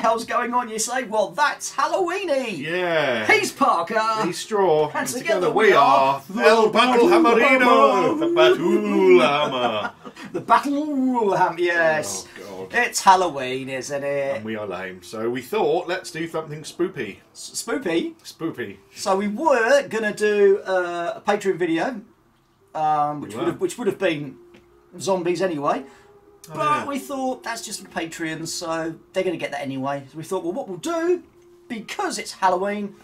hell's going on? You say, well, that's Halloweeny. Yeah. He's Parker. He's straw. And together, together we are El Battle Hammerino. The Battlehammer. The Battle Ham. Yes. Oh, God. It's Halloween, isn't it? And we are lame. So we thought, let's do something spoopy. S- Spoopy. Spoopy. So we were gonna do uh, a Patreon video, um, which We would have which would have been zombies anyway. But Oh, yeah. we thought that's just for Patreons, so they're gonna get that anyway. So we thought, well, what we'll do because it's Halloween,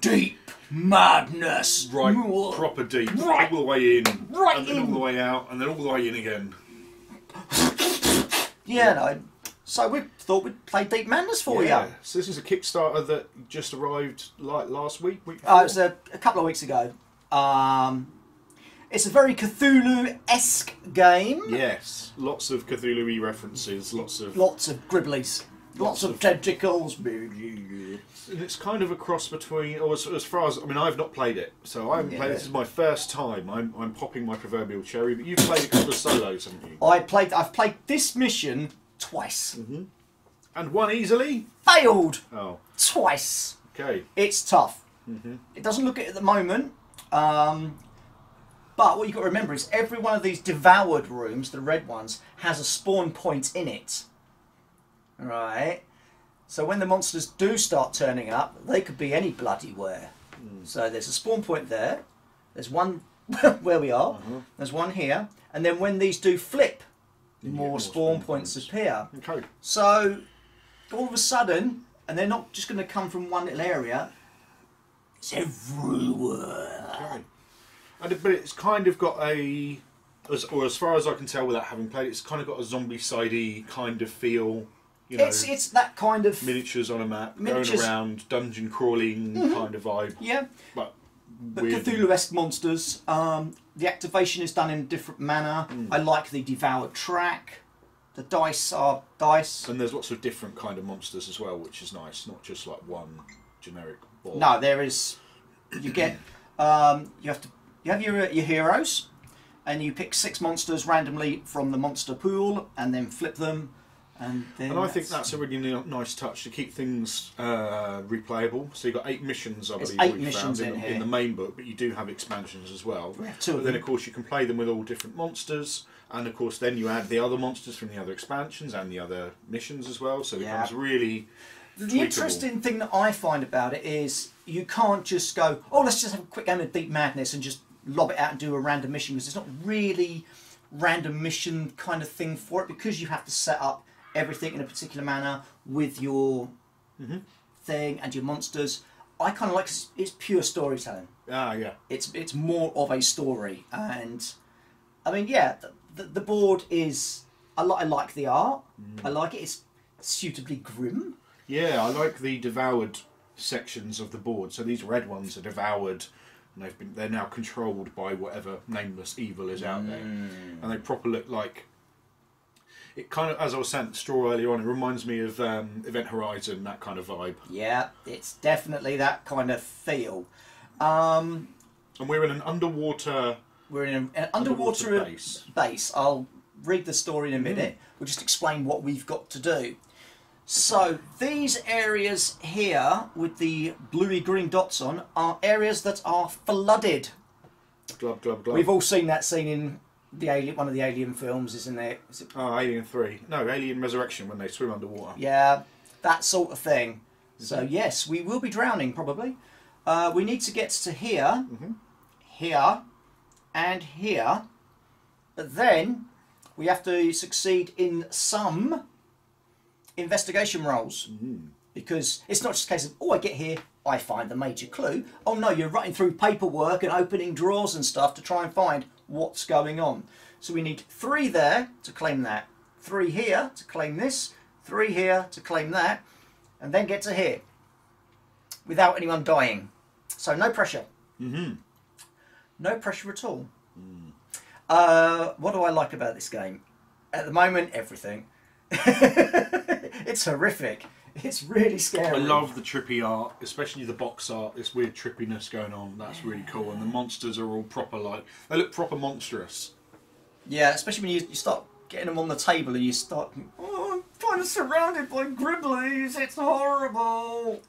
deep madness. Right, Mwah. proper deep. Right. All the way in. Right And then in. all the way out. And then all the way in again. Yeah, no. So we thought we'd play Deep Madness for yeah. you. So this is a Kickstarter that just arrived like last week. week Uh, it was a, a couple of weeks ago. Um, it's a very Cthulhu-esque game. Yes. Lots of Cthulhu references. Lots of. Lots of gribblies. Lots, Lots of, of- tentacles. And it's kind of a cross between, or as, as far as I mean, I've not played it, so I haven't played. This is my first time. I'm, I'm popping my proverbial cherry, but you've played a couple of solos, haven't you? I played. I've played this mission twice. And one easily. Failed Oh, twice. okay. It's tough. It doesn't look it at the moment. Um, but what you've got to remember is every one of these devoured rooms, the red ones, has a spawn point in it. Right? So when the monsters do start turning up, they could be any bloody where. Hmm. So there's a spawn point there. There's one where we are. Uh-huh. There's one here. And then when these do flip, Then you get more more spawn, spawn points points. appear. Okay. So all of a sudden, and they're not just going to come from one little area. It's everywhere. Okay. But it's kind of got a, as or as far as I can tell without having played it, it's kind of got a zombie sidey kind of feel. You know, It's it's that kind of miniatures on a map, Miniatures. going around, dungeon crawling kind of vibe, yeah, but, but. Cthulhu-esque monsters. Um, the activation is done in a different manner. Hmm. I like the devoured track. The dice are dice. And there's lots of different kind of monsters as well, which is nice. Not just like one generic. Ball. No, there is. You get. Um, you have to. You have your your heroes, and you pick six monsters randomly from the monster pool, and then flip them. And then And I think that's a really nice touch to keep things uh, replayable. So you've got eight missions, I believe, eight missions in in, here. in the main book, but you do have expansions as well. We have two But of then, of course, you can play them with all different monsters, and of course, then you add the other monsters from the other expansions and the other missions as well. So it Yeah. becomes really. The tweakable. interesting thing that I find about it is you can't just go, oh, let's just have a quick game of Deep Madness and just lob it out and do a random mission because it's not really random mission kind of thing for it because you have to set up everything in a particular manner with your thing and your monsters. I kind of like it's, pure storytelling. Ah, yeah. It's it's more of a story, and I mean, yeah, the, the, the board is. I, li- I like the art. I like it. It's suitably grim. Yeah, I like the devoured sections of the board. So these red ones are devoured, and they've been they're now controlled by whatever nameless evil is out there, and they proper look like. It kind of, as I was saying, Straw earlier on, it reminds me of um, Event Horizon, that kind of vibe. Yeah, it's definitely that kind of feel. Um, And we're in an underwater. we're in an underwater, Underwater base. base. I'll read the story in a minute. We'll just explain what we've got to do. So these areas here with the bluey green dots on are areas that are flooded. Glub glub glub. We've all seen that scene in the alien, one of the Alien films, isn't it? Is it Oh, Alien Three. No, Alien Resurrection when they swim underwater. Yeah, that sort of thing. So yes, we will be drowning probably. Uh, we need to get to here, here, and here. But then we have to succeed in some investigation roles because it's not just a case of oh I get here I find the major clue. Oh no, you're running through paperwork and opening drawers and stuff to try and find what's going on. So we need three there to claim that, three here to claim this, three here to claim that, and then get to here without anyone dying. So no pressure. Mm-hmm. No pressure at all. Uh, what do I like about this game? At the moment, everything. it's horrific. It's really scary. I love the trippy art, especially the box art. This weird trippiness going on. That's really cool. And the monsters are all proper like they look proper monstrous. Yeah, especially when you, you start getting them on the table and you start, oh, I'm kind of surrounded by Gribblies. It's horrible.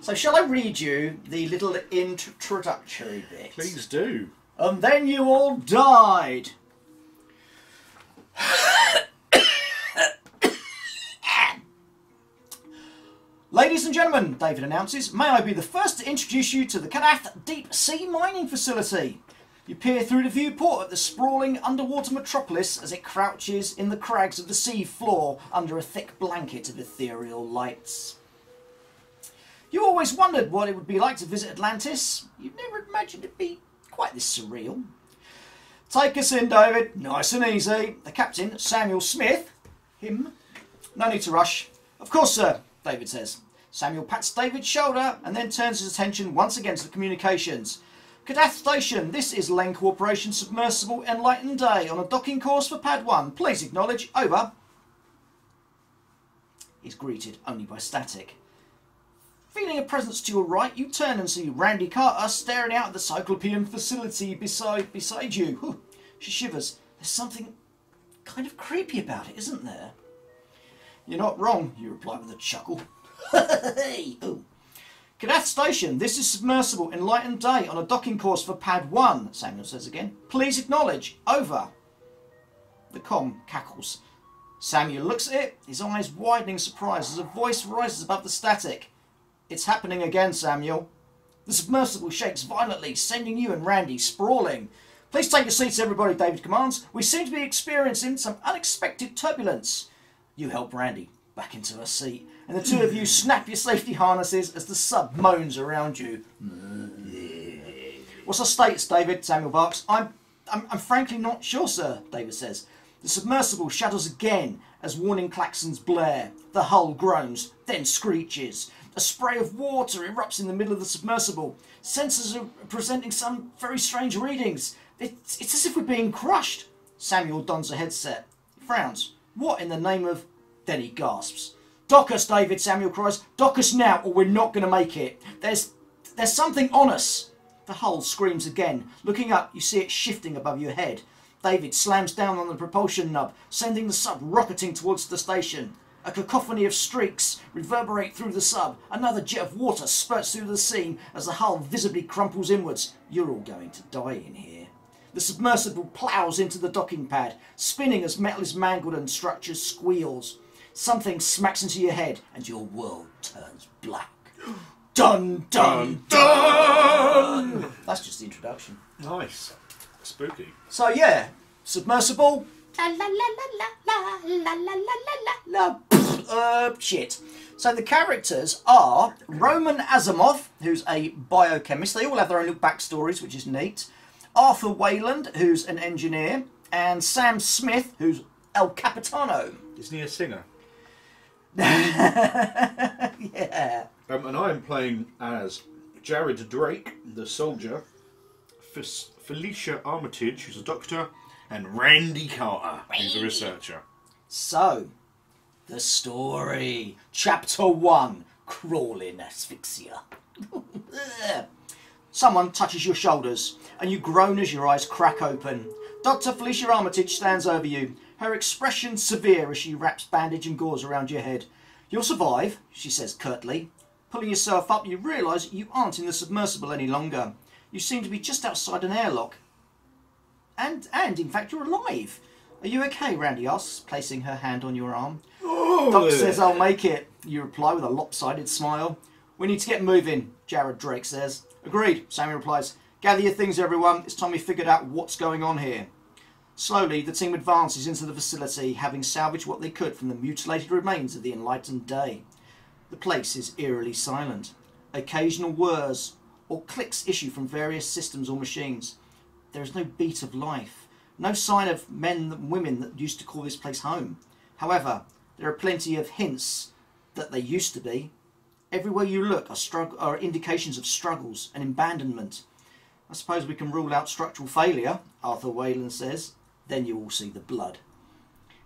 So, shall I read you the little introductory bit? Please do. And then you all died. and gentlemen, David announces, may I be the first to introduce you to the Kadath Deep Sea Mining Facility. You peer through the viewport at the sprawling underwater metropolis as it crouches in the crags of the sea floor under a thick blanket of ethereal lights. You always wondered what it would be like to visit Atlantis. You never imagined it'd be quite this surreal. Take us in, David. Nice and easy. The captain, Samuel Smith. Him. No need to rush. Of course, sir, David says. Samuel pats David's shoulder and then turns his attention once again to the communications. Kadath Station, this is Lane Corporation Submersible Enlightened Day on a docking course for Pad 1. Please acknowledge. Over. He's greeted only by static. Feeling a presence to your right, you turn and see Randy Carter staring out at the Cyclopean facility beside beside you. She shivers. There's something kind of creepy about it, isn't there? You're not wrong, you reply with a chuckle. Kadath Station, this is submersible Enlightened Day on a docking course for Pad 1, Samuel says again. Please acknowledge. Over. The com cackles. Samuel looks at it, his eyes widening in surprise as a voice rises above the static. It's happening again, Samuel. The submersible shakes violently, sending you and Randy sprawling. Please take your seats, everybody, David commands. We seem to be experiencing some unexpected turbulence. You help Randy back into her seat, and the two of you snap your safety harnesses as the sub moans around you. What's the status, David? Samuel barks. I'm, I'm, I'm frankly not sure, sir, David says. The submersible shadows again as warning klaxons blare. The hull groans, then screeches. A spray of water erupts in the middle of the submersible. Sensors are presenting some very strange readings. It's, it's as if we're being crushed. Samuel dons a headset. He frowns. What in the name of... Then he gasps. Dock us, David, Samuel cries. Dock us now or we're not going to make it. There's, there's something on us. The hull screams again. Looking up, you see it shifting above your head. David slams down on the propulsion nub, sending the sub rocketing towards the station. A cacophony of streaks reverberate through the sub. Another jet of water spurts through the seam as the hull visibly crumples inwards. You're all going to die in here. The submersible ploughs into the docking pad, spinning as metal is mangled and structures squeals. Something smacks into your head and your world turns black. Dun dun dun! That's just the introduction. Nice. Spooky. So yeah, submersible. La la la la la la la la la la la. Uh, shit. So the characters are Roman Asimov, who's a biochemist. They all have their own little backstories, which is neat. Arthur Wayland, who's an engineer, and Sam Smith, who's El Capitano. Isn't he a singer? yeah. Um, and I am playing as Jared Drake, the soldier, F- Felicia Armitage, who's a doctor, and Randy Carter, who's a researcher. So, the story. Chapter 1 Crawling Asphyxia. Someone touches your shoulders, and you groan as your eyes crack open. Dr. Felicia Armitage stands over you, her expression severe as she wraps bandage and gauze around your head. You'll survive, she says curtly. Pulling yourself up, you realise you aren't in the submersible any longer. You seem to be just outside an airlock. And, and in fact, you're alive. Are you okay? Randy asks, placing her hand on your arm. Oh! Doc says I'll make it. You reply with a lopsided smile. We need to get moving, Jared Drake says. Agreed, Sammy replies. Gather your things, everyone. It's time we figured out what's going on here. Slowly, the team advances into the facility, having salvaged what they could from the mutilated remains of the enlightened day. The place is eerily silent. Occasional whirs or clicks issue from various systems or machines. There is no beat of life, no sign of men and women that used to call this place home. However, there are plenty of hints that they used to be. Everywhere you look are, are indications of struggles and abandonment. I suppose we can rule out structural failure, Arthur Wayland says. Then you will see the blood.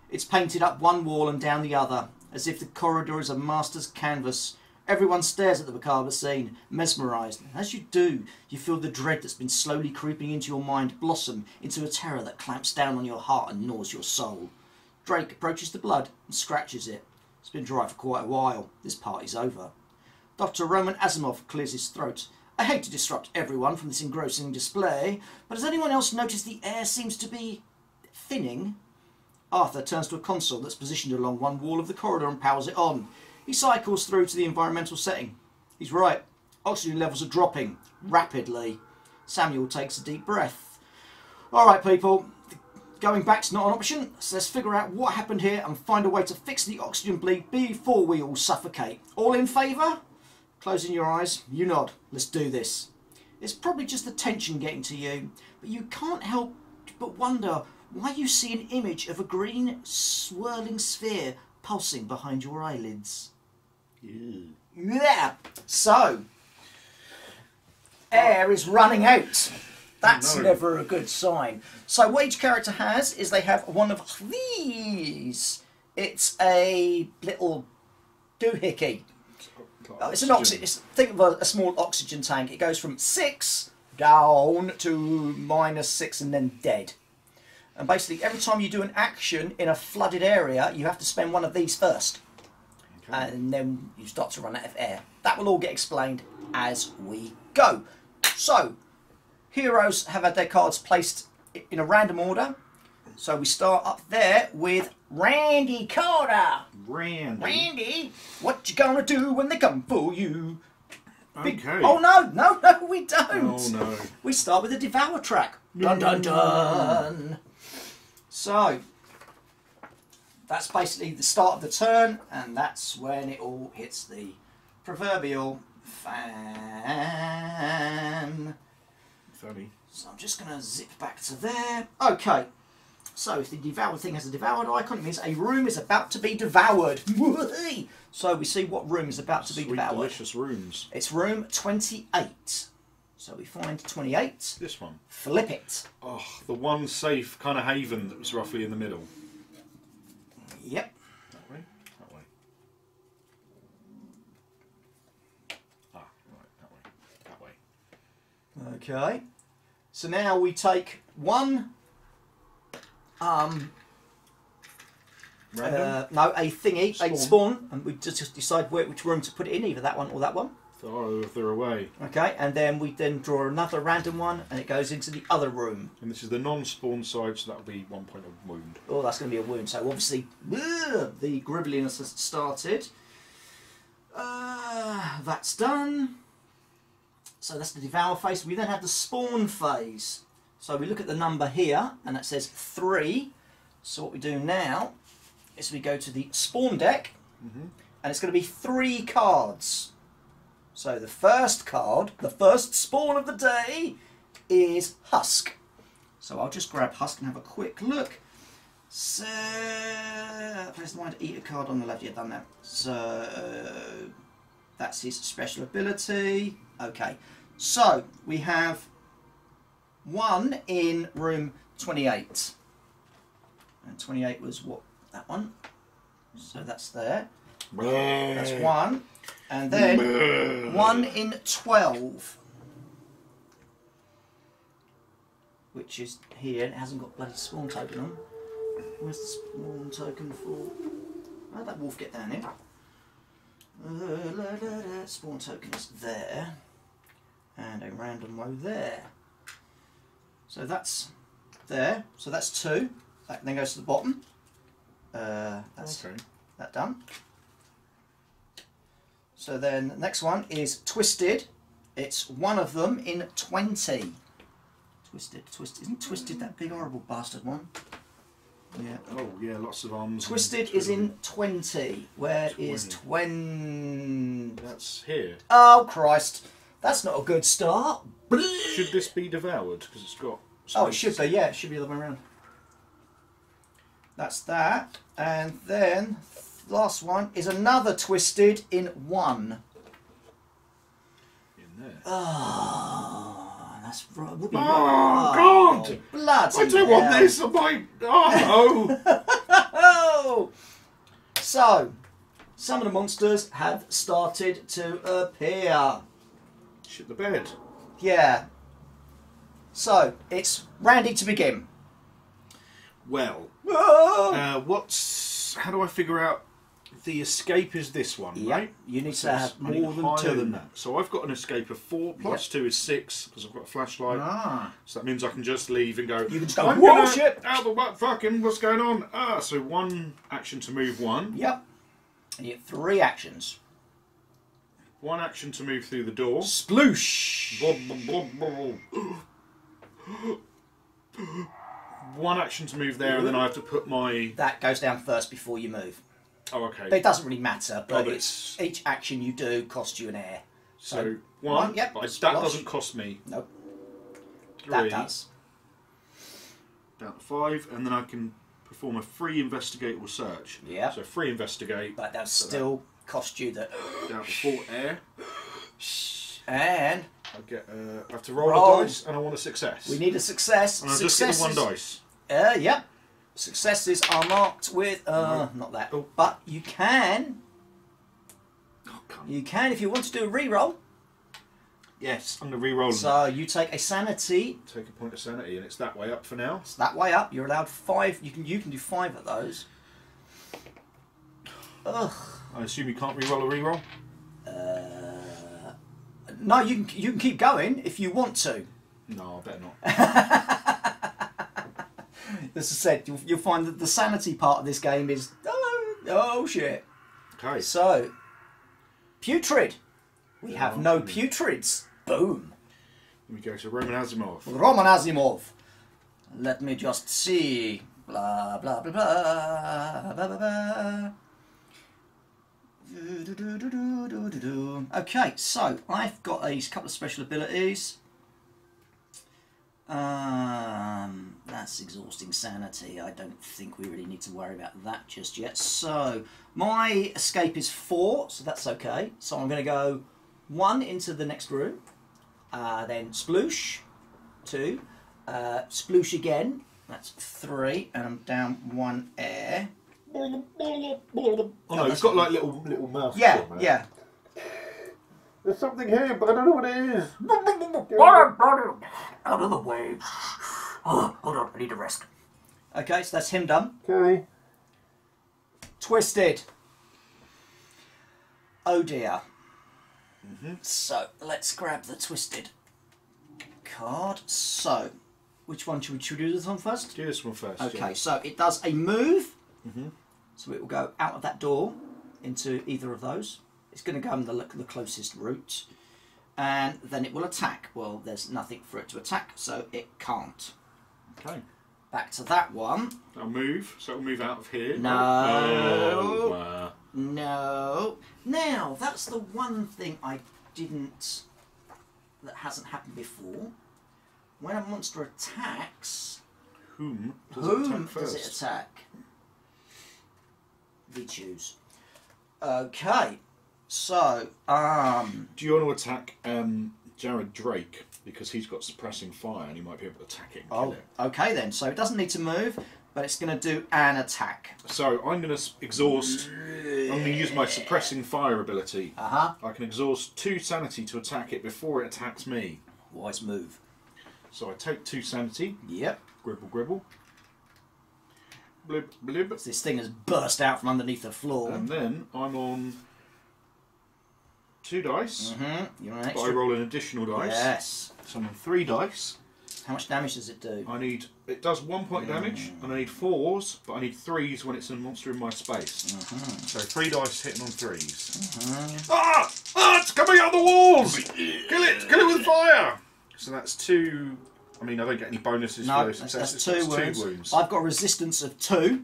It's painted up one wall and down the other, as if the corridor is a master's canvas. Everyone stares at the macabre scene, mesmerised. As you do, you feel the dread that's been slowly creeping into your mind blossom into a terror that clamps down on your heart and gnaws your soul. Drake approaches the blood and scratches it. It's been dry for quite a while. This party's over. Dr. Roman Asimov clears his throat. I hate to disrupt everyone from this engrossing display, but has anyone else noticed the air seems to be thinning? Arthur turns to a console that's positioned along one wall of the corridor and powers it on. He cycles through to the environmental setting. He's right. Oxygen levels are dropping rapidly. Samuel takes a deep breath. All right, people. Going back's not an option, so let's figure out what happened here and find a way to fix the oxygen bleed before we all suffocate. All in favour? Closing your eyes, you nod. Let's do this. It's probably just the tension getting to you, but you can't help but wonder why you see an image of a green swirling sphere pulsing behind your eyelids. Yeah. So, air is running out. That's No. never a good sign. So, what each character has is they have one of these. It's a little doohickey. Oh, it's an oxygen. It's, think of a, a small oxygen tank. It goes from six down to minus six and then dead. And basically, every time you do an action in a flooded area, you have to spend one of these first and then you start to run out of air. That will all get explained as we go. So, heroes have had their cards placed in a random order. So we start up there with Randy Carter. Randy. Randy, what you gonna do when they come for you? Okay. Oh no, no, no, we don't. Oh no. We start with the Devour track. Dun dun dun. So that's basically the start of the turn, and that's when it all hits the proverbial fan. Funny. So I'm just going to zip back to there. Okay. So if the devoured thing has a devoured icon, it means a room is about to be devoured. So we see what room is about to be Sweet, devoured. delicious rooms. It's room 28. So we find 28, This one. flip it. Oh, the one safe kind of haven that was roughly in the middle. Yep. That way. That way. Ah, right. That way. That way. Okay. So now we take one, um, uh, no, a thingy, Spawn. a spawn, and we just just decide where, which room to put it in, either that one or that one. Oh, if they're away. Okay, and then we then draw another random one, and it goes into the other room. And this is the non-spawn side, so that'll be one point of wound. Oh, that's going to be a wound. So obviously, ugh, the gribbliness has started. Uh, that's done. So that's the devour phase. We then have the spawn phase. So we look at the number here, and that says three. So what we do now is we go to the spawn deck, and it's going to be three cards. So the first card, the first spawn of the day, is Husk. So I'll just grab Husk and have a quick look. So, press the mind to eat a card on the left. Yeah, done that. So, that's his special ability. Okay, so we have one in room 28. And 28 was what? That one. So that's there. That's one. And then one in 12. Which is here, it hasn't got bloody spawn token on. Where's the spawn token for? How'd that wolf get down here? La, la, la. Spawn token is there. And a random row there. So that's there. So that's two. That then goes to the bottom. Uh, that's Okay. that done. So then the next one is Twisted. It's one of them in 20. Twisted, Twisted. Isn't Twisted that big horrible bastard one? Yeah. Oh yeah, lots of arms. Twisted is in 20. Where is 20? That's here. Oh, Christ. That's not a good start. Should this be devoured? Because it's got. Oh, it should be, yeah, it should be the other way around. That's that. And then, last one is another Twisted in one. in there. Oh, that's right. Would be Oh, right. God! Bloody I don't want this on my. Oh Oh! So, some of the monsters have started to appear. no! Shit the bed. Yeah. So, it's Randy to begin. Well, uh, what's? How do I figure out The escape is this one, Yeah. right? You need So to have more than two. than that. So I've got an escape of four plus two is six because I've got a flashlight. Ah. So that means I can just leave and go. You can just go, "Whoa, gonna- shit!" Out the what? Fucking what's going on? Ah, so one action to move one, Yep. And you get three actions. one action to move through the door. Sploosh. One action to move there, and then I have to put my. That goes down first before you move. Oh, okay. But it doesn't really matter. But Oh, but it's each action you do costs you an air. So one. one, yep, that doesn't cost me Nope. three. That does. Down to five, and then I can perform a free investigate or search. Yeah. So free investigate. But that still cost you the Down to four air. and I get. Uh, I have to roll, Roll. a dice, and I want a success. we need a success. and I just get one dice. Uh, yep. Successes are marked with uh, not that. Oh. But you can Oh, you can if you want to do a re-roll. Yes, I'm gonna re-roll. them. So you take a sanity. Take a point of sanity, and it's that way up for now. It's that way up. You're allowed five. You can you can do five of those. Ugh. I assume you can't re-roll a re-roll. No, you can you can keep going if you want to. No, I better not. As I said, you'll, you'll find that the sanity part of this game is oh, oh shit. Okay. So, putrid. We have no putrids. Boom. Let me go to Roman Asimov. Roman Asimov. Let me just see. Blah blah blah blah blah blah blah. Do, do, do, do, do, do, do, do. Okay, so I've got a couple of special abilities. Um, that's exhausting sanity. I don't think we really need to worry about that just yet. So my escape is four, so that's okay. So I'm going to go one into the next room, uh, then sploosh, two, uh, sploosh again. That's three, and I'm down one air. Oh no, it's got like little little mouth. Yeah, yeah. There's something here, but I don't know what it is. Out of the way. Oh, hold on, I need a rest. Okay, so that's him done. Okay. Twisted. Oh dear. Mm-hmm. So let's grab the twisted card. So, which one should we, should we do this one first? Do this one first. Okay, yeah. so it does a move. Mm-hmm. So it will go out of that door into either of those. It's going to go in the, the closest route. And then it will attack. Well, there's nothing for it to attack, so it can't. Okay. Back to that one. I'll move. So it'll move out of here. No. Oh, uh, No. Now, that's the one thing I didn't. that hasn't happened before. When a monster attacks, whom does it whom attack does it attack? We choose. Okay. So, um. Do you want to attack um, Jared Drake because he's got suppressing fire and he might be able to attack it Oh, it? okay then. So it doesn't need to move, but it's going to do an attack. So I'm going to exhaust. I'm going to use my suppressing fire ability. Uh huh. I can exhaust two sanity to attack it before it attacks me. Wise move. So I take two sanity. Yep. Gribble, gribble. Blib, blib. This thing has burst out from underneath the floor. And then I'm on two dice. Mm-hmm. You're an But I roll an additional dice. Yes. So I'm on three dice. How much damage does it do? I need. It does one point damage, and I need fours, but I need threes when it's a monster in my space. Mm-hmm. So three dice hitting on 3s Ah! Ah! It's coming out the walls! Kill it! Kill it with fire! So that's two. I mean, I don't get any bonuses No, for those that's, successes. that's two so wounds. two wounds. I've got resistance of two.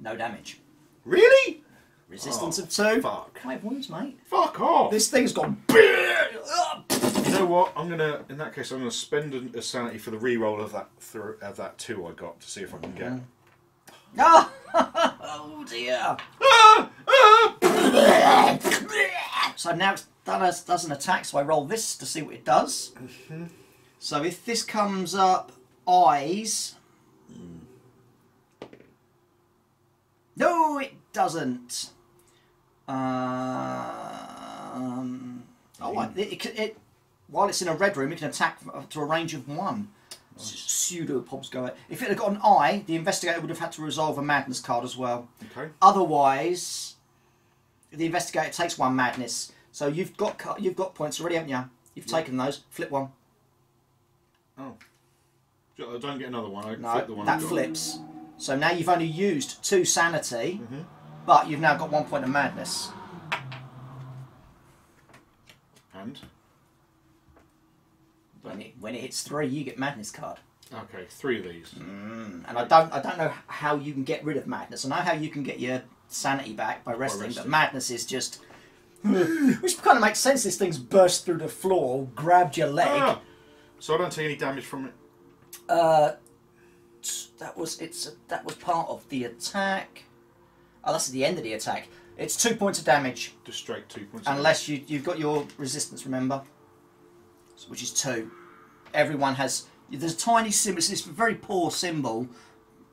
No damage. Really? Resistance Oh, of two. fuck. Five wounds, mate. Fuck off! This thing's gone. You know what? I'm gonna. In that case, I'm gonna spend a, sanity for the re-roll of that thro- of that two I got to see if I can get. Mm-hmm. Ah! oh dear. So now done does an attack. So I roll this to see what it does. Mm-hmm. So if this comes up, eyes. Mm. No, it doesn't. Um, oh, it, it, it, while it's in a red room, it can attack to a range of one. Pseudo Pobs go. If it had got an eye, the investigator would have had to resolve a madness card as well. Okay. Otherwise, the investigator takes one madness. So you've got you've got points already, haven't you? You've taken those. Flip one. Oh. I don't get another one. I No, flip the one. that flips. So now you've only used two sanity, Mhm. But you've now got one point of madness. And When it when it hits three, you get madness card. okay, three of these. Mm, and I don't I don't know how you can get rid of madness. I know how you can get your sanity back by resting, but resting. madness is just. Which kind of makes sense. This thing's burst through the floor, grabbed your leg. Ah! So I don't take any damage from it. Uh, that was it's that was part of the attack. Oh, that's at the end of the attack. It's two points of damage Just straight two points. unless you you've got your resistance. Remember, So- which is two. Everyone has. There's a tiny symbol. It's a very poor symbol,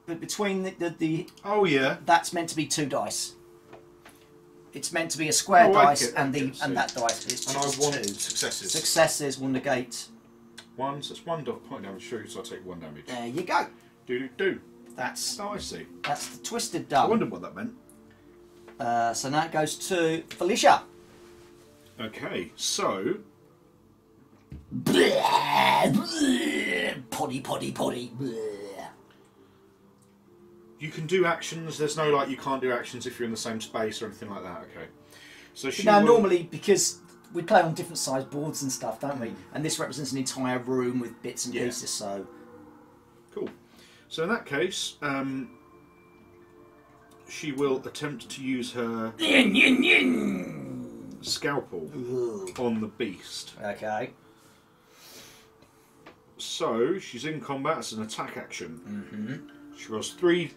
but between the, the, the Oh yeah. that's meant to be two dice. It's meant to be a square Oh, dice and the and that dice. It's And I want two. successes. Successes will negate. One, so it's one dot point damage true, so I take one damage. There you go. Do do do. That's Oh, I see. that's the twisted I dumb. wondered what that meant. Uh, so now it goes to Felicia. Okay, so Poddy, poddy, poddy. you can do actions. There's no like you can't do actions if you're in the same space or anything like that. Okay. So she Now, will- normally, because we play on different sized boards and stuff, don't we? And this represents an entire room with bits and Yeah. pieces, so. Cool. So in that case, um, she will attempt to use her scalpel on the beast. Okay. So she's in combat. It's an attack action. Mm-hmm. She rolls three.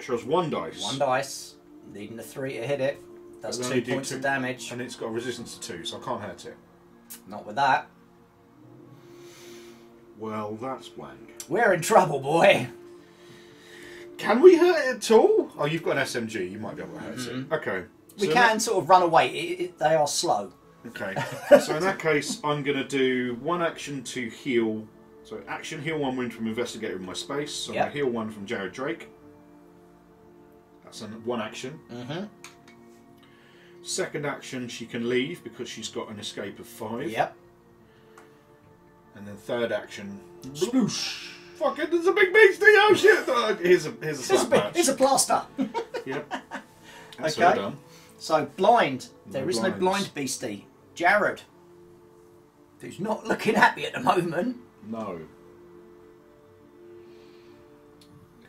She rolls one dice. One dice, needing a three to hit it. That's two points two- of damage. and it's got a resistance to two, so I can't hurt it. Not with that. Well, that's wank. We're in trouble, boy. Can we hurt it at all? Oh, you've got an SMG. You might be able to hurt it. Okay. We So can sort of run away. It, it, they are slow. Okay. so in that case, I'm going to do one action to heal. So action heal one wound from investigator in my space. So I'm Yep. going to heal one from Jared Drake. That's an, one action. Mm-hmm. Second action, she can leave because she's got an escape of five. Yep. And then third action, sploosh. Fucking, there's a big beastie. Oh shit! Here's a here's a It's a, slap bit, patch. it's a plaster. Yep. That's Okay. her done. so blind. There No is no blind beastie. Jared, who's not looking happy at the moment. No.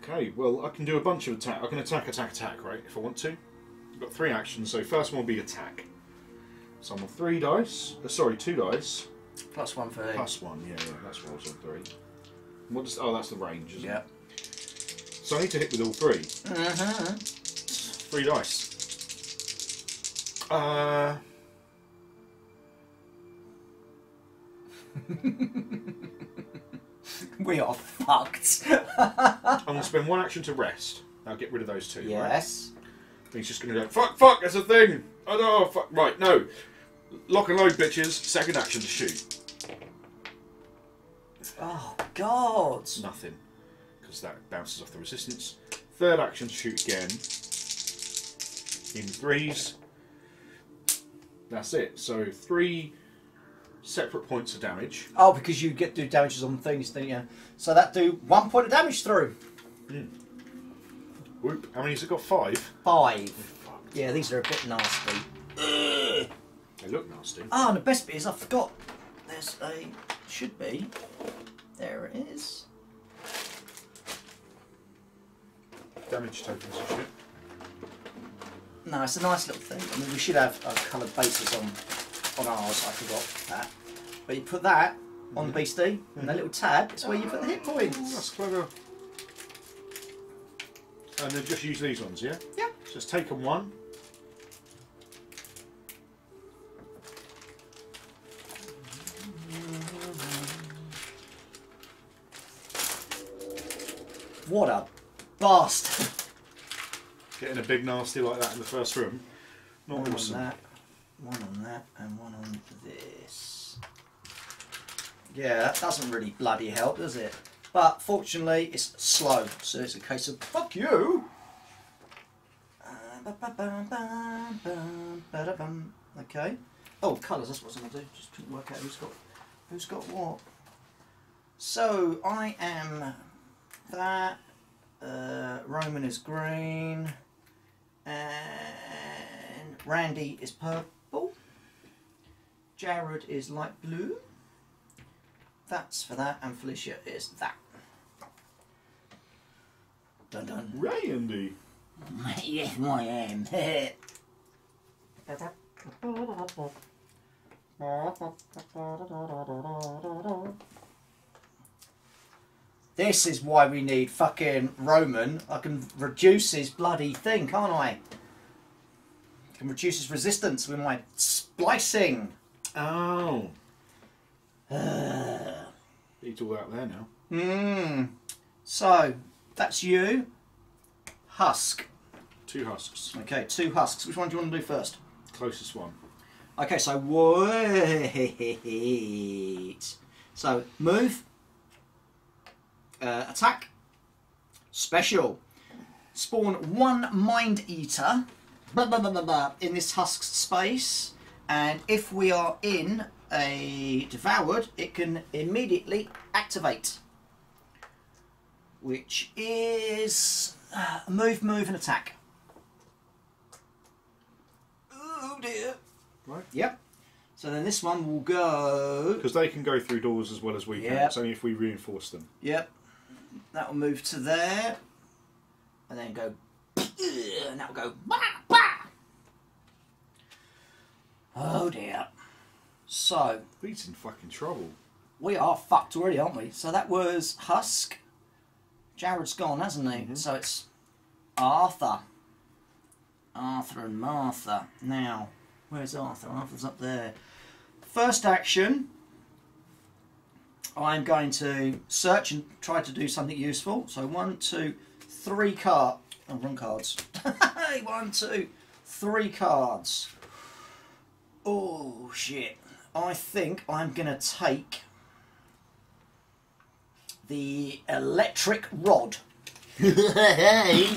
Okay, well, I can do a bunch of attack. I can attack, attack, attack, right? If I want to. I've got three actions, so first one will be attack. So I'm on three dice. Uh, sorry, two dice. Plus one for Plus one, yeah, yeah, that's what I was on three. What does, oh, that's the range, isn't Yeah. it? So I need to hit with all 3 Uh-huh. Three dice. Uh. We are fucked. I'm going to spend one action to rest. I'll get rid of those two. Right? yes. He's just going to go, fuck, fuck, that's a thing. Oh no, fuck. Right, no. Lock and load, bitches. Second action to shoot. Oh God. Nothing. Because that bounces off the resistance. Third action to shoot again. In threes. That's it. So three separate points of damage. Oh, because you get do damages on things, don't you? So that do one point of damage through. Whoop. How many has it got? Five. Five. Fuck. Yeah, these are a bit nasty. They look nasty. Ah, and the best bit is I forgot. There's a should be. There it is. Damage tokens and shit. No, it's a nice little thing. I mean, we should have uh, coloured bases on on ours. I forgot that. But you put that on the beastie, and that little tab is where you put the hit Oh, points. that's clever. And then just use these ones, yeah? Yeah. Just take them one. What a bastard! Getting a big nasty like that in the first room. Not One awesome. on that, one on that, and one on this. Yeah, that doesn't really bloody help, does it? But fortunately, it's slow, so it's a case of fuck you. Uh, Okay. Oh, colours. That's what I'm to do. Just couldn't work out who's got who's got what. So I am that. Uh, Roman is green, and Randy is purple. Jared is light blue. That's for that, and Felicia is that. Dun dun. Randy. yes, I am. This is why we need fucking Roman. I can reduce his bloody thing, can't I? I can reduce his resistance with my splicing. Oh. He's all out there now. Mmm. So, that's you. Husk. Two husks. Okay, two husks. Which one do you want to do first? Closest one. Okay, so wait. So move, uh, attack, special. Spawn one mind eater blah, blah, blah, blah, blah, in this husk space, and if we are in a devoured, it can immediately activate, which is uh, move, move, and attack. Oh dear. Right. Yep. So then this one will go. Because they can go through doors as well as we can. Yep. It's only if we reinforce them. Yep. That will move to there, and then go. And that will go. Bah, bah. Oh dear. So He's in fucking trouble. we are fucked already, aren't we? So that was Husk. Jared's gone, hasn't he? Mhm. So it's Arthur. Arthur and Martha. Now, where's Arthur? Arthur's up there. First action. I'm going to search and try to do something useful. So one, two, three card. Oh, wrong cards. one, two, three cards. Oh shit! I think I'm gonna take the electric rod.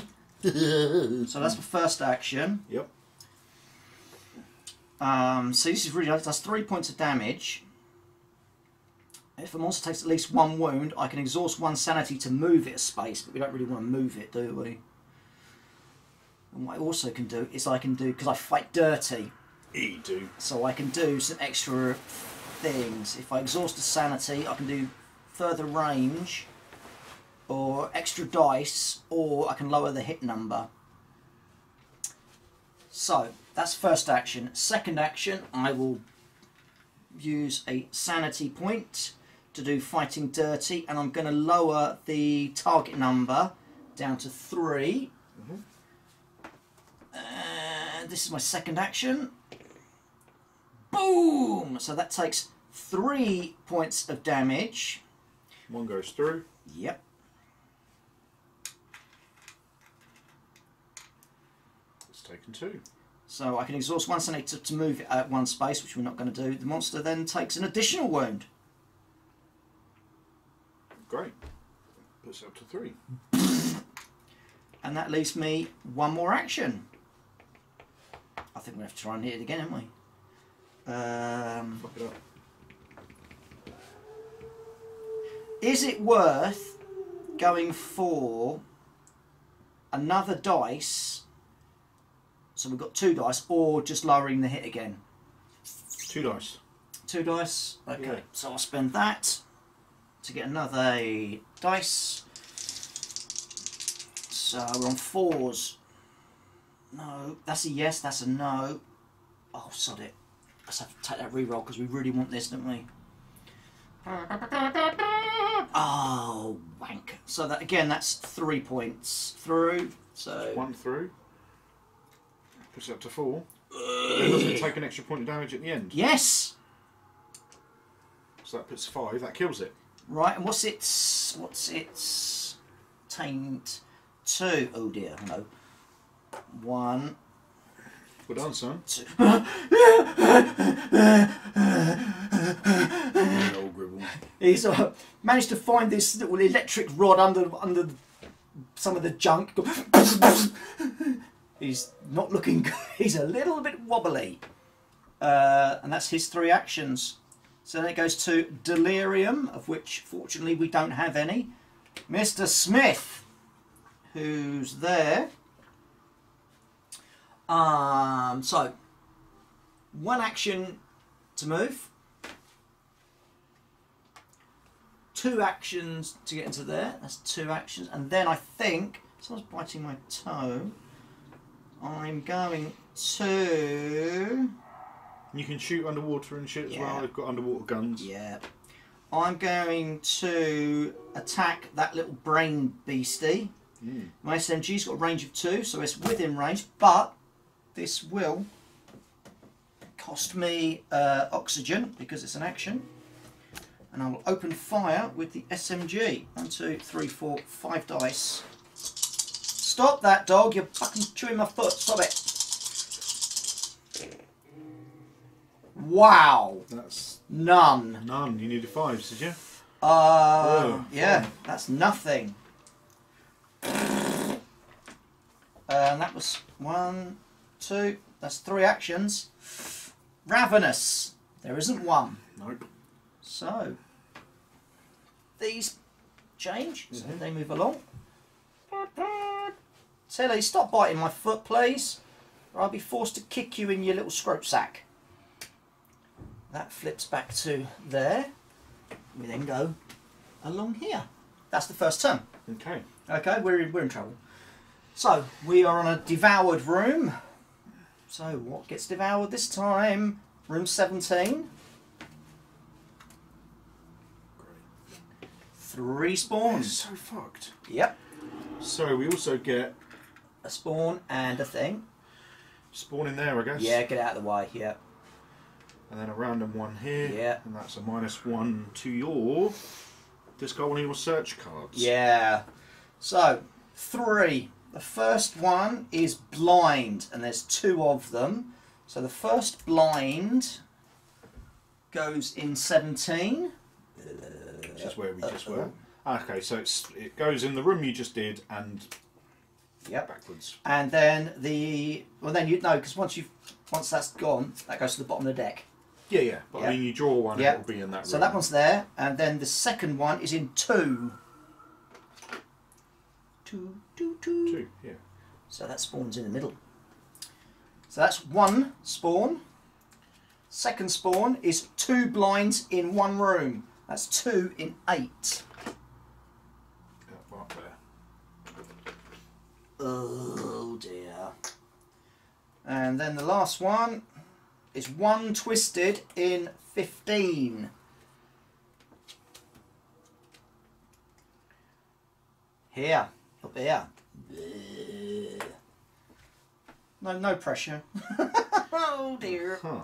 So that's the first action. Yep. Um, so this is really that's three points of damage. If a monster takes at least one wound, I can exhaust one sanity to move it a space, but we don't really want to move it, do we? And what I also can do is I can do because I fight dirty, E do. so I can do some extra things. If I exhaust a sanity, I can do further range, or extra dice, or I can lower the hit number. So that's first action. Second action, I will use a sanity point to do fighting dirty, and I'm going to lower the target number down to 3 mm-hmm. And this is my second action. Boom! So that takes three points of damage. One goes through. Yep. It's taken two. So I can exhaust one sanity to, to move it at one space, which we're not going to do. The monster then takes an additional wound. Great. Puts up to three. And that leaves me one more action. I think we have to try and hit it again, haven't we? Um, Fuck it up. is it worth going for another dice? So we've got two dice, or just lowering the hit again? Two dice. Two dice. Okay, Yeah. so I'll spend that to get another dice. So we're on fours. No, that's a yes, that's a no. Oh, sod it. Let's have to take that reroll because we really want this, don't we? Oh, wank. So that again, that's three points through. So One through. Puts it up to four. Then doesn't it take an extra point of damage at the end? yes, So that puts five. That kills it. Right. And what's its what's its taint? Two. Oh dear, no. One, Well done, son. two. He's uh, managed to find this little electric rod under under some of the junk. He's not looking good. He's a little bit wobbly. Uh, and that's his three actions. So then it goes to Delirium, of which fortunately we don't have any. Mr. Smith, who's there. Um, so, one action to move, two actions to get into there. That's two actions, and then I think someone's biting my toe. I'm going to. You can shoot underwater and shit as Yeah. well. They've got underwater guns. Yeah. I'm going to attack that little brain beastie. Mm. My SMG's got a range of two, so it's within range, but this will cost me uh, oxygen because it's an action. And I will open fire with the SMG. One, two, three, four, five dice. Stop that dog, you're fucking chewing my foot. Stop it. Wow. That's None. none. You needed fives, did you? Uh, Oh, yeah, fine. that's nothing. Uh, and that was one, two, that's three actions. Ravenous. There isn't one. Nope. So, these change, so Mhm. they move along. Tilly, stop biting my foot, please, or I'll be forced to kick you in your little scrope sack. That flips back to there. We then go along here. That's the first turn. Okay. Okay, we're in, we're in trouble. So, we are on a devoured room. So, what gets devoured this time? Room 17. Three spawns. so fucked. Yep. So we also get A spawn and a thing. spawn in there, I guess. Yeah, get out of the way. Yep. And then a random one here. Yeah. And that's a minus one to your discard one of your search cards. Yeah. So, three. The first one is blind, and there's two of them. So the first blind goes in 17. Which is where we just Uh-oh. were. Ah, okay, so it's it goes in the room you just did and Yep. backwards. And then the well, then you know because once you've once that's gone, that goes to the bottom of the deck. Yeah, yeah. But Yeah. I mean, you draw one, Yeah. it'll be in that room. So that one's there, and then the second one is in two. Two, two, two. two. Yeah. So that spawns in the middle. So that's one spawn. Second spawn is two blinds in one room. That's two in eight. right. Oh dear. And then the last one is one twisted in 15. Here, up here. No, no pressure. oh dear. Huh.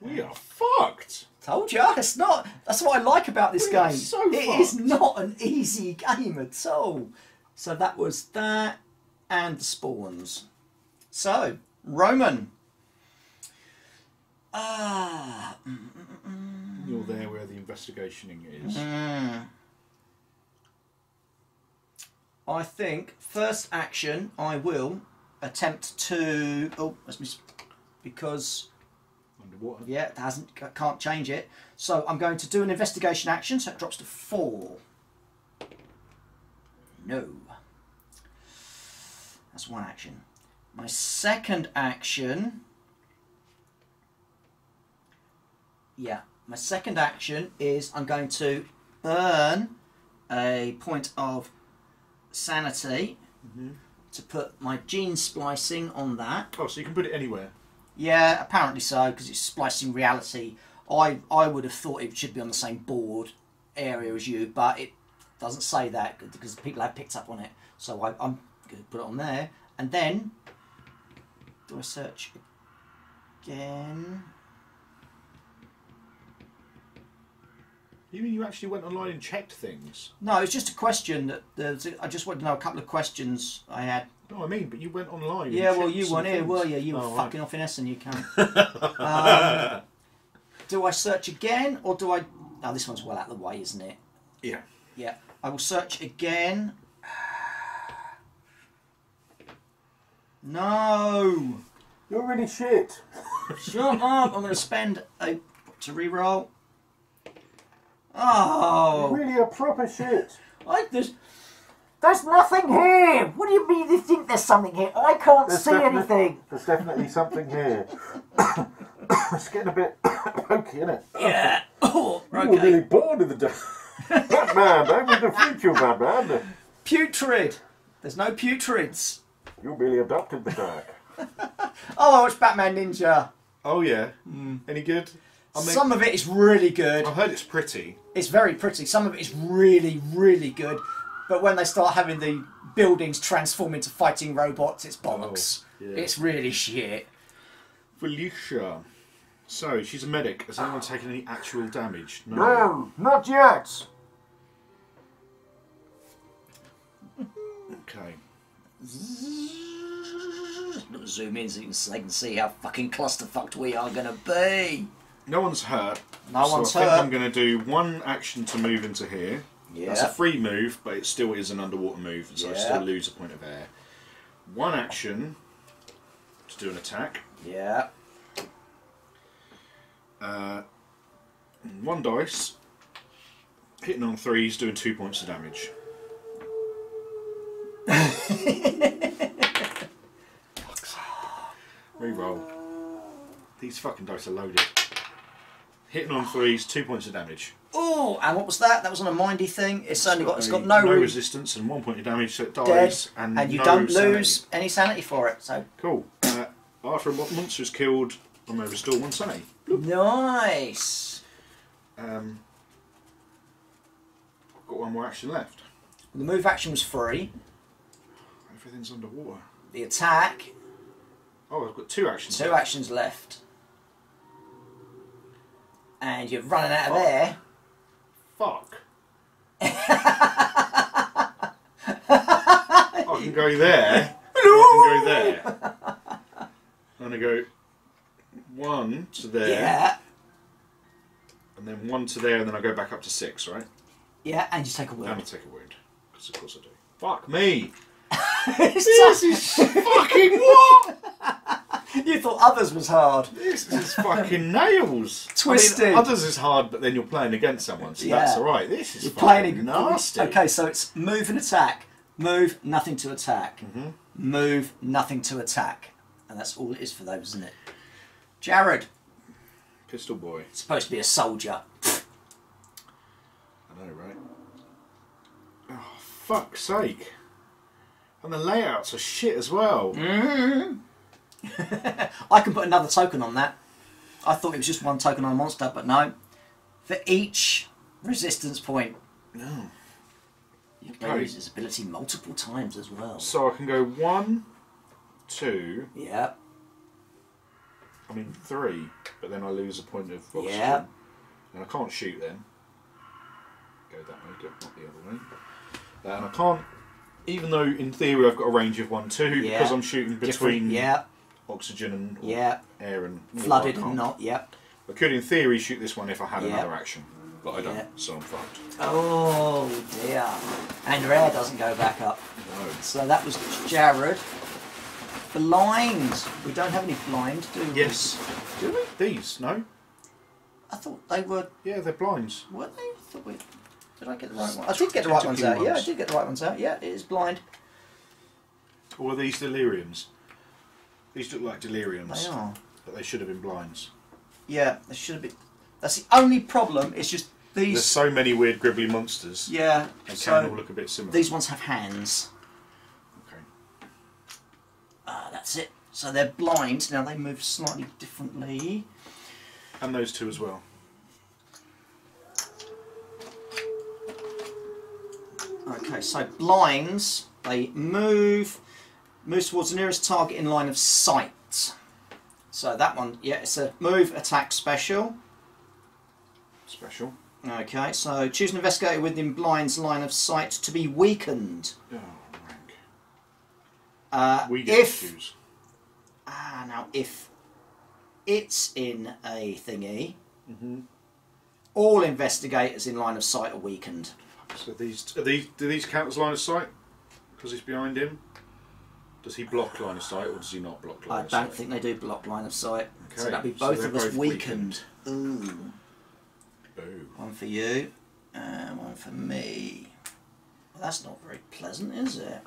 We are fucked. Told you, it's not. That's what I like about this We are game. so It is fucked. not an easy game at all. So that was that and the spawns. So, Roman. Ah. mm, mm, mm, You're there where the investigationing is. mm. I think first action I will attempt to. Oh, that's mis- because Underwater. Yeah, it hasn't. I Can't change it. So I'm going to do an investigation action. So it drops to four. No. That's one action. My second action. Yeah, my second action is I'm going to burn a point of sanity Mhm. to put my gene splicing on that. Oh, so you can put it anywhere. Yeah, apparently so because it's splicing reality. I I would have thought it should be on the same board area as you, but it doesn't say that because people have picked up on it. So I, I'm going to put it on there, and then do I search again? You mean you actually went online and checked things? No, it's just a question that there's. I just wanted to know a couple of questions I had. No, I mean, but you went online. and Yeah, well, you some weren't here, were you? You were Oh, right. fucking off in Essen, you can. um, do I search again, or do I Now this one's well out of the way, isn't it? Yeah. Yeah. I will search again. No. You're really shit. Shut up. I'm going to spend a to reroll. Oh. Really a proper shit. I, there's, There's nothing here. What do you mean you think there's something here? I can't There's see definite- anything. There's definitely something here. it's getting a bit pokey, isn't it? yeah. Oh, You were really born in the day. Batman, I'm in the future, Batman. Putrid. There's no putrids. You really adopted the dark. Oh, I watched Batman Ninja. Oh yeah. Hmm. Any good? I mean, Some of it is really good. I've heard it's pretty. It's very pretty. Some of it is really, really good. But when they start having the buildings transform into fighting robots, it's bollocks. Oh, yeah. It's really shit. Felicia. So she's a medic. Has anyone taken any actual damage? No, not yet. Okay. Zoom in so you can, can see how fucking clusterfucked we are going to be. No one's hurt. No so one's I think hurt. I'm going to do one action to move into here. Yeah. That's a free move, but it still is an underwater move, so I still lose a point of air. One action to do an attack. Yeah. Uh, one dice. Hitting on threes, doing two points of damage. Reroll. These fucking dice are loaded. Hitting on threes, two points of damage. Oh, and what was that? That was on a mindy thing. It's only got it's got no, no resistance and one point of damage, so it dead, dies. and, and, you no don't sanity. lose any sanity for it. So Cool. Uh, after a mo- monster is killed, I'm going to restore one sanity. nice. Um, I've got one more action left. The move action was free. Everything's underwater. The attack, Oh, I've got two actions. two left. actions left. And you're running out of air. Fuck. Oh, I can go there. I can go there. I'm to go one to there, Yeah. and then one to there, and then I go back up to six, right? Yeah, and you take a wound. And I take a wound. Because of course I do. Fuck me. This This is fucking what? you thought others was hard. This is fucking nails. Twisted. I mean, others is hard, but then you're playing against someone, so that's all right. This is You're playing nasty. Okay, so it's move and attack. Move, nothing to attack. Mm-hmm. Move, nothing to attack. And that's all it is for those, isn't it? Jared, Pistol boy. supposed to be a soldier. I know, right? Oh, fuck's sake. And the layouts are shit as well. Mm. I can put another token on that. I thought it was just one token on a monster, but no. For each resistance point, No. you can use this ability multiple times as well. So I can go one, two, Yeah, I mean three, but then I lose a point of oxygen. Yeah. And I can't shoot then. Go that way, go not the other way. Uh, and I can't, even though in theory I've got a range of one, two, Yeah. because I'm shooting between different. Yeah, oxygen and yeah. air and Flooded and not. Yep. I could, in theory, shoot this one if I had Yeah. another action, but I don't, Yeah. so I'm fucked. Oh dear. And your air doesn't go back up. No. So that was Jared. Blind. We don't have any blind, do we? Yes. Do we? These, no? I thought they were. Yeah, they're blinds. Were they? I thought we. Did I get the right one? I did get the right ones out. Yeah, I ones. did get the right ones out. Yeah, it is blind. Or are these deliriums? These look like deliriums, They are. but they should have been blinds. Yeah, they should have been. That's the only problem. It's just these. There's so many weird gribbly monsters. Yeah. They can all look a bit similar. these ones have hands. Okay. Ah, that's it. So they're blind. Now they move slightly differently. And those two as well. Okay, so blinds, they move, moves towards the nearest target in line of sight. So that one, yeah, it's a move, attack, special. Special. Okay, so choose an investigator within blind's line of sight to be weakened. Oh, rank. Uh, We get if to choose. ah now if it's in a thingy, Mm-hmm. All investigators in line of sight are weakened. So these are these do these count as line of sight? Because he's behind him. Does he block line of sight or does he not block line I of sight? I don't think they do block line of sight. So Okay, that'd be both they're of us both weakened. Ooh. Boo. One for you and one for me. Well, that's not very pleasant, is it?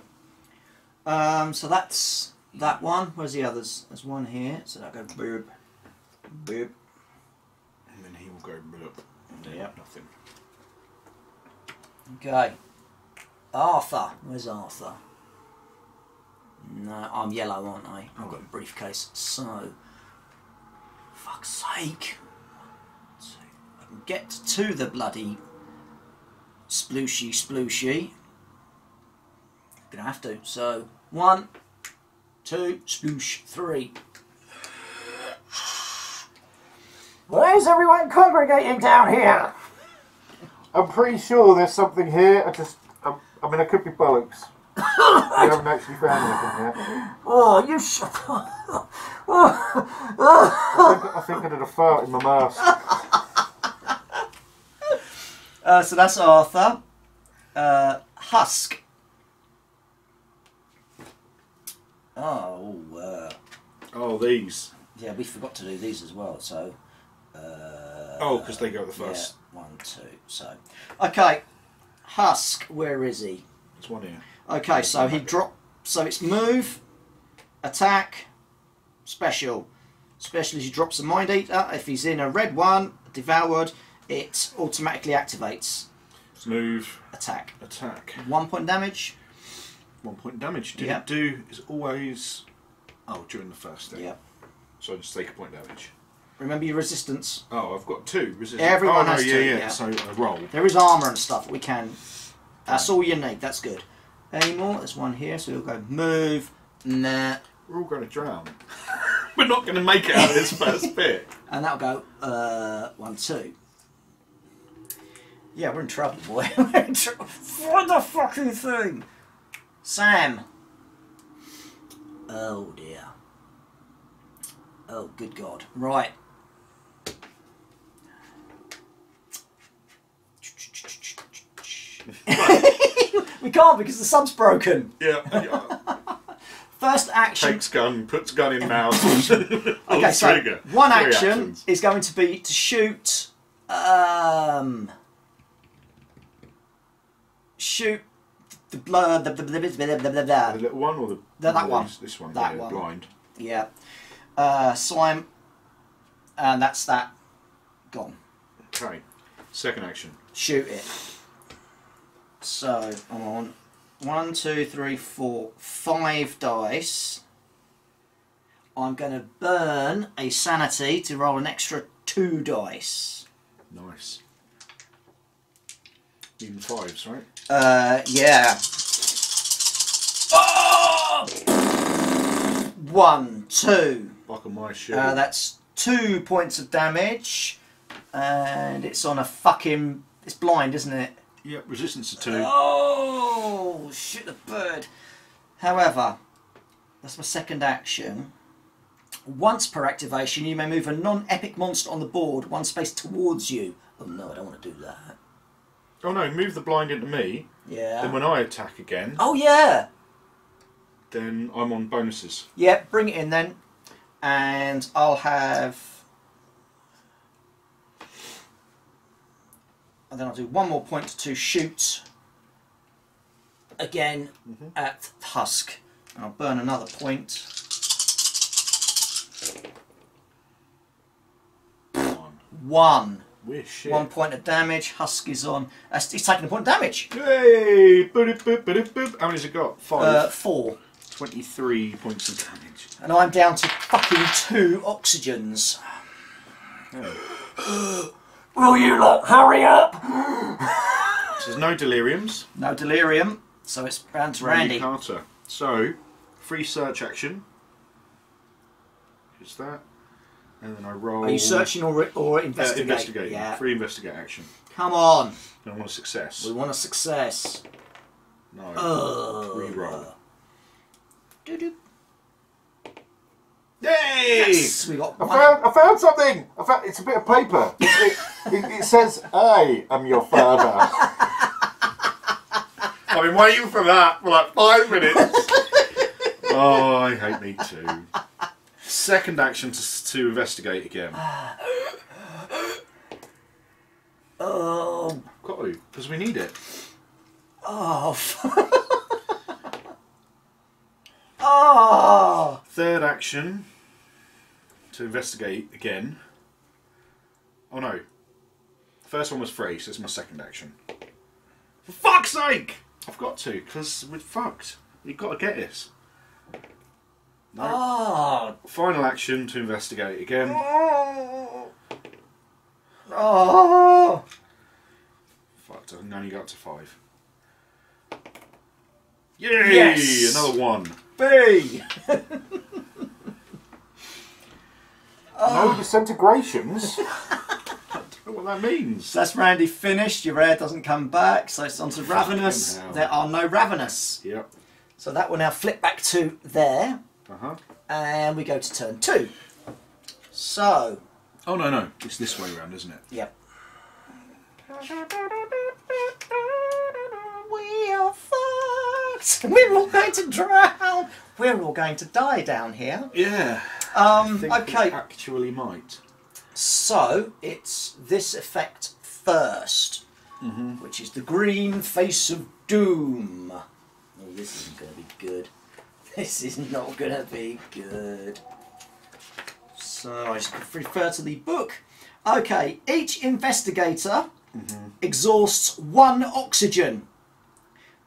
Um, so that's that one. Where's the others? There's one here. So that'll go boop, boop. And then he will go bloop. And then Yep. nothing. Okay. Arthur. Where's Arthur? No, I'm yellow, aren't I? I've got a briefcase. So, fuck's sake. So, I can get to the bloody splooshy splooshy. Gonna have to. So, one, two, sploosh, three. Why is everyone congregating down here? I'm pretty sure there's something here. I just, I'm, I mean, I could be bollocks. We haven't actually found anything yet. Oh, you shut up. I think, I think I did a fart in my mask. Uh, so that's Arthur. Uh, Husk. Oh, uh, Oh, these. yeah, we forgot to do these as well. So, uh, Oh, because they go the first. yeah, one, two. So, okay, Husk. Where is he? There's one here. Okay, so he drop. So it's move, attack, special. Special is he drops a mind eater. If he's in a red one, devoured, it automatically activates Move, attack. attack. One point damage. One point damage. Did Yeah. it do is always Oh, during the first day. Yep. So I just take a point damage. Remember your resistance. Oh, I've got two resistance. Everyone oh, no, has yeah, two, yeah. yeah. So I roll. There is armour and stuff we can. That's all you need. That's good. Any more? There's one here, so we'll go move. Nah. We're all going to drown. We're not going to make it out of this first bit. And that'll go uh, one, two. Yeah, we're in trouble, boy. we're in trouble. What the fucking thing? Sam. Oh dear. Oh, good God. Right. we can't because the sub's broken. Yeah. First action. Takes gun, puts gun in mouth. Okay, so trigger. one Three action actions. is going to be to shoot. Um, shoot the blood. The, the, the, the, the, the, little one or the that one. This, this one. That yeah, one. Blind. yeah. Uh, slime, and that's that. Gone. Okay. Second action. Shoot it. So I'm on one, two, three, four, five dice. I'm going to burn a sanity to roll an extra two dice. Nice. Even fives, right? Uh, yeah. Oh! One, two. Buckle my shit. Uh, that's two points of damage, and it's on a fucking. It's blind, isn't it? Yep, resistance to two. Oh, shit the bird. However, that's my second action. Once per activation, you may move a non-epic monster on the board one space towards you. Oh no, I don't want to do that. Oh no, move the blind into me. Yeah. Then when I attack again, Oh yeah. then I'm on bonuses. Yeah, bring it in then. And I'll have. And then I'll do one more point to shoot again at Husk. And I'll burn another point. One. One. We're. One point of damage. Husk is on. Uh, he's taking a point of damage. Yay! Boop, boop, boop, boop. How many's it got? Five. Uh, four. 23 points of damage. And I'm down to fucking two oxygens. Will you lot hurry up? So there's no deliriums. No delirium. So it's round to Randy Randy. Carter. So, free search action. Is that? And then I roll. Are you searching or, or Uh, investigating? investigate. Yeah. Free investigate action. Come on. And I want a success. We want a success. No. Oh. Reroll. Doo-doo. Yay! Yes, we got I found, I found something. I found, it's a bit of paper. It, it, it, it says, "I am your father." I've been waiting for that for like five minutes. oh, I hate me too. Second action to, to investigate again. Oh, Got to, because we need it. oh, f- oh. Third action to investigate again. Oh no. First one was free, so it's my second action. For fuck's sake! I've got to, because we're fucked. You've got to get this. No. Oh, Final action to investigate again. oh. oh. Fucked, I can only go up to five. Yay! Yes! Another one. B. No disintegrations. I don't know what that means. So that's Randy finished. Your rare doesn't come back, so it's on to Ravenous. Hell. There are no Ravenous. Yep. So that will now flip back to there, Uh huh. and we go to turn two. So, Oh no no, it's this way around, isn't it? yep. We are fucked. We're all going to drown. We're all going to die down here. Yeah. I Um, think okay, we actually might. so it's this effect 1st which is the green face of doom. Oh, this isn't going to be good. This is not going to be good. So I just refer to the book. Okay, each investigator exhausts one oxygen.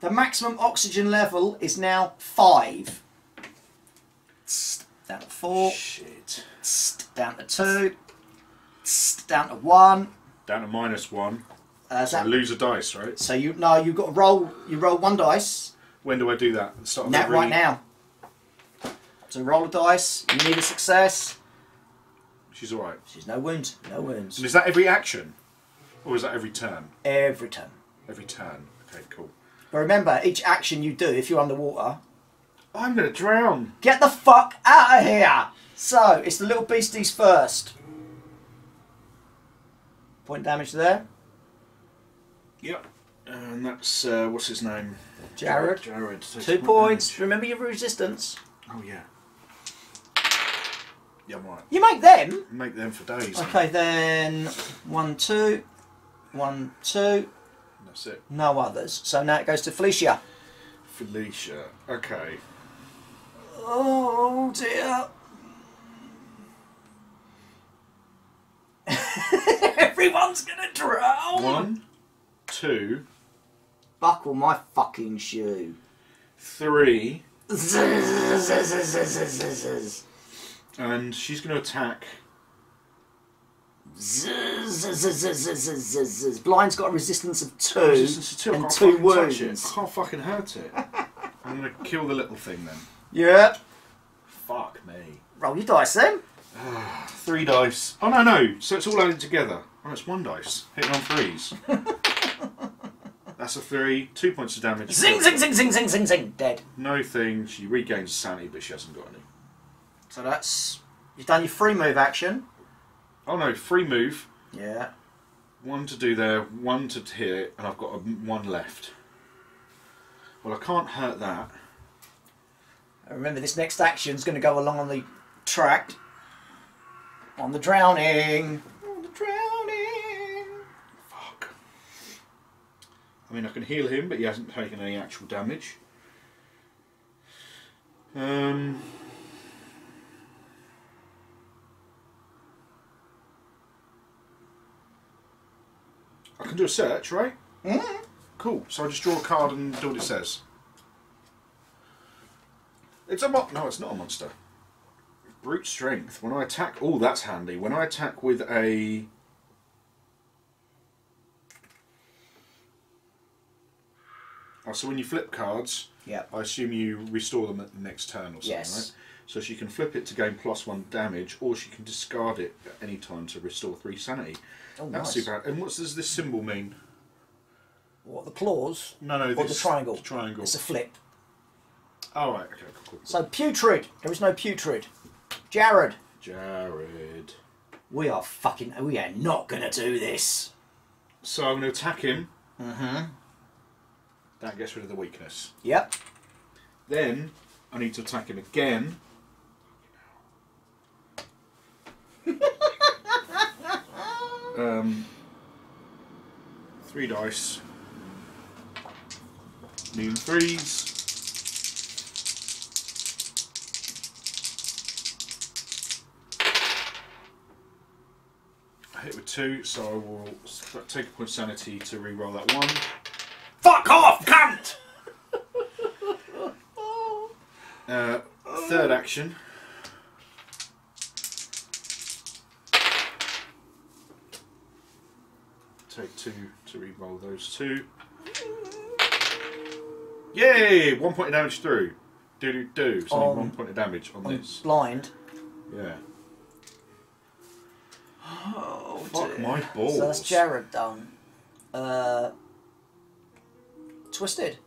The maximum oxygen level is now five. Down to four. Shit. Down to two. Down to one. Down to minus one. Uh, So I lose a dice, right? so you no, you've got to roll. You roll one dice. When do I do that? Start Now, right now. So roll a dice. You need a success. She's alright. She's no wounds. No wounds. And is that every action? Or is that every turn? Every turn. Every turn. Okay, cool. But remember, each action you do, if you're underwater, I'm gonna drown. get the fuck out of here. So it's the little beasties first. Point damage there. Yep. And that's uh, what's his name? Jared. Jared. takes Two point points. damage. Remember your resistance. Oh yeah. Yeah, right. You make them. Make them for days. Okay, then one, two, one, two. That's it. No others. So now it goes to Felicia. Felicia. Okay. Oh dear. Everyone's gonna drown. One, two, Buckle my fucking shoe. three, and she's gonna attack. Blind's got a resistance of two, Resistance to two. I and can't two fucking it. wounds. I can't fucking hurt it. I'm gonna kill the little thing then. Yeah. Fuck me. Roll your dice then. Three dice. Oh no no. So it's all added together. Oh, it's one dice. Hitting on threes. That's a three. Two points of damage. Zing, zing, zing, zing, zing, zing, zing. Dead. No thing. She regains sanity, but she hasn't got any. So that's you've done your free move action. Oh no, free move. Yeah. One to do there, one to hit, and I've got a, one left. Well, I can't hurt that. And remember, this next action is going to go along on the track. On the drowning. On the drowning. Fuck. I mean, I can heal him, but he hasn't taken any actual damage. Um. I can do a search, right? Mm. Cool. So I just draw a card and do what it says. It's a mon- No, it's not a monster. Brute strength. When I attack, oh, that's handy. When I attack with a Oh, so when you flip cards, Yep. I assume you restore them at the next turn or something, Yes. right? So she can flip it to gain plus one damage, or she can discard it at any time to restore three sanity. Oh, That's nice. super. And what does this symbol mean? What, the claws? No, no, Or the triangle? the triangle. It's a flip. Oh right, okay, cool, cool. So putrid. There is no putrid. Jared. Jared. We are fucking. We are not gonna do this. So I'm to attack him. Mm-hmm. That gets rid of the weakness. Yep. Then I need to attack him again. um, three dice. Needing threes. Hit with two, so I will take a point of sanity to re-roll that one. Fuck off, cunt! Uh, third action. Take two to re-roll those two. Yay! One point of damage through. Do do do. So only On- one point of damage on I'm this. blind. Yeah. Oh, Fuck my balls. So that's Jared done. Uh, twisted.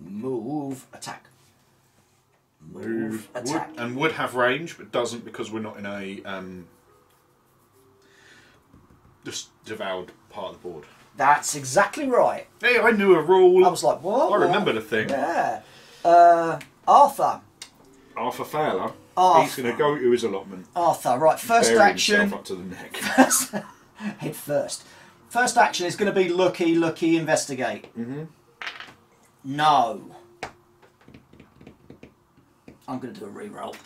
Move. Attack. Move. Would, Attack. and would have range, but doesn't because we're not in a um, just devoured part of the board. That's exactly right. Hey, I knew a rule. I was like, what? I remember the thing. Yeah. Uh, Arthur. Arthur Fowler. Arthur. He's going to go to his allotment. Arthur. Right. First action. up to the neck. Head first. First action is going to be looky, looky, investigate. mm-hmm. No. I'm going to do a reroll.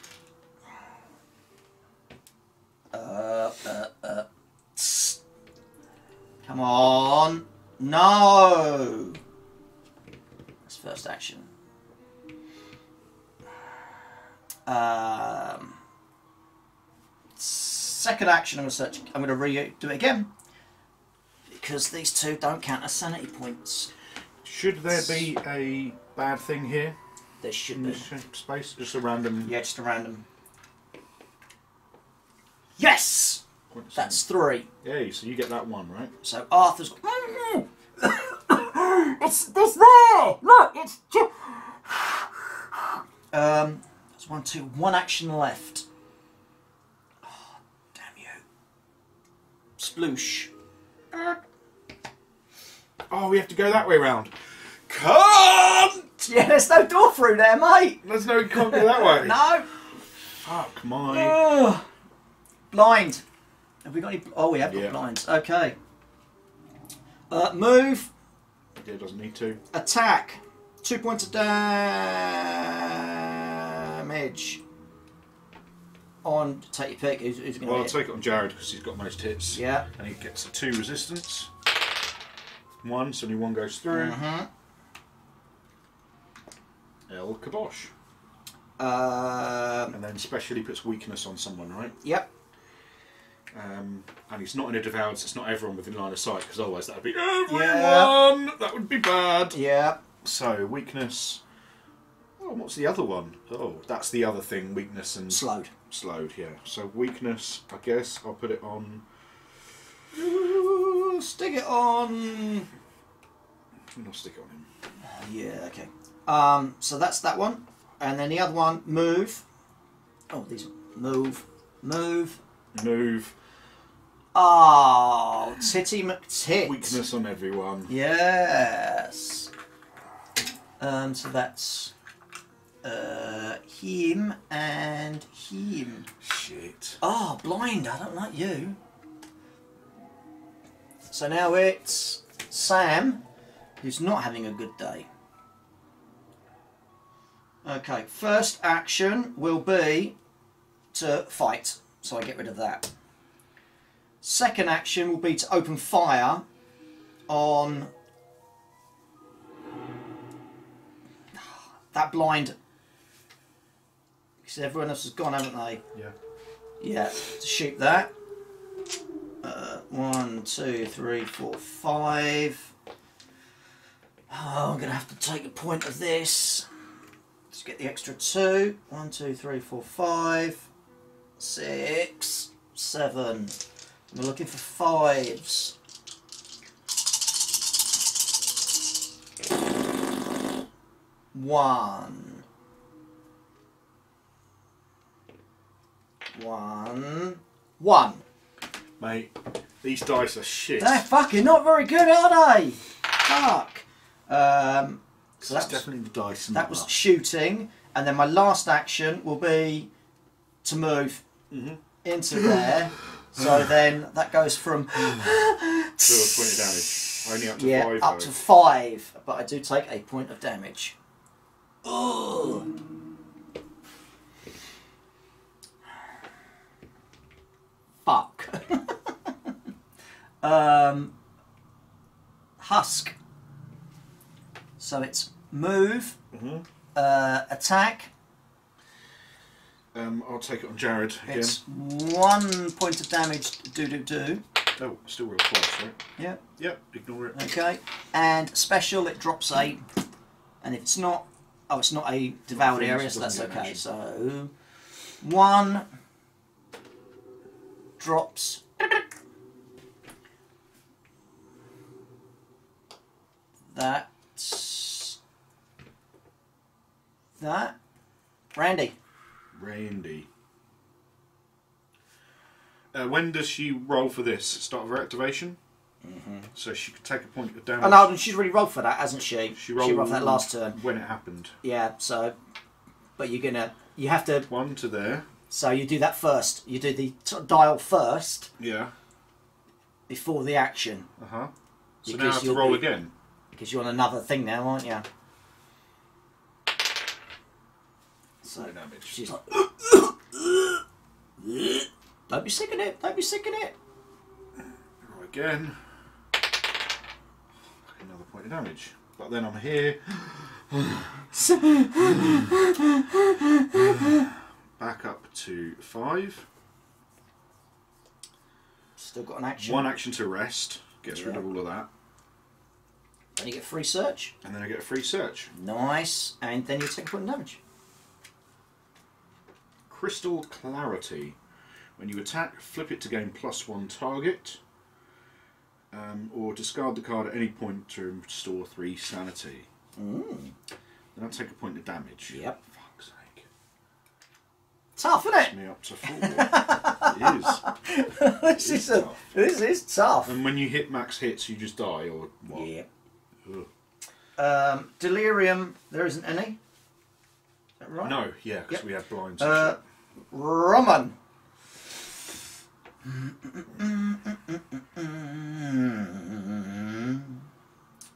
Uh, uh, uh. tss. Come on. No. That's first action. Um, second action, I'm going to search. I'm going to redo it again because these two don't count as sanity points. Should there be a bad thing here There should in be. this space? Just a random. Yeah, just a random. Yes! point That's sense. three. Yeah, so you get that one, right? So Arthur's. It's it's there. Look, it's ju- Um, one, two, one action left. Oh, damn you. Sploosh. Oh, we have to go that way round. Can't! Yeah, there's no door through there, mate. There's no, you can't go that way. No. Fuck my. Ugh. Blind. Have we got any? Oh, we have got Yeah. blinds. Okay. Uh, move. Yeah, doesn't need to. Attack. Two points of damage. On take your pick. Who's, who's going Well, to I'll take it on Jared because he's got most hits. Yeah. And he gets a two resistance. One, so only one goes through. Mm-hmm. El Kabosh. Um, And then specially puts weakness on someone, right? yep. Um, and he's not in a devoured, so it's not everyone within line of sight, because otherwise that would be everyone! That would be bad! Yeah. So, weakness. Oh, what's the other one? Oh, that's the other thing, weakness and Slowed. slowed, yeah. So, weakness, I guess I'll put it on. Ooh, stick it on. I'll stick it on him. Yeah. Okay. Um. So that's that one, and then the other one. Move. Oh, these move, move. Move, Oh, titty McTit. weakness on everyone. Yes. Um. So that's uh him and him. Shit. Oh, blind. I don't like you. So now it's Sam, who's not having a good day. Okay, first action will be to fight, so I get rid of that. Second action will be to open fire on that blind. Because everyone else has gone, haven't they? Yeah. Yeah, to shoot that. Uh, one, two, three, four, five. Oh, I'm gonna have to take a point of this. Let's get the extra two. One, two, three, four, five, six, seven. We're looking for fives. One. One. One. Mate, these dice are shit. They're fucking not very good, are they? Fuck. Um, so That's definitely the dice. that was shooting, and then my last action will be to move Mhm. into there. So then that goes from Two or 20 damage. Only up to yeah five. up though. to five, but I do take a point of damage. Ugh. Fuck. um, husk. So it's move, Mhm. uh, attack. Um, I'll take it on Jared again. It's one point of damage. Do do do. Oh, still real close, right? Yeah. Yep, ignore it. Okay. And special, it drops eight. And if it's not, oh, it's not a devoured area, so that's okay. So one drops. That's that. Randy. Randy. Uh, when does she roll for this? Start of her activation? Mm-hmm. So she could take a point of damage. Oh no, she's really rolled for that, hasn't she? She rolled, for that last turn. When it happened. Yeah. So, but you're gonna, you have to. One to there. So you do that first. You do the t- dial first Yeah. before the action Uh huh. So Because now I have to roll be- again. because you're on another thing now, aren't you? So damage. she's like, "Don't be sick in it! Don't be sick in it!" Roll again. Another point of damage. But then I'm here. Back up to five. Still got an action. One action to rest. Gets rid of all of that. Then you get free search. And then I get a free search. Nice, and then you take a point of damage. Crystal Clarity. When you attack, flip it to gain plus one target. Um, or discard the card at any point to restore three sanity. Mm. Then I'll take a point of damage. Yep. Tough, isn't it? me up to four. it is. this is a, tough. this is tough. And when you hit max hits, you just die, or what? Yeah. Um, delirium, there isn't any. Is right? No, yeah, because Yep. we had blinds. Uh, Roman.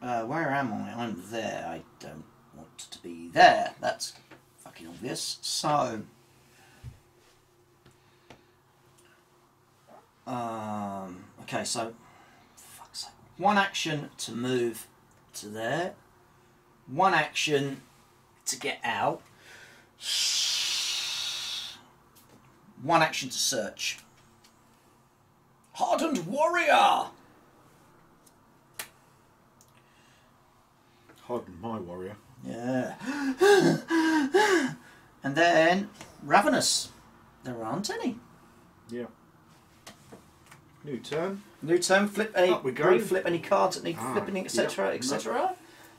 Uh, where am I? I'm there. I don't want to be there. That's fucking obvious. So, um, okay. So, fuck's sake. One action to move to there. One action to get out. One action to search. Hardened warrior. Hardened my warrior. Yeah. and then ravenous. There aren't any. Yeah. New turn. New turn. Flip any. Up we go. Flip any cards that need Ah, flipping, etc., yep, etc.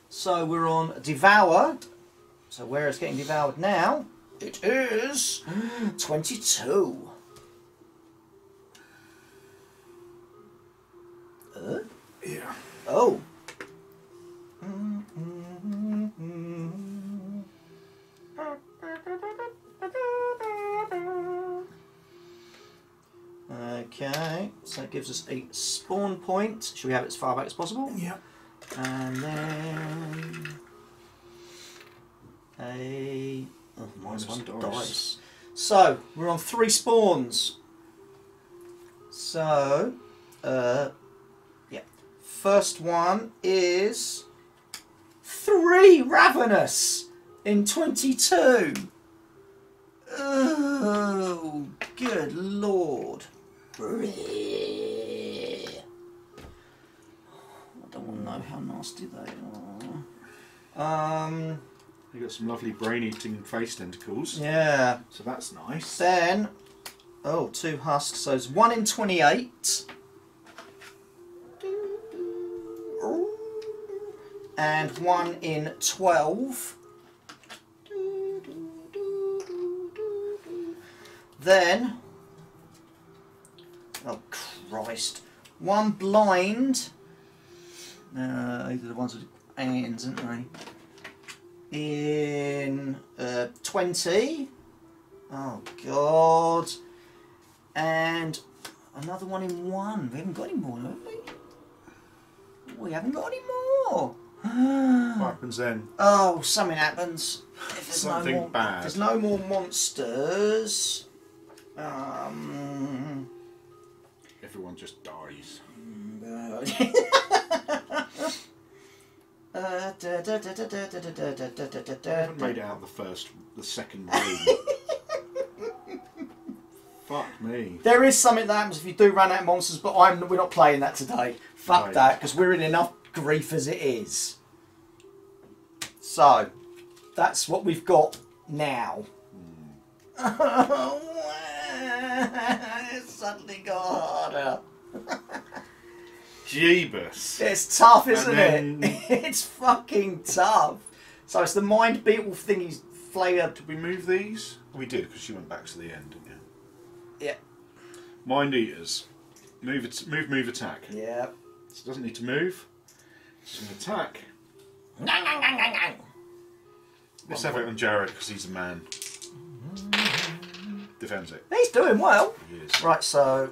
So we're on devour. So where is getting devoured now? It is twenty-two. Uh, Yeah. oh. Okay, so that gives us a spawn point. Should we have it as far back as possible? Yeah. And then a oh, minus Minus one dice. dice. So we're on three spawns. So, uh, yeah. First one is three ravenous in twenty-two. Oh, good lord. I don't want to know how nasty they are. Um, You got some lovely brain-eating face tentacles. yeah. So that's nice. Then, oh, two husks. So it's one in 28. And one in 12. Then, Oh Christ! One blind. Uh, these are the ones with hands, aren't they? In uh, twenty. Oh God! And another one in one. We haven't got any more, have we? We haven't got any more. What happens then? Oh, something happens. If there's Something no more, bad. There's no more monsters. Um everyone just dies. I haven't made it out the first, the second room. Fuck me. There is something that happens if you do run out of monsters, but I'm we're not playing that today. Fuck right. that, because we're in enough grief as it is. So, that's what we've got now. Mm. it's suddenly got harder. Jeebus. It's tough, isn't And it? it's fucking tough. So it's the mind beetle thing he's flavoured. Did we move these? We did because she went back to the end, didn't you? Yeah. Mind eaters. Move, it, move, move, attack. Yeah. So it doesn't need to move. It's an attack. Let's have it on Jared because he's a man. Defends it. He's doing well. He. Right, so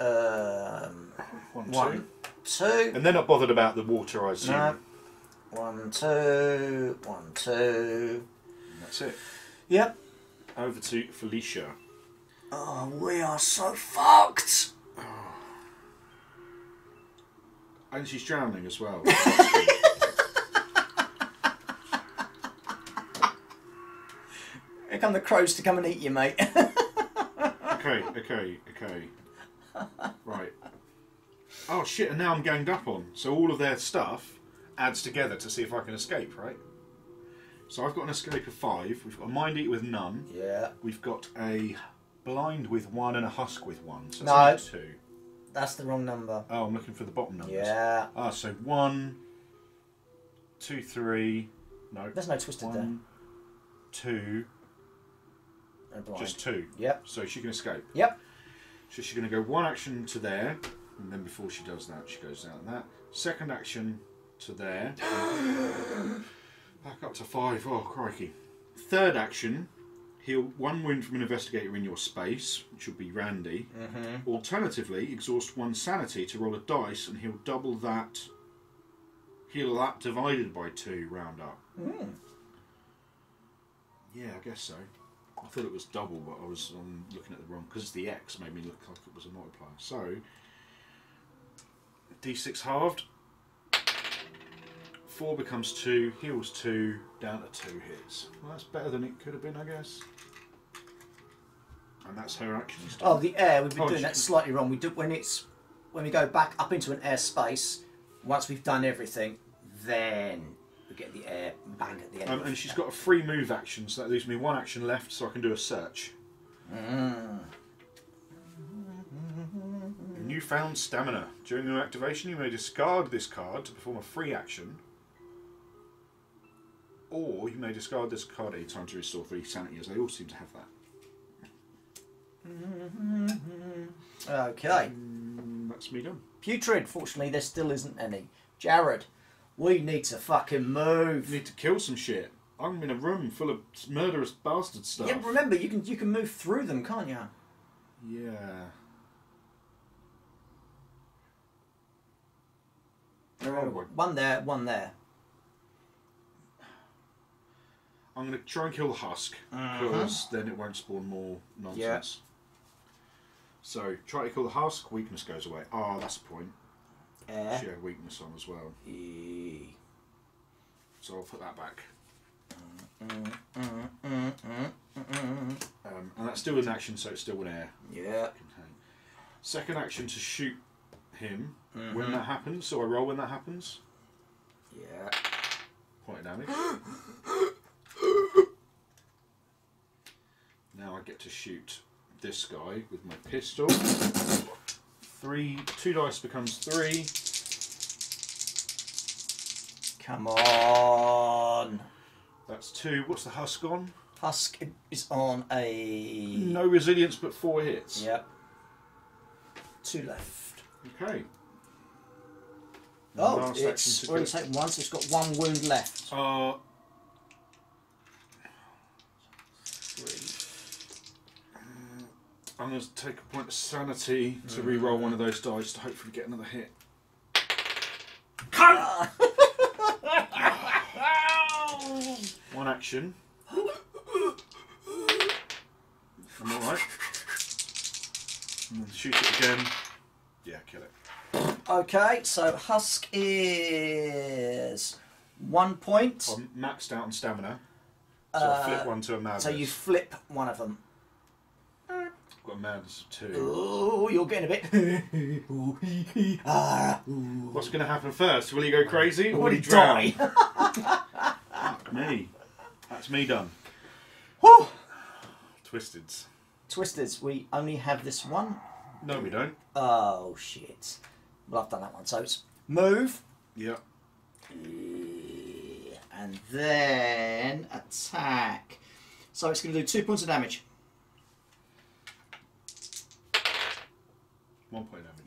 um, One, one, two. two, And they're not bothered about the water, I assume. no, one, two, one, two. And that's it. Yep. Over to Felicia. Oh, we are so fucked. And she's drowning as well. Here come the crows to come and eat you, mate. okay, okay, okay. Right. Oh shit, and now I'm ganged up on. So all of their stuff adds together to see if I can escape, right? So I've got an escape of five. We've got a mind eater with none. yeah, We've got a blind with one and a husk with one. So No. that's only two. that's the wrong number. Oh, I'm looking for the bottom numbers. Yeah. Ah, so one, two, three. No. There's no twisted there. One, two, Just two. Yep. So she can escape. Yep. So she's going to go one action to there, and then before she does that, she goes down that. Second action to there. Back up to five. Oh, crikey. Third action, heal one wound from an investigator in your space, which will be Randy. Mm-hmm. Alternatively, exhaust one sanity to roll a dice, and he'll double that. Heal that divided by two round up. Mm. Yeah, I guess so. I thought it was double, but I was um, looking at the wrong because the X made me look like it was a multiplier. So, D6 halved. Four becomes two, heals two, down to two hits. Well, that's better than it could have been, I guess. And that's her action. Oh, the air. We've been Oh, doing that slightly wrong. We do when it's when we go back up into an air space. Once we've done everything, then we get the air back at the end. Um, and she's got a free move action, so that leaves me one action left, so I can do a search. Mm. Newfound stamina. During your activation, you may discard this card to perform a free action, or you may discard this card any time to restore three sanity, as they all seem to have that. Okay. Mm, that's me done. Putrid. Fortunately, there still isn't any. Jared, we need to fucking move. need to kill some shit. I'm in a room full of murderous bastard stuff. Yeah, remember you can you can move through them, can't you? Yeah. Oh, one there, one there. I'm going to try and kill the husk, because then it won't spawn more nonsense. So, try to kill the husk, weakness goes away. Ah, that's the point. Air. She had weakness on as well. E. So I'll put that back. Mm, mm, mm, mm, mm. Um, and that's still an action, so it's still an air Yeah. Second action to shoot him Mm-hmm. when that happens. So I roll when that happens. Yeah. Point of damage. now I get to shoot this guy with my pistol. Three, two dice becomes three. Come on. That's two. What's the husk on? Husk is on a. No resilience, but four hits. Yep. two left. Okay. Oh, it's already to taken one, so it's got one wound left. Uh, I'm going to take a point of sanity to re-roll one of those dice to hopefully get another hit. One action. I'm alright. And then shoot it again. Yeah, kill it. Okay, so Husk is one point. I'm maxed out on stamina. So I Uh, flip one to a madness. So you flip one of them. Got a madness of two. Oh, you're getting a bit. Ah, ooh. What's going to happen first? Will he go crazy or will he drown? die? Fuck me. That's me done. Whew. Twisteds. Twisters, we only have this one. No, we don't. Oh shit. Well, I've done that one. So it's move Yeah. and then attack. So it's going to do two points of damage.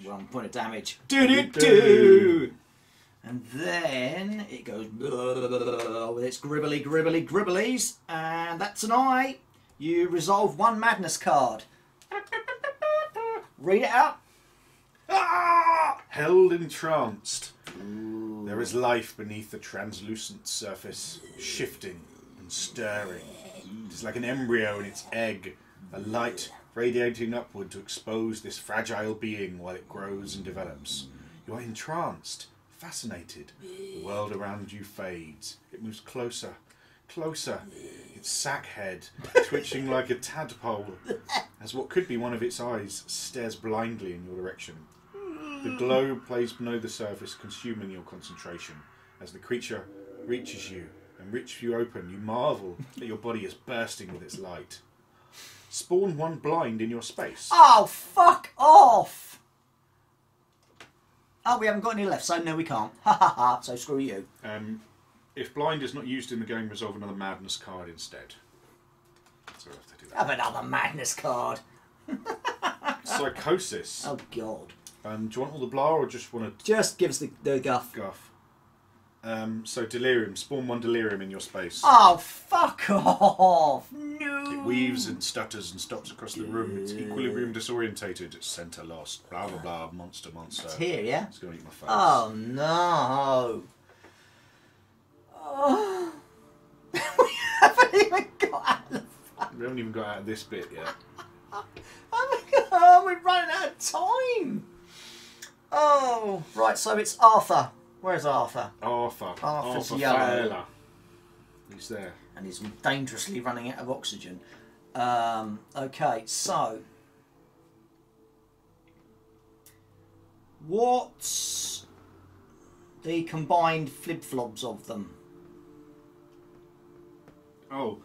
One point damage. One point of damage. Do, do, Do-do-do. And then it goes with its gribbly, gribbly, gribblies, and that's an eye. You resolve one madness card. Read it out. Ah! Held entranced. There is life beneath the translucent surface, shifting and stirring. It is like an embryo in its egg, a light radiating upward to expose this fragile being while it grows and develops. You are entranced, fascinated. The world around you fades. It moves closer, closer. Its sack head, twitching like a tadpole, as what could be one of its eyes stares blindly in your direction. The glow plays below the surface, consuming your concentration. As the creature reaches you and rips you open, you marvel that your body is bursting with its light. Spawn one blind in your space. Oh, fuck off! Oh, we haven't got any left, so no, we can't. Ha ha ha, so screw you. Um, if blind is not used in the game, resolve another madness card instead. So we'll have to do that. Have another madness card. Psychosis. Oh, God. Um, do you want all the blah or just want to Just give us the, the guff. guff? Um, so delirium. Spawn one delirium in your space. Oh, fuck off! No! It weaves and stutters and stops across the room. Its equilibrium disorientated. Its center lost. Blah blah blah. Monster, monster. It's here, yeah? It's going to eat my face. Oh, no. Oh. we haven't even got out of the We haven't even got out of this bit yet. Oh my god, we're running out of time. Oh, right, so it's Arthur. Where's Arthur? Arthur. Arthur's Arthur yellow. Fowler. He's there. And he's dangerously running out of oxygen. Um, okay, so. What's the combined flip flops of them? Oh,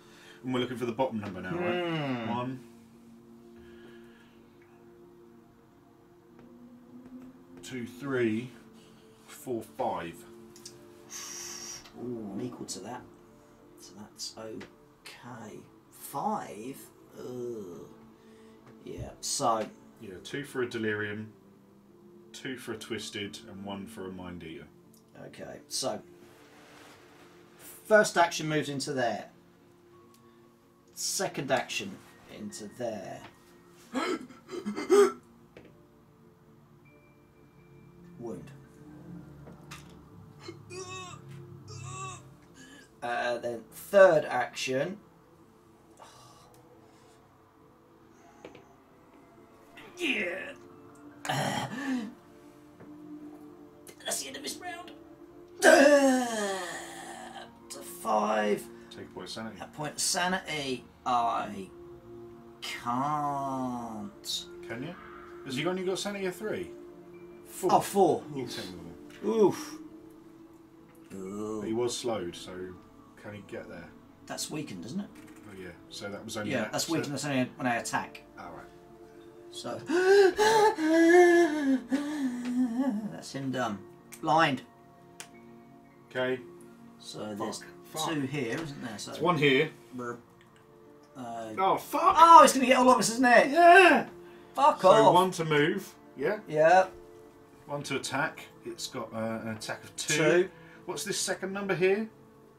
and we're looking for the bottom number now, right? Hmm. One. Two, three, four, five. Ooh, I'm equal to that. So that's okay. Five? Ugh. Yeah, so. Yeah, two for a delirium, two for a twisted, and one for a mind eater. Okay, so first action moves into there. Second action into there. Wound. Uh, then third action. Yeah. That's the end of this round. to five. Take a point of sanity. At point of sanity, I can't. Can you? Has he only got sanity of three? Four. Oh, four. You can take them. Oof. Ooh. he was slowed, so can he get there? That's weakened, isn't it? Oh yeah. So that was only. Yeah, that, that's so- weakened. That's only when I attack. All right. So that's him done. Blind. Okay. So there's Fuck. two here, isn't there? So There's one here. Uh, Oh fuck! oh, it's gonna get all of us, isn't it? Yeah. Fuck So off. one to move, Yeah. Yeah. One to attack. It's got uh, an attack of two. Two. What's this second number here?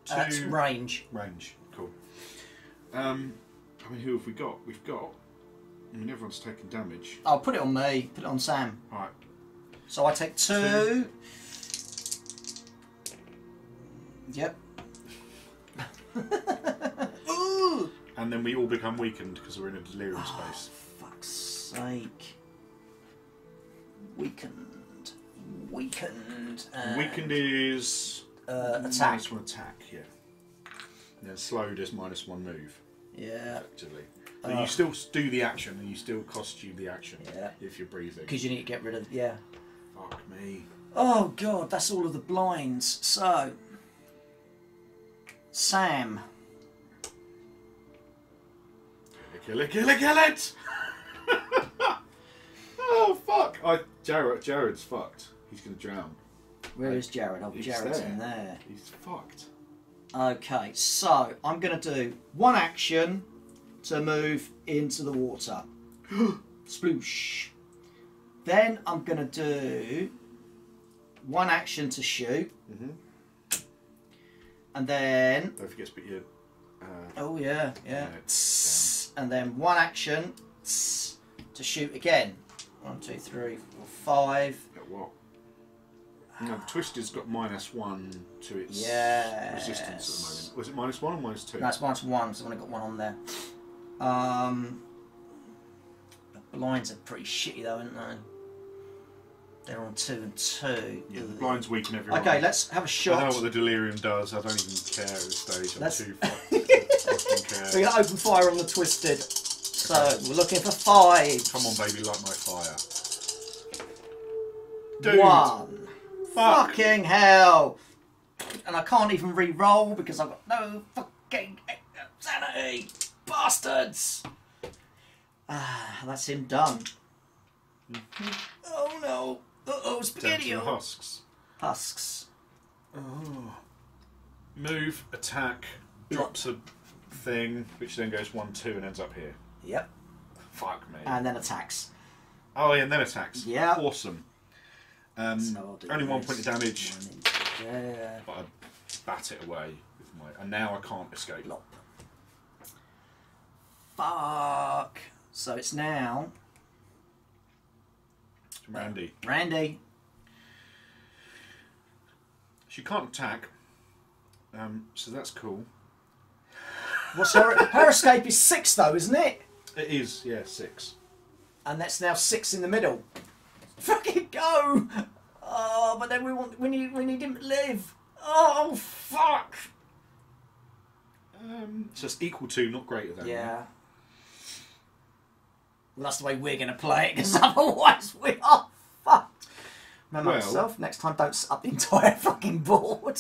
That's Two. range. Range. Cool. Um, I mean, who have we got? We've got. I mean, everyone's taking damage. I'll put it on me. Put it on Sam. All right. So I take two. Yep. Ooh. And then we all become weakened because we're in a delirium Ah. space. Fuck's sake. Weakened. Weakened. And, Weakened is Uh, attack. minus one attack. Yeah. And then slowed is minus one move. Yeah. Effectively. So Ah. you still do the action, and you still cost you the action Yeah. if you're breathing. Because you need to get rid of. Yeah. Fuck me. Oh god, that's all of the blinds. So. Sam. Kill it, kill it, kill it! oh fuck! I Jared, Jared's fucked. He's gonna drown. Where is Jared? Oh, He's Jared's there. in there. He's fucked. Okay, so I'm going to do one action to move into the water. Sploosh. Then I'm going to do one action to shoot. Mhm. And then, Don't forget to put your. Uh, oh yeah, yeah. Yeah, And then one action to shoot again. One, two, three, four, five. at what? No, the Twister's got minus one to its Yes. resistance at the moment. Was it minus one or minus two? That's minus one, so I've only got one on there. Um, the blinds are pretty shitty though, aren't they? They're on two and two. yeah, the blinds weaken everyone. Okay, let's have a shot. I know what the delirium does. I don't even care at this stage. I'm Let's- too. We're gonna open fire on the twisted. So we're looking for five. Come on, baby, light my fire. Dude, One. Fuck. Fucking hell! And I can't even re-roll because I've got no fucking sanity. Bastards! Ah, that's him done. Oh no! Uh oh, spaghetti! husks. Husks. Oh. Move, attack, drops a thing, which then goes one, two, and ends up here. Yep. Fuck me. And then attacks. oh, yeah, and then attacks. Yeah. Awesome. Um, So only one point of damage, but I bat it away with my. And now I can't escape. Blop. Fuck. So it's now Randy. Randy. She can't attack, um, so that's cool. What's her her escape is six though, isn't it? It is, yeah, six. And that's now six in the middle. Fucking go! Oh, but then we want we need we need him to live. Oh fuck! Um, so it's equal to, not greater than. Yeah. Well, that's the way we're going to play it, because otherwise we are fucked. Remember Well- myself, next time don't set up the entire fucking board.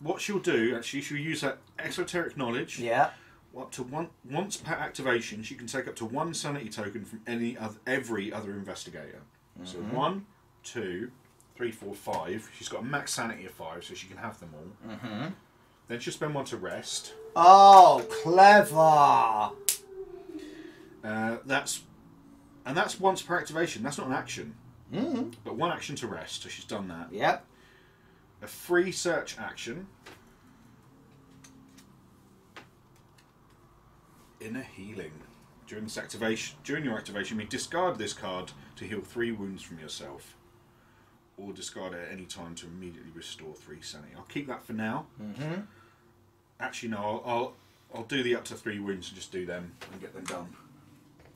What she'll do, actually, she'll use her exoteric knowledge. yeah. Up to one once per activation, she can take up to one sanity token from any other, every other investigator. So one, two, three, four, five. She's got a max sanity of five, so she can have them all. Mm-hmm. Then she'll spend one to rest. Oh, clever. Uh, that's and that's once per activation. That's not an action, Mm. but one action to rest. So she's done that. Yep. A free search action. Inner healing. During this activation, during your activation, you may discard this card to heal three wounds from yourself, or discard it at any time to immediately restore three sanity. I'll keep that for now. Mm-hmm. Actually, no. I'll, I'll I'll do the up to three wounds and just do them and get them done.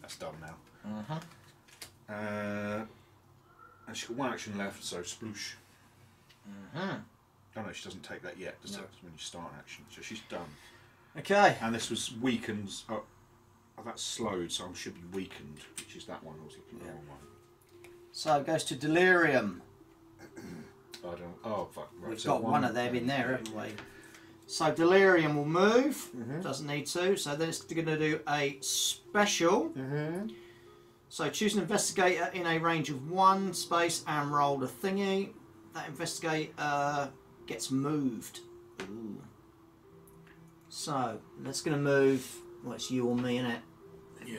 That's done now. Mm-hmm. Uh, and she's got one action left, so sploosh. Mm-hmm. Oh no, she doesn't take that yet. Does No. when you start an action, so she's done. Okay. And this was weakened. Oh, oh, that's slowed, so I should be weakened, which is that one. I was looking at the Yeah. wrong one. So it goes to delirium. I don't. Oh fuck. Right, We've so got one, of them in there, haven't we? So delirium will move. Mhm. Doesn't need to. So then it's going to do a special. Mm-hmm. So choose an investigator in a range of one space and roll a thingy. That investigator gets moved. Ooh. So that's going to move. Well, it's you or me, innit? Yeah.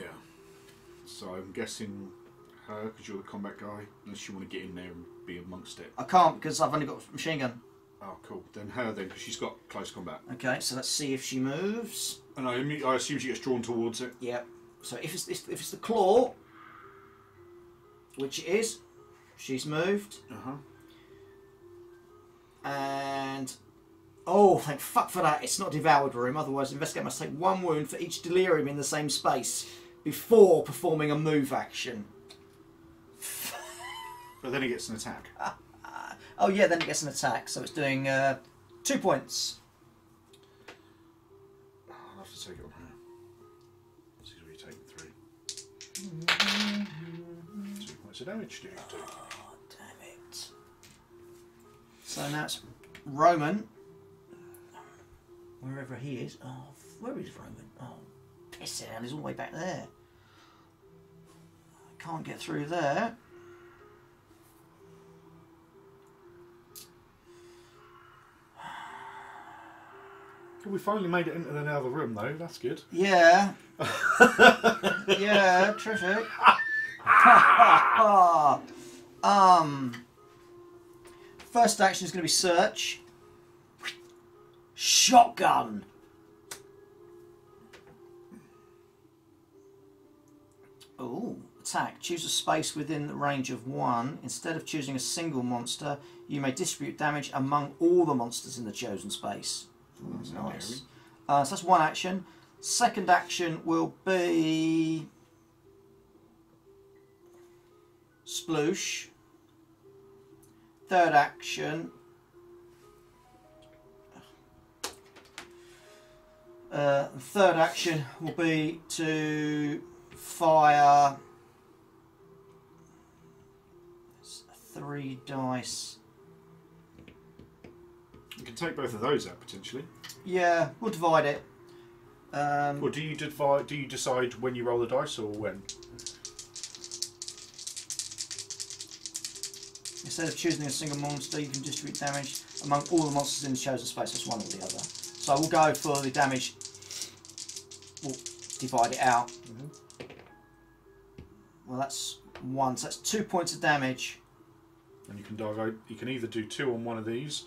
So I'm guessing her because you're the combat guy. Unless you want to get in there and be amongst it. I can't because I've only got a machine gun. Oh, cool. Then her then because she's got close combat. Okay, so let's see if she moves. And I, imme- I assume she gets drawn towards it. Yep. So if it's if it's the claw, which it is, she's moved, Uh huh. and oh, thank fuck for that! It's not devoured room. Otherwise, the investigator must take one wound for each delirium in the same space before performing a move action. But then he gets an attack. Oh yeah, then it gets an attack. So it's doing uh, two points. I'll have to take it on her. This is where you take three. Two points of damage. Do you do? Oh, damn it. So now it's Roman. Wherever he is. Oh, where is Roman? Oh, piss it out. He's all the way back there. I can't get through there. We finally made it into the other room though. That's good. Yeah. yeah, terrific. um. First action is going to be search. Shotgun. Oh, attack. Choose a space within the range of one. Instead of choosing a single monster, you may distribute damage among all the monsters in the chosen space. Ooh, That's nice. Uh, so that's one action. Second action will be sploosh. Third action. Uh, third action will be to fire three dice. You can take both of those out potentially. Yeah, we'll divide it. Um, Or do you divide? Do you decide when you roll the dice or when? Instead of choosing a single monster, you can distribute damage among all the monsters in the chosen space. That's one or the other. So we'll go for the damage. We'll divide it out. Well, that's one. So that's two points of damage. And you can divide. You can either do two on one of these,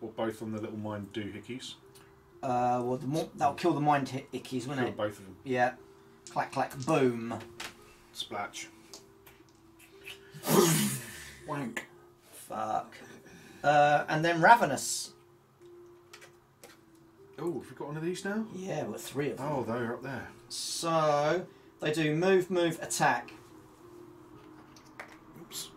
or both on the little mind doohickeys. Uh, well, the more, that'll kill the mind hit ickies, won't Kill it? both of them. Yeah. Clack, clack, boom. Splatch. Wank. Fuck. Uh, and then Ravenous. Oh, have we got one of these now? Yeah, we've got three of them. Oh, they're up there. So they do move, move, attack. Oops.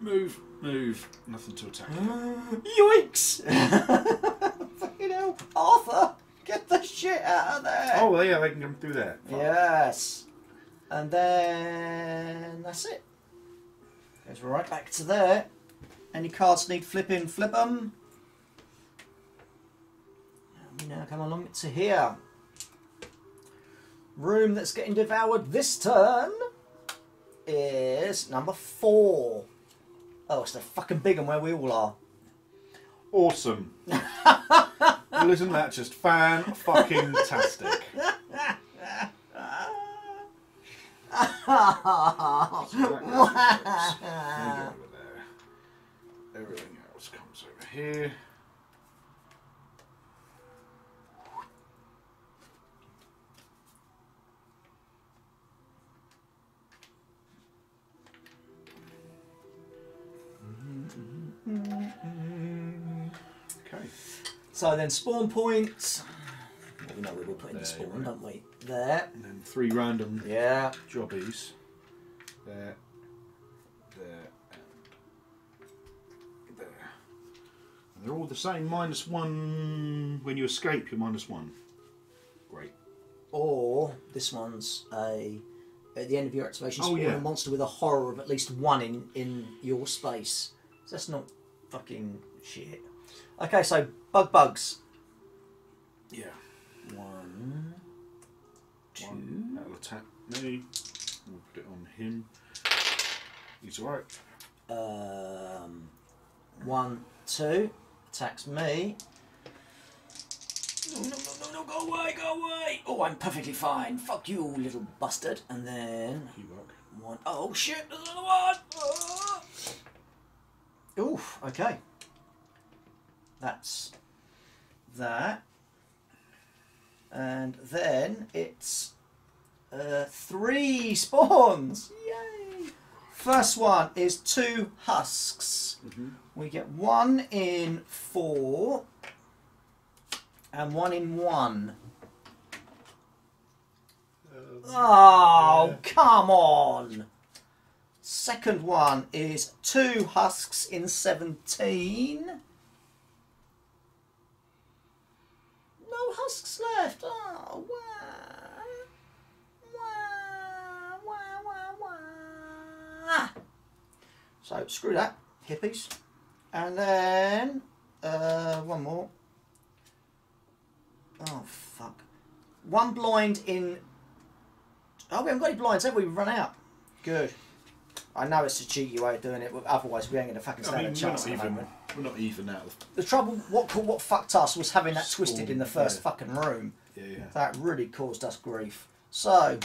Move, move. Nothing to attack. Yikes! Fucking hell, Arthur, get the shit out of there. Oh, yeah, they can come through there. Fuck. Yes. And then that's it. Goes right back to there. Any cards need flipping, flip them. We now come along to here. Room that's getting devoured this turn is number four. Oh, it's the fucking big one where we all are. Awesome. well, isn't that just fan fucking tastic? Everything else comes over here. Okay. So then spawn points. Well, we know where we're putting the There you spawn, are. don't we? There. And then three random Yeah. jobbies. There, there, and there. And they're all the same, minus one. When you escape, you're minus one. Great. Or this one's a at the end of your activation Oh, spawn yeah. a monster with a horror of at least one in in your space. So that's not fucking shit. Okay, so bug bugs. Yeah. One, two. One, that'll attack me. We'll put it on him. He's alright. Um, one, two. Attacks me. No, no, no, no, no, go away, go away. Oh, I'm perfectly fine. Fuck you, little bastard. And then He work. One. Oh shit! There's another one. Ah. Oof. Okay. That's that. And then it's uh, three spawns. Yay! First one is two husks. We get one in four and one in one. Oh, come on! Second one is two husks in 17. No husks left. Oh. So, screw that, hippies. And then, uh, one more. Oh, fuck. One blind in. Oh, we haven't got any blinds, have we? We've run out. Good. I know it's a cheeky way of doing it, but otherwise we ain't going to fucking I stand mean, a we're chance not at the even. moment. We're not even out of. The trouble, what what fucked us was having that twisted in the first yeah. fucking room. Yeah, yeah. That really caused us grief. So,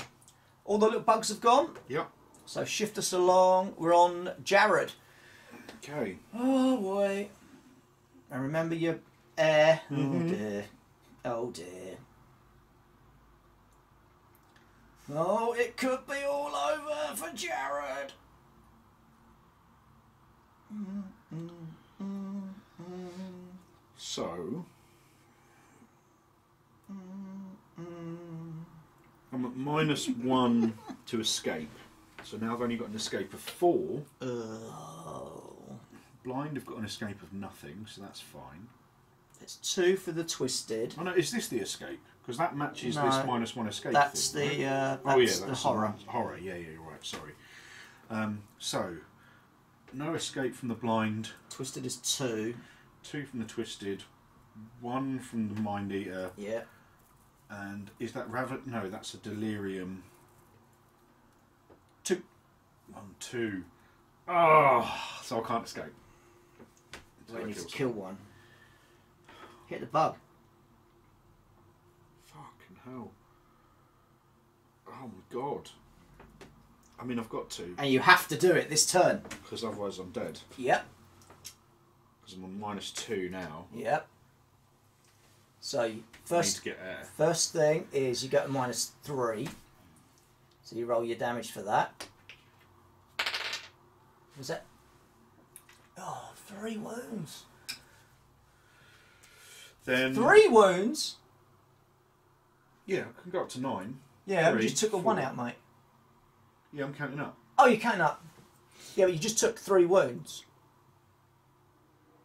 all the little bugs have gone. Yep. So shift us along. We're on Jared. Okay. Oh boy. And remember your air. Oh mm-hmm. dear. Oh dear. Oh, it could be all over for Jared. So. I'm at minus one to escape. So now I've only got an escape of four. Oh. Blind have got an escape of nothing, so that's fine. It's two for the twisted. Oh no, is this the escape? Because that matches No, this minus one escape. That's thing, the right? uh, that's oh yeah, the that's horror. horror. Yeah, yeah, you're right. Sorry. Um, so, no escape from the blind. Twisted is two. Two from the twisted. One from the mind eater. Yeah. And is that rabbit? No, that's a delirium. Two. One, two. Oh, so I can't escape. So We I need to kill kill one. Hit the bug. Fucking hell. Oh my god. I mean, I've got to, And you have to do it this turn. because otherwise I'm dead. Yep. Because I'm on minus two now. Yep. So you- first get first thing is you go to minus three. So you roll your damage for that. Was that? Oh, three wounds. Then Three wounds. Yeah, I can go up to nine. Yeah, Three, just took a one out, mate. Yeah, I'm counting up. Oh, you can't up. Yeah, but you just took three wounds.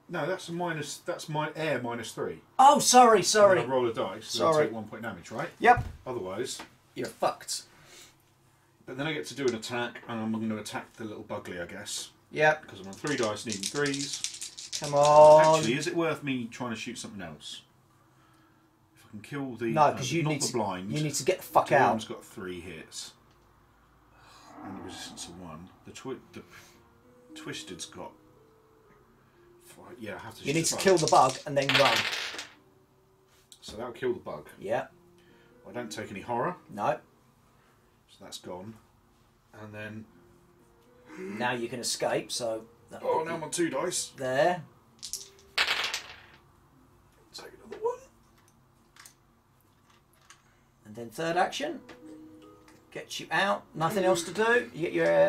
No, that's a minus. That's my air minus three. Oh, sorry, And sorry. then I roll a dice. I Sorry. take one point damage, right? Yep, Otherwise, you're fucked. but then I get to do an attack, and I'm going to attack the little bugly, I guess, Yep, because I'm on three dice, needing threes. come on. Actually, is it worth me trying to shoot something else? If I can kill the no, uh, because you not need the to. blind. You need to get the fuck Delirium's out. got three hits, and the resistance of one. The twi- the twisted's got. Yeah, I have to. You need to five. kill the bug and then run. So that'll kill the bug. Yeah. I don't take any horror, No. so that's gone. And then Now you can escape. So. oh, now I'm on two dice. There. Take another one. And then third action. Gets you out. Nothing else to do. You get your. Uh,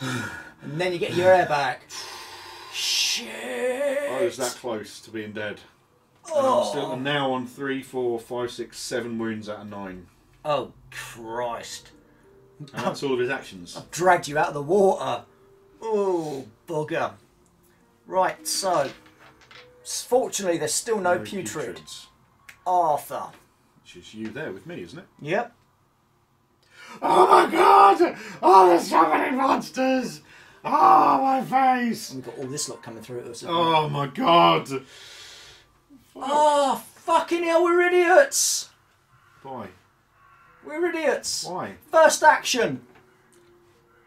and then you get your air back. Shit. I was that close to being dead. And I'm still I'm now on three, four, five, six, seven wounds out of nine. Oh Christ! And that's all of his actions. I've dragged you out of the water. Oh bugger! Right, so fortunately there's still no, putrid. putrids. Arthur. Which is you there with me, isn't it? Yep. Oh my god! Oh, there's so many monsters! Oh, my face! And we've got all this lot coming through at us. Oh my god! Oh, fucking hell, we're idiots! Why? We're idiots! Why? First action!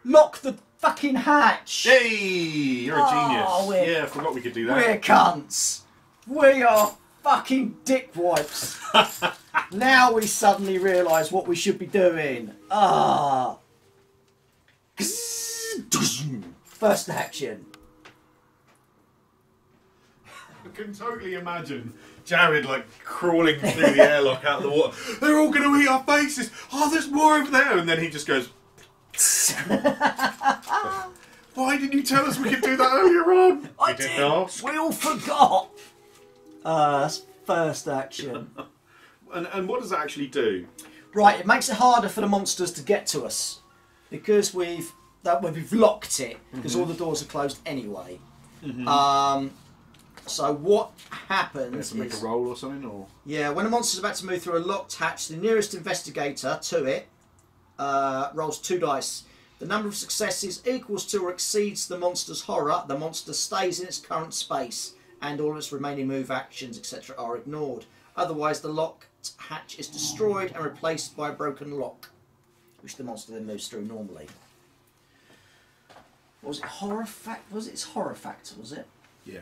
Lock the fucking hatch. Hey, you're a Oh, genius. we're- Yeah, I forgot we could do that. We're cunts. We are fucking dick wipes. now we suddenly realise what we should be doing. Ah. First action. I can totally imagine Jared like crawling through the airlock out of the water. They're all going to eat our faces. Oh, there's more over there, and then he just goes. Why didn't you tell us we could do that earlier on? I You didn't did. ask. We all forgot. Uh, that's first action. And, and what does that actually do? Right, it makes it harder for the monsters to get to us because we've that well, we've locked it because all the doors are closed anyway. Um, so what You happens have to make a roll or something, or yeah, when a monster's about to move through a locked hatch, the nearest investigator to it uh, rolls two dice. The number of successes equals to or exceeds the monster's horror. The monster stays in its current space, and all its remaining move actions, etc., are ignored. Otherwise, the locked hatch is destroyed and replaced by a broken lock, which the monster then moves through normally. What was it horror fact? Was it its horror factor? Was it? yeah,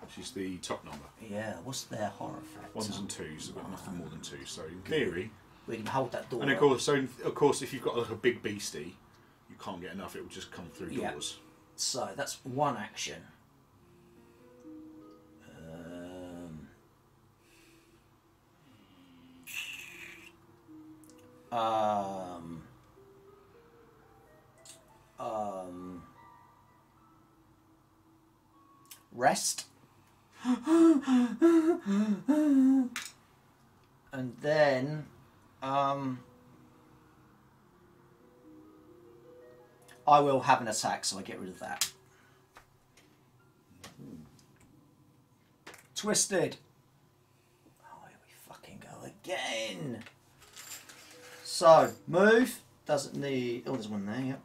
which is the top number. Yeah. What's their horror factor? Ones and twos, nothing more than two. So in theory, We can hold that door. and of course, so in, of course, if you've got like a big beastie, can't get enough. It will just come through Yeah. doors. So that's one action. Um, um, um, rest. and then, um, I will have an attack, so I get rid of that. Twisted. Oh, here we fucking go again. So, move. Doesn't need. Oh, there's one there, yep.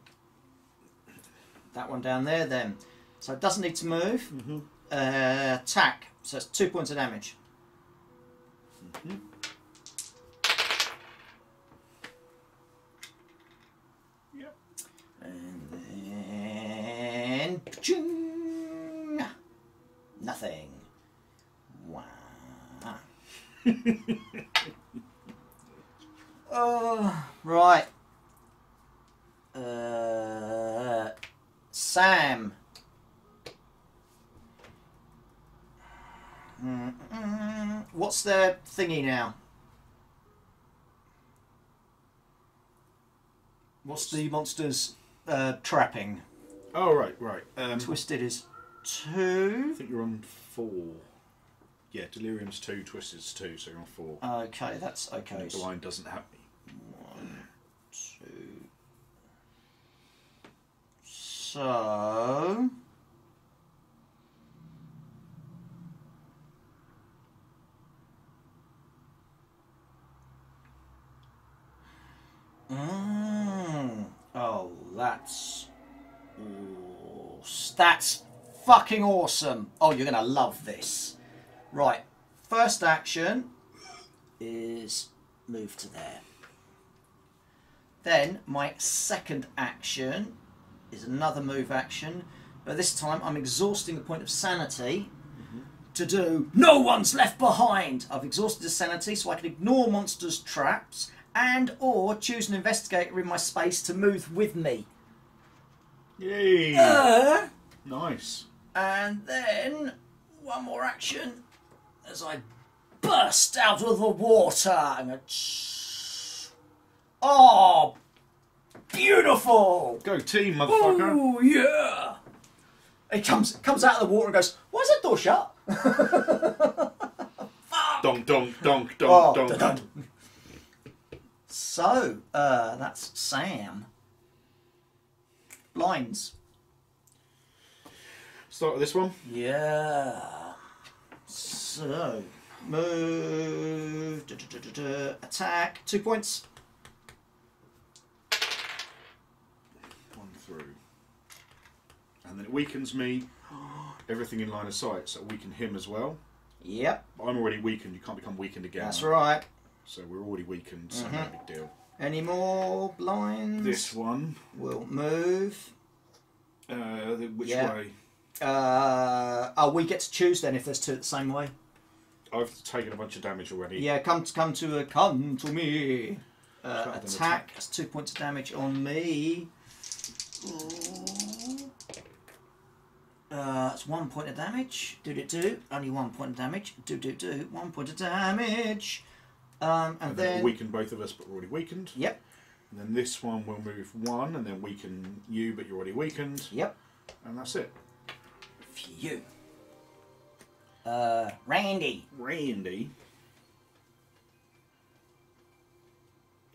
That one down there, then. So, it doesn't need to move. Uh, attack. So, it's two points of damage. Yep. And then. Nothing. Wow. oh, right. Uh, Sam. Mm-mm. What's their thingy now? What's the monster's uh, trapping? Oh right, right. Um, Twisted is two. I think you're on four. Yeah, delirium's two, twisted's two, so you're on four. Okay, that's okay. And blind doesn't have me. One, two. So. Mm. Oh, that's. Ooh, that's fucking awesome. Oh, you're gonna love this. Right, first action is move to there. Then my second action is another move action, but this time I'm exhausting the point of sanity to do no one's left behind. I've exhausted the sanity so I can ignore monsters' traps and or choose an investigator in my space to move with me. Yay! Uh, nice. and then one more action as I burst out of the water. I'm a oh, beautiful! Go team, motherfucker. Oh yeah! It comes comes out of the water and goes, "Why is that door shut?" Donk, donk, donk, Oh, donk, donk. dun-dun. So uh, that's Sam. Blinds. Start with this one. Yeah. So move. duh, duh, duh, attack. Two points. One through. And then it weakens me. Everything in line of sight, so weaken him as well. Yep, I'm already weakened. You can't become weakened again. that's right. So we're already weakened. So no Mhm. big deal. Any more blinds? This one. will move Uh, which Yeah. way? Uh, oh, we get to choose then if there's two the same way. I've taken a bunch of damage already. Yeah, come to come to uh, come to me. Uh, Start with an attack. attack. That's two points of damage on me. Uh, it's one point of damage. Do do do. Only one point of damage. Do do do. One point of damage. Um, and, And then then it'll weaken both of us, but we're already weakened. yep, And then this one will move one, and then weaken you, but you're already weakened, yep. and that's it. Phew. Uh, Randy. Randy.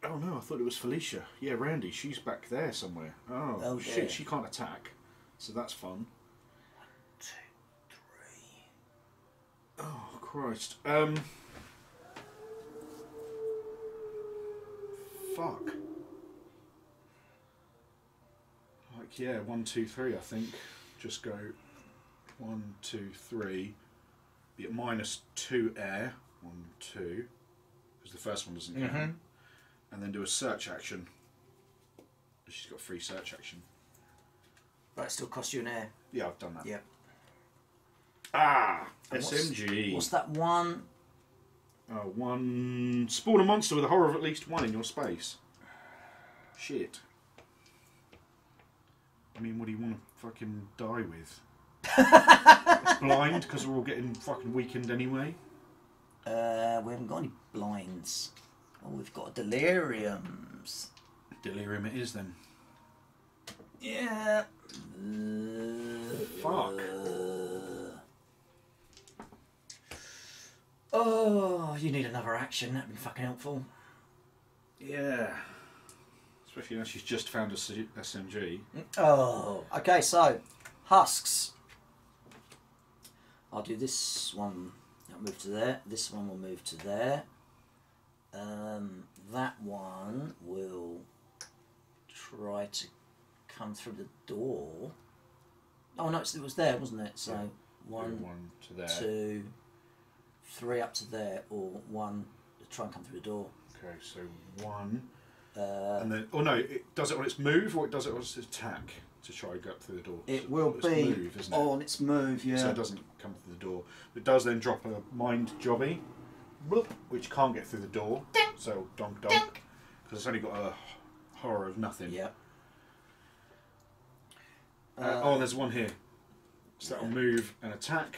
Oh no, I thought it was Felicia. Yeah, Randy, she's back there somewhere. Oh, Oh, shit, dear. she can't attack, so that's fun. Two, three. Oh Christ. Um. Fuck. Like yeah, one, two, three. I think. Just go. One, two, three. Be at minus two air. One, two. Because the first one doesn't count. Mhm. And then do a search action. She's got free search action. But it still costs you an air. Yeah, I've done that. Yep. Ah, And what's- SMG. What's that one? Uh, one spawn a monster with a horror of at least one in your space. Shit. I mean, what do you want to fucking die with? Blind because we're all getting fucking weakened anyway. Uh, we haven't got any blinds. Oh, we've got deliriums. Delirium it is then. Yeah. Fuck. Oh, you need another action. That'd be fucking helpful. Yeah. Especially now she's just found a SMG. Oh, okay. So, husks. I'll do this one. I'll move to there. This one will move to there. Um, that one will try to come through the door. Oh no, it was there, wasn't it? So Yeah. one, one to there. two, three up to there, or one to try and come through the door. Okay, so one. Uh, and then, oh no, it does it on its move or it does it on its attack to try and go up through the door. it So will it's be move, isn't it? on its move, yeah. so it doesn't come through the door. It does then drop a mind jobby, which can't get through the door. So donk donk, because it's only got a horror of nothing. Yeah. Uh, oh, there's one here. So that'll move and attack.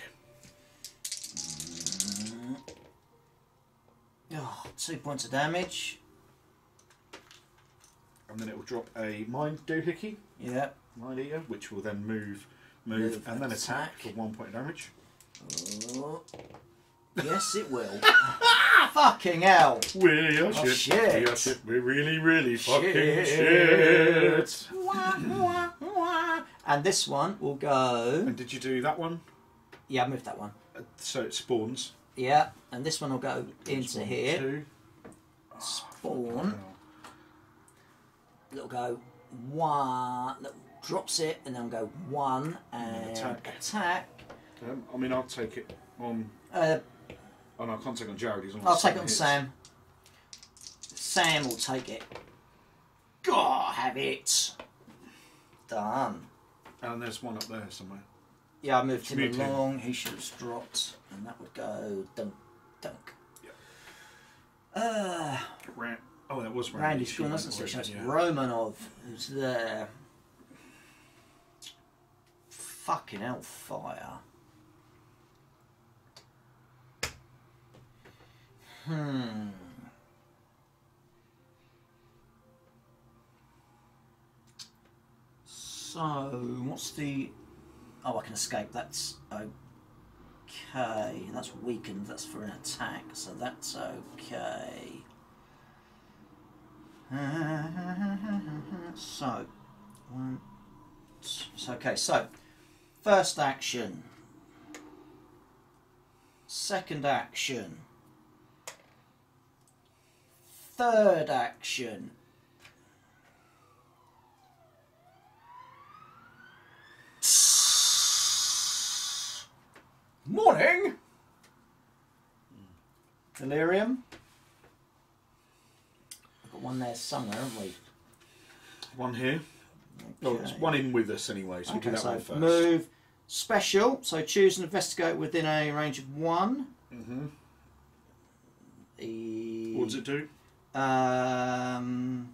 Oh, two points of damage. And then it will drop a mind doohickey, Yeah. mind eater, which will then move, move, Move and then attack, attack. for one point of damage. Oh. Yes, it will. Fucking hell. We are Oh, shit. shit. We are shit. We're really, really fucking Shit. shit. And this one will go. And did you do that one? Yeah, I moved that one. Uh, So it spawns. Yeah, and this one will go into Spawn here. Two. Spawn. It'll go one. no, Drops it, and then go one and attack. attack. Um, I mean, I'll take it on. Uh, Oh no, I can't take on Jared. He's on. I'll take it on hits. Sam. Sam will take it. God, have it. Done. And there's one up there somewhere. Yeah, I moved him him. along. He should have dropped, and that would go dunk, dunk. Yeah. Uh, oh, that was Randy. Randy's gone, went hasn't she? So it's yeah. Romanov who's there. Fucking hell, fire. Hmm. So, what's the. Oh, I can escape. That's okay. That's weakened. That's for an attack. So that's okay. So, okay, so first action, second action, third action. Morning! Delirium. We've got one there somewhere, haven't we? One here. Well, it's one in with us anyway, so we'll do Okay, that so one first. move special. So choose and investigate within a range of one. Mm-hmm. What does it do? Um.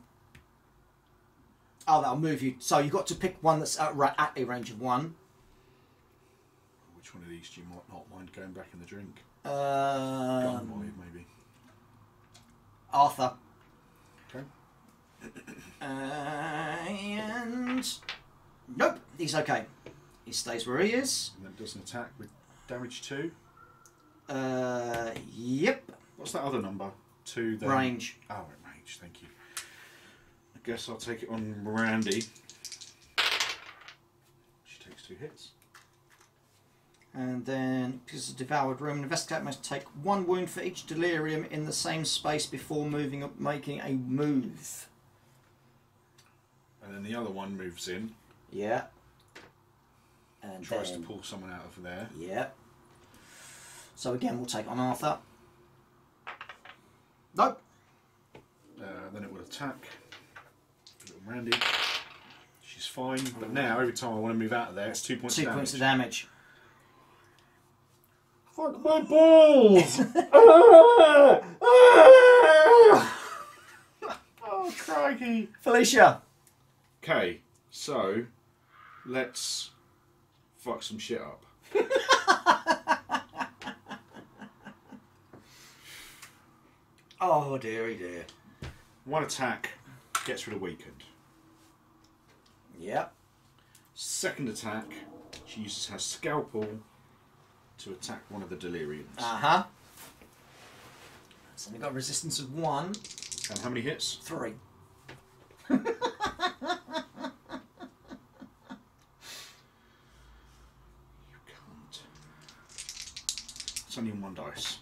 Oh, that'll move you. So you've got to pick one that's at, ra- at a range of one. Which one of these do you might not mind going back in the drink? Um, Gunboy, maybe. Arthur. Okay. And nope, he's okay. He stays where he is. And then does an attack with damage two. Uh, yep, What's that other number? Two. Then. range. Oh, right, range. Thank you. I guess I'll take it on Randy. She takes two hits. And then, because it's a devoured room, investigator must take one wound for each delirium in the same space before moving up, making a move. And then the other one moves in, Yeah. And tries then, to pull someone out of there. Yeah. So again, we'll take on Arthur. Nope. Uh, then it will attack. Randy. She's fine, but now every time I want to move out of there, it's two points Two of damage. points of damage. Fuck my balls! Ah! Ah! Oh, crikey! Felicia. Okay, so let's fuck some shit up. Oh dearie dear. One attack gets rid of weakened. Yep. Second attack, she uses her scalpel to attack one of the deliriums. Uh huh. So we got a resistance of one, And how many hits? three. You can't. It's only on one dice.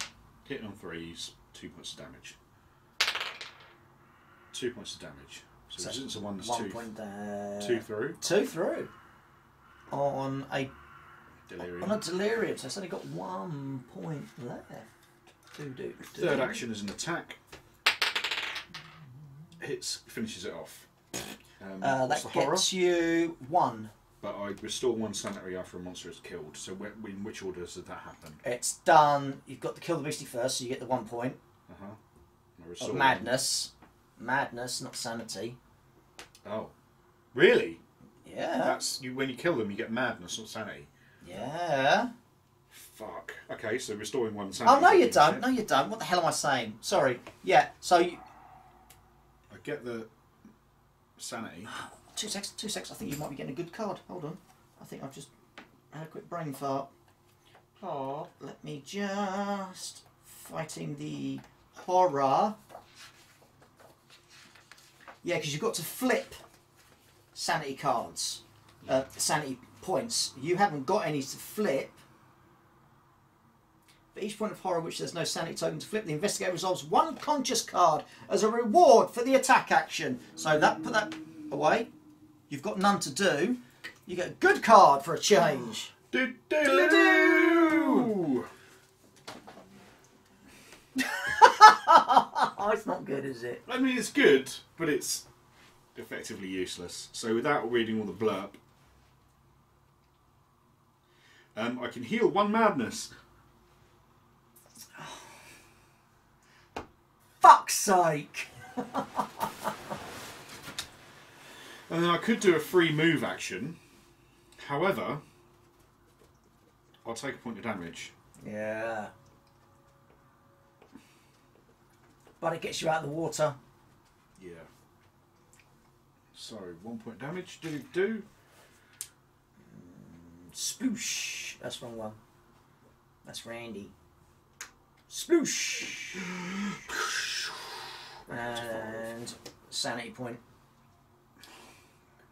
Hitting on threes, two points of damage. Two points of damage. So, So resistance of one is One two. point there. Two through. Two through. On a Delirium. on a delirium, so it's only got one point left. Do do. do. Third action is an attack. Hits, finishes it off. Um, Uh, that the horror? gets you one. But I restore one sanity after a monster is killed. So in which order does that happen? It's done. You've got to kill the beastie first, so you get the one point Uh huh. Of madness. Madness, not sanity. Oh, really? Yeah. That's you. When you kill them, you get madness, not sanity. Yeah. Fuck. Okay, so restoring one sanity. Oh no, you is don't. it? No, you don't. What the hell am I saying? Sorry. Yeah. So you, I get the sanity. two seconds. Two seconds. I think you might be getting a good card. Hold on. I think I've just had a quick brain fart. Oh, let me just fighting the horror. Yeah, because you've got to flip sanity cards, uh, sanity points. You haven't got any to flip. For each point of horror which there's no sanity token to flip, the investigator resolves one conscious card as a reward for the attack action. So that put that away. You've got none to do. You get a good card for a change. Do do do. Oh, it's not good, is it? I mean, it's good, but it's effectively useless. So without reading all the blurb, um, I can heal one madness. Fuck's sake! And then I could do a free move action. However, I'll take a point of damage. Yeah. But it gets you out of the water. Yeah. So one point damage. Do do. Sploosh. That's wrong one. That's Randy. Sploosh. and sanity point.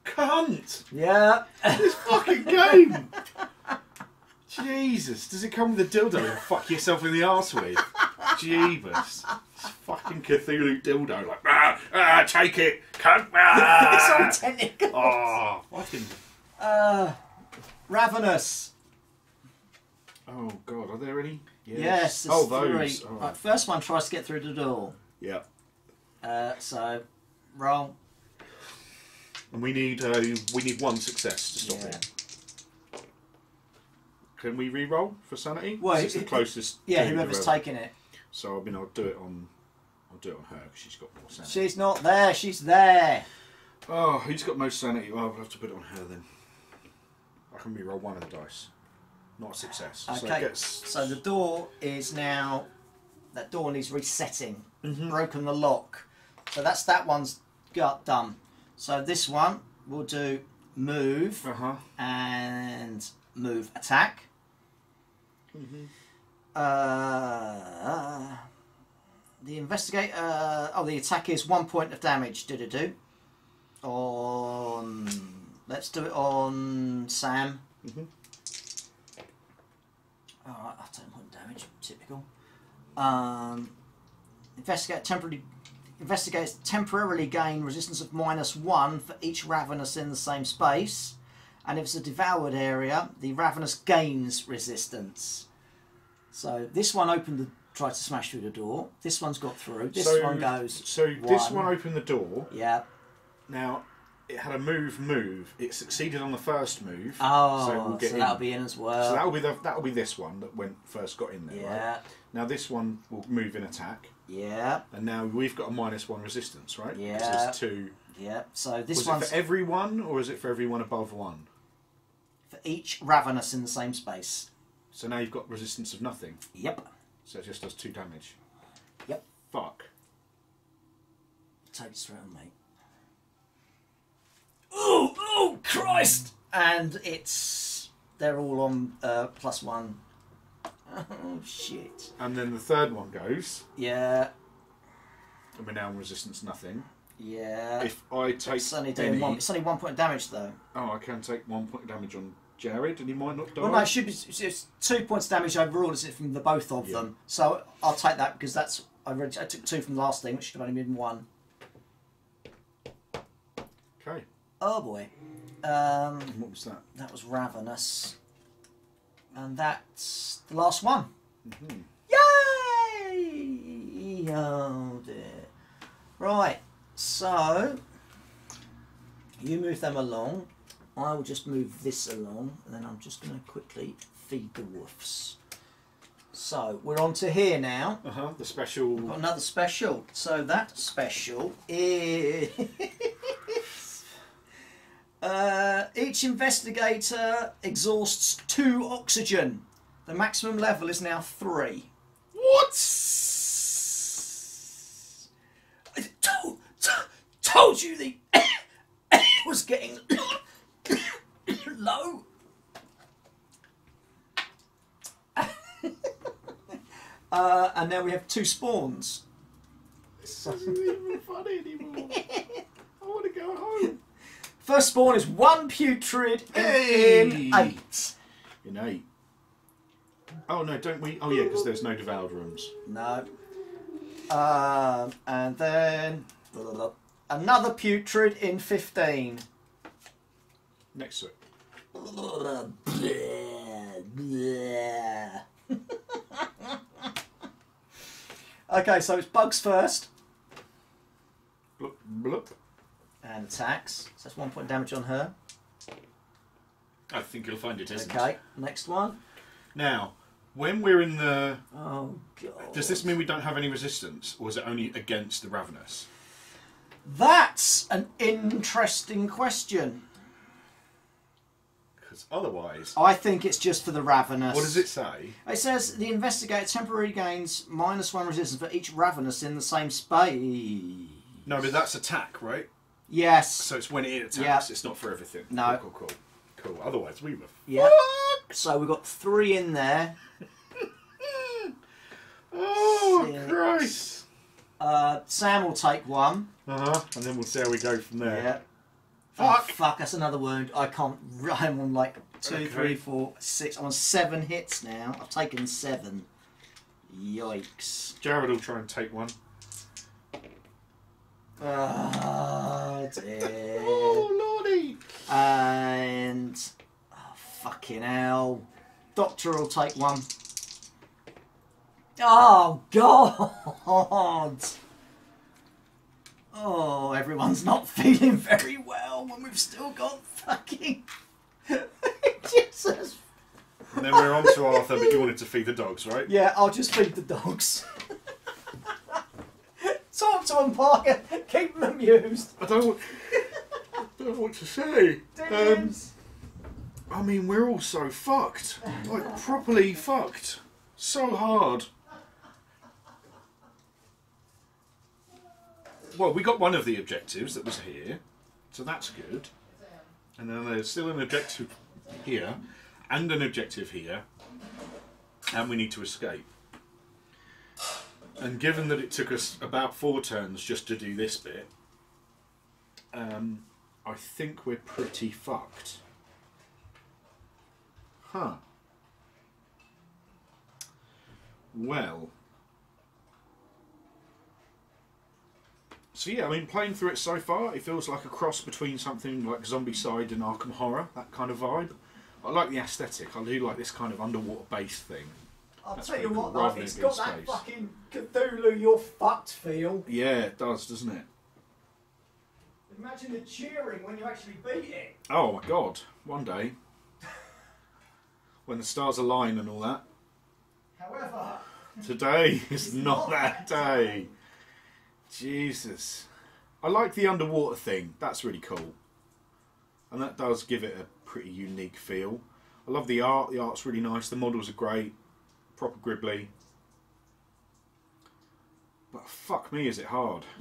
Cunt! Yeah. This fucking game. Jesus, does it come with a dildo and fuck yourself in the arse with? Jeebus. It's fucking Cthulhu dildo, like, ah, ah, take it, cunt, it's ah. all technical. Oh, fucking. Uh, ravenous. Oh, God, are there any? Yes. there's oh, those. Three. Oh. Right, first one tries to get through the door. Yeah. Uh, so roll. And we need uh, we need one success to stop Yeah. it. Can we re-roll for sanity? Well, it's the closest. Yeah, whoever's taking it. So I mean, I'll do it on. I'll do it on her because she's got more sanity. She's not there. She's there. Oh, who's got most sanity? Well, I'll have to put it on her then. I can re-roll one of the dice. Not a success. So it Okay. gets. So the door is now. That door needs resetting. Mm-hmm. Broken the lock. So that's that one's got done. So this one will do move Uh huh. and move attack. Mm-hmm. Uh, the investigator. Uh, oh, the attack is one point of damage. Do do do. On. Let's do it on Sam. Mhm. Alright, I'll take point damage. Typical. Um, investigate temporarily. Investigates temporarily gain resistance of minus one for each ravenous in the same space, and if it's a devoured area, the ravenous gains resistance. So this one opened the tried to smash through the door. This one's got through. This so, one goes. So this one. one opened the door. Yeah. Now it had a move. Move. It succeeded on the first move. Oh, so so, we'll get in. that'll be in as well. So that'll be the that'll be this one that went first got in there. Right? yeah. Now this one will move in attack, Yeah. and now we've got a minus one resistance, right? Yeah. there's two. Yeah. So this one for everyone, or is it for everyone above one? for each ravenous in the same space. So now you've got resistance of nothing. Yep. So it just does two damage. Yep. Fuck. Take straight on, mate. Oh, oh, Christ! And it's they're all on uh, plus one. Oh shit! And then the third one goes, Yeah, and we're now on resistance nothing. yeah. If I take it's only doing any, one. It's only one point of damage though. oh, I can take one point of damage on Jared, and he might not die. Well, no, it should be. It's it's two points of damage overall. Is it from the both of Yeah. them? So I'll take that because that's I, read, I took two from the last thing, which should have only been one. Okay. Oh boy. Um, what was that? That was Ravenous. And that's the last one. Mhm. Yay! Oh dear. Right, so you move them along. I will just move this along, and then I'm just going to quickly feed the wolves. So we're on to here now. Uh huh. The special. Got another special. So that special is uh, each investigator exhausts two oxygen. The maximum level is now three. What? I told, to- told you the was getting low. uh, and now we have two spawns. This isn't even funny anymore. I want to go home. First spawn is one putrid in, Hey! in eight. In eight. Oh no, don't we? Oh yeah, because there's no devoured rooms. No. Um, and then another putrid in 15. Next to it. okay, so it's bugs first Blup, blup. And attacks. So that's one point damage on her. I think you'll find it isn't. Okay, next one. Now, when we're in the, Oh god. does this mean we don't have any resistance, or is it only against the ravenous? That's an interesting question. Because otherwise, I think it's just for the ravenous. what does it say? It says the investigator temporarily gains minus one resistance for each ravenous in the same space. No, but that's attack, right? Yes. So it's when it attacks. Yeah. It's not for everything. No. Cool, cool, cool. Cool. Otherwise, we were. Yeah. So we've got three in there. Oh Six. Christ! Uh, Sam will take one. Uh huh. And then we'll see how we go from there. Yeah. Oh, Fuck. fuck, that's another wound. I can't. I'm on like two, Okay. three, four, six. I'm on seven hits now. I've taken seven. Yikes. Jared will try and take one. Ah, oh, dear. Oh lordy! And. Oh, fucking hell. Doctor will take one. Oh, God. Oh, everyone's not feeling very well when we've still got fucking. Jesus. And then we're on to Arthur, but you wanted to feed the dogs, right? Yeah, I'll just feed the dogs. Talk to them, Parker. Keep them amused. I don't, I don't know what to say. Um, I mean, we're all so fucked. Like, properly fucked. So hard. Well, we got one of the objectives that was here, so that's good. And then there's still an objective here, and an objective here, and we need to escape. And given that it took us about four turns just to do this bit, um, I think we're pretty fucked. Huh. Well. So yeah, I mean, playing through it so far, it feels like a cross between something like Zombicide and Arkham Horror, that kind of vibe. I like the aesthetic. I do like this kind of underwater base thing. I'll That's tell you what, cool, though, it's got that fucking Cthulhu, you're fucked feel. Yeah, it does, doesn't it? Imagine the cheering when you actually beat it. Oh my god, one day. when the stars align and all that. However, Today is not that day. Jesus. I like the underwater thing. That's really cool. And that does give it a pretty unique feel. I love the art. The art's really nice. The models are great. Proper gribbly. But fuck me, is it hard.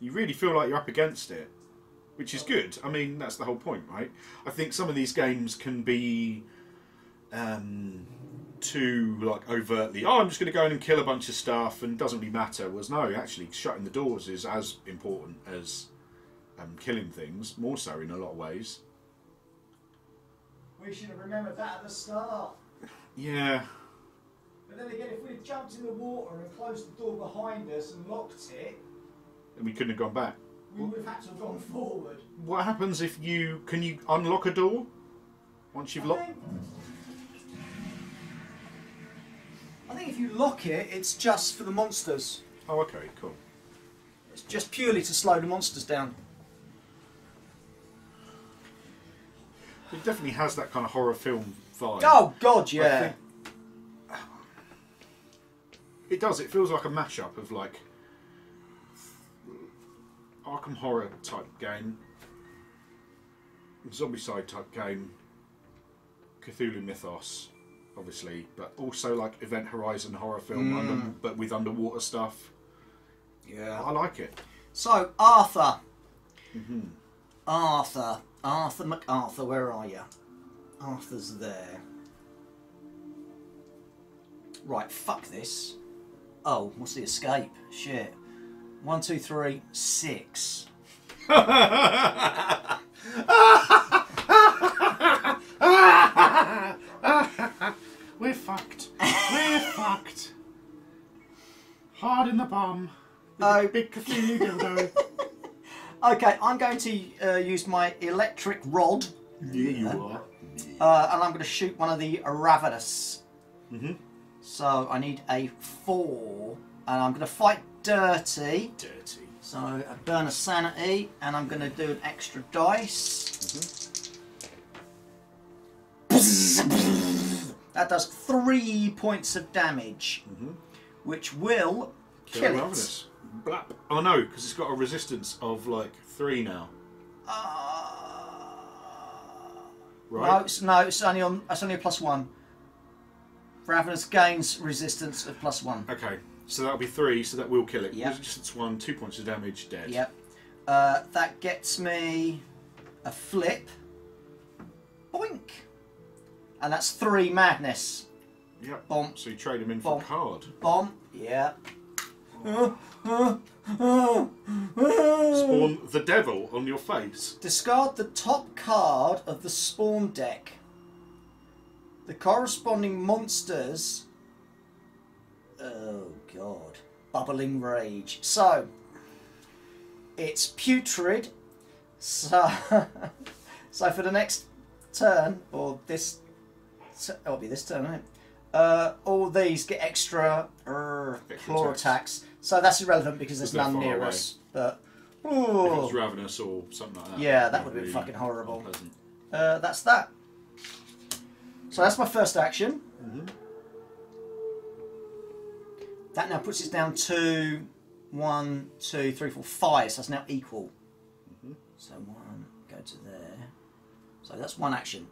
you really feel like you're up against it. Which is good. I mean, that's the whole point, right? I think some of these games can be um, too like overtly. Oh, I'm just going to go in and kill a bunch of stuff, and it doesn't really matter. Was no, actually, shutting the doors is as important as um, killing things. More so in a lot of ways. We should have remembered that at the start. Yeah, But then again, if we had jumped in the water and closed the door behind us and locked it, and we couldn't have gone back. we would have had to have gone forward. What happens if you can you unlock a door once you've locked? I think if you lock it, it's just for the monsters. Oh, okay, cool. It's just purely to slow the monsters down. It definitely has that kind of horror film vibe. Oh God, yeah. think- It does. It feels like a mashup of like Arkham Horror type game, Zombicide type game, Cthulhu Mythos, obviously, but also like Event Horizon horror film, Mm. under, but with underwater stuff. Yeah. I like it. So Arthur, hmm Arthur, Arthur MacArthur, where are you? Arthur's there. Right, fuck this. Oh, what's the escape? Shit. One, two, three, six. We're fucked. We're fucked. Hard in the bum. With Oh. big Cthulhu dildo. Okay, I'm going to uh, use my electric rod, yeah, you are. uh, and I'm going to shoot one of the Ravenous. Mhm. So I need a four, and I'm going to fight dirty. Dirty. So I burn a sanity, and I'm going to do an extra dice. That does three points of damage, Mhm. which will Kill kill, it. Ravenous. Blap. Oh no, because it's got a resistance of like three now. Uh, Right? No, it's, no, it's only on. It's only a plus one. Ravenous gains resistance of plus one. Okay, so that'll be three, so that will kill it. Yep. Resistance one, two points of damage, dead. Yep. Uh, that gets me a flip. Boink. And that's three madness. Yep. Bomb. So you trade him in for Bomb. a card. Bomb. Yeah. Spawn the devil on your face. Discard the top card of the spawn deck. The corresponding monsters. Oh god. Bubbling rage. So, it's putrid. So, so for the next turn, or this. It'll be this turn, it? Uh, all these get extra uh, Extra claw attacks. attacks. So that's irrelevant because there's none near away. us. But If it was oh, ravenous or something like that. Yeah, that it'd would've been fucking horrible. uh, that's that. So that's my first action. That now puts us down to one, two, three, four, five. So that's now equal. So one, go to there. So that's one action.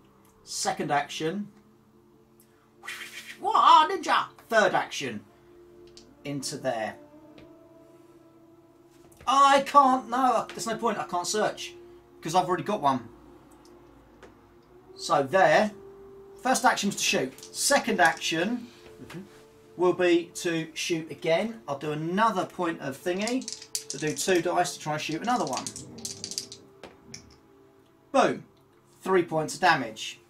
Second action. What ninja? Third action. Into there. I can't. No, there's no point. I can't search because I've already got one. So there. First action was to shoot. Second action mm-hmm. will be to shoot again. I'll do another point of thingy to do two dice to try and shoot another one. Boom. Three points of damage.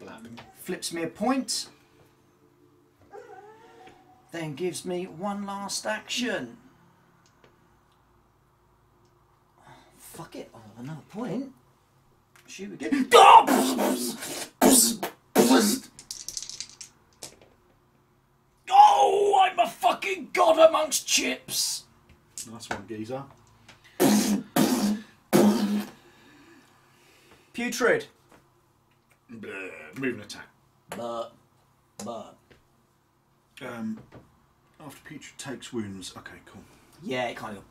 Blap. Flips me a point. Then gives me one last action. Fuck it, I'll have another point. Shoot again. Oh, I'm a fucking god amongst chips. Nice one, geezer. Putrid. Blah. Moving attack. But, but. Um, after Putrid takes wounds. Okay, cool. Yeah, it kind of.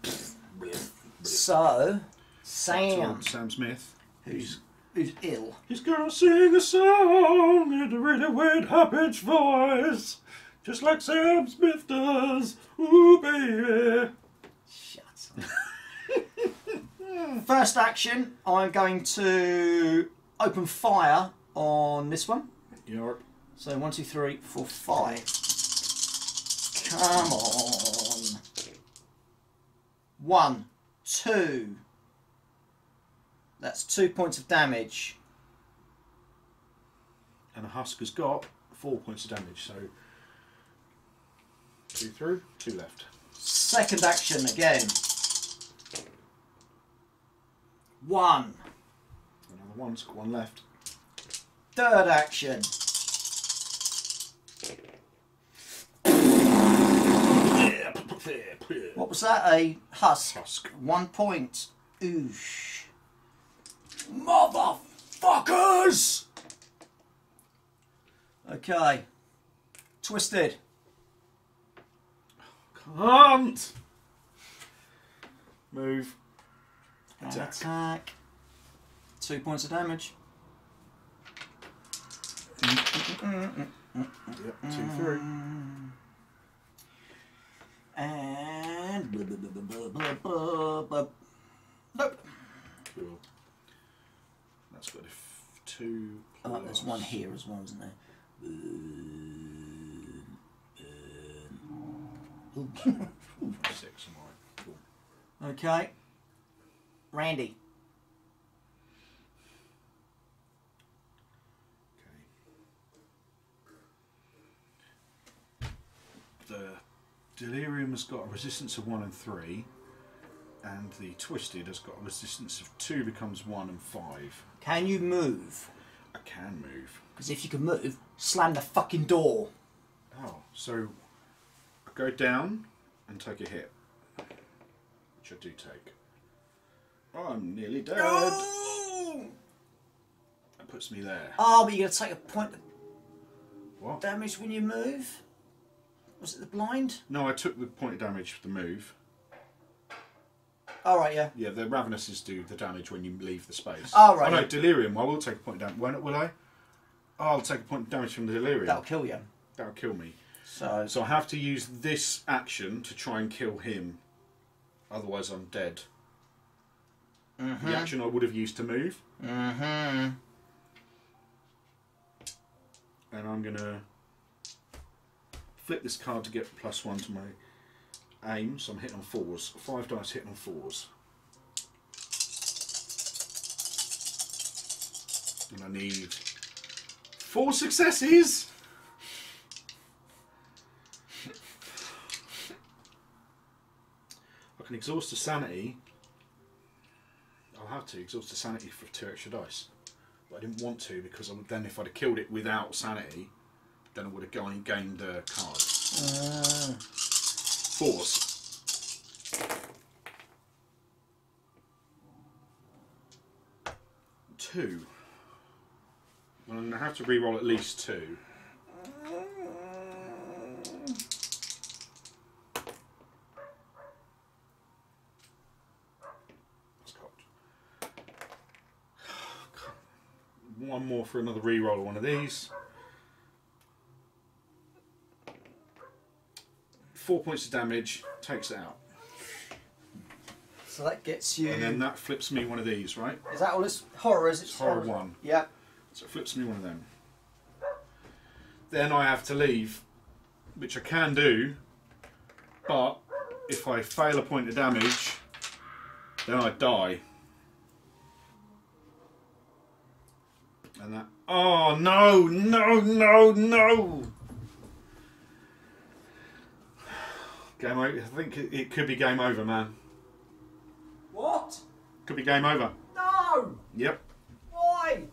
So, Sam, Sam Smith. who's who's ill. He's gonna sing a song in a really weird high pitched voice, just like Sam Smith does. Ooh, baby. Shut up. First action, I'm going to open fire on this one. You're So one, two, three, four, five. Come on. One, two. That's two points of damage. and a husk has got four points of damage. So two through, two left. Second action again. One. Another one's got one left. Third action. What was that? A husk. Husk. One point. Oosh. Motherfuckers! Okay. Twisted. Can't move. Attack. Attack. Two points of damage. Yep, two three. And. Nope. That's got two. Oh, there's one here as well, isn't there? Six. Cool. Okay. Randy. Okay. The delirium has got a resistance of one and three, and the twisted has got a resistance of two, becomes one and five. Can you move? I can move. Because if you can move, slam the fucking door. Oh, so I go down and take a hit, which I do take. Oh, I'm nearly dead. No! That puts me there. Oh, but you're going to take a point of What? damage when you move? Was it the blind? No, I took the point of damage for the move. Alright, yeah. Yeah, the Ravenuses do the damage when you leave the space. All right. Oh, no, yeah. Delirium. I will take a point of damage. Won't, will I? Oh, I'll take a point of damage from the Delirium. That'll kill you. That'll kill me. So, So I have to use this action to try and kill him. Otherwise, I'm dead. The action I would have used to move. mm-hmm. And I'm going to flip this card to get plus one to my aim. So I'm hitting on fours. Five dice hitting on fours. And I need four successes. I can exhaust a sanity. I'll have to exhaust a sanity for two extra dice. But I didn't want to because then if I'd have killed it without sanity, then I would have gained a card. Uh, Fours. Two. Well, I'm going to have to re-roll at least two. One more for another re-roll of one of these. Four points of damage, takes it out. So that gets you. And then that flips me one of these, right? Is that all its horrors? It's Horror horrors. one. Yeah. So it flips me one of them. Then I have to leave, which I can do, but if I fail a point of damage, then I die. And that. Oh no, no, no, no! Game over. I think it, it could be game over, man. What? Could be game over. No! Yep. Why?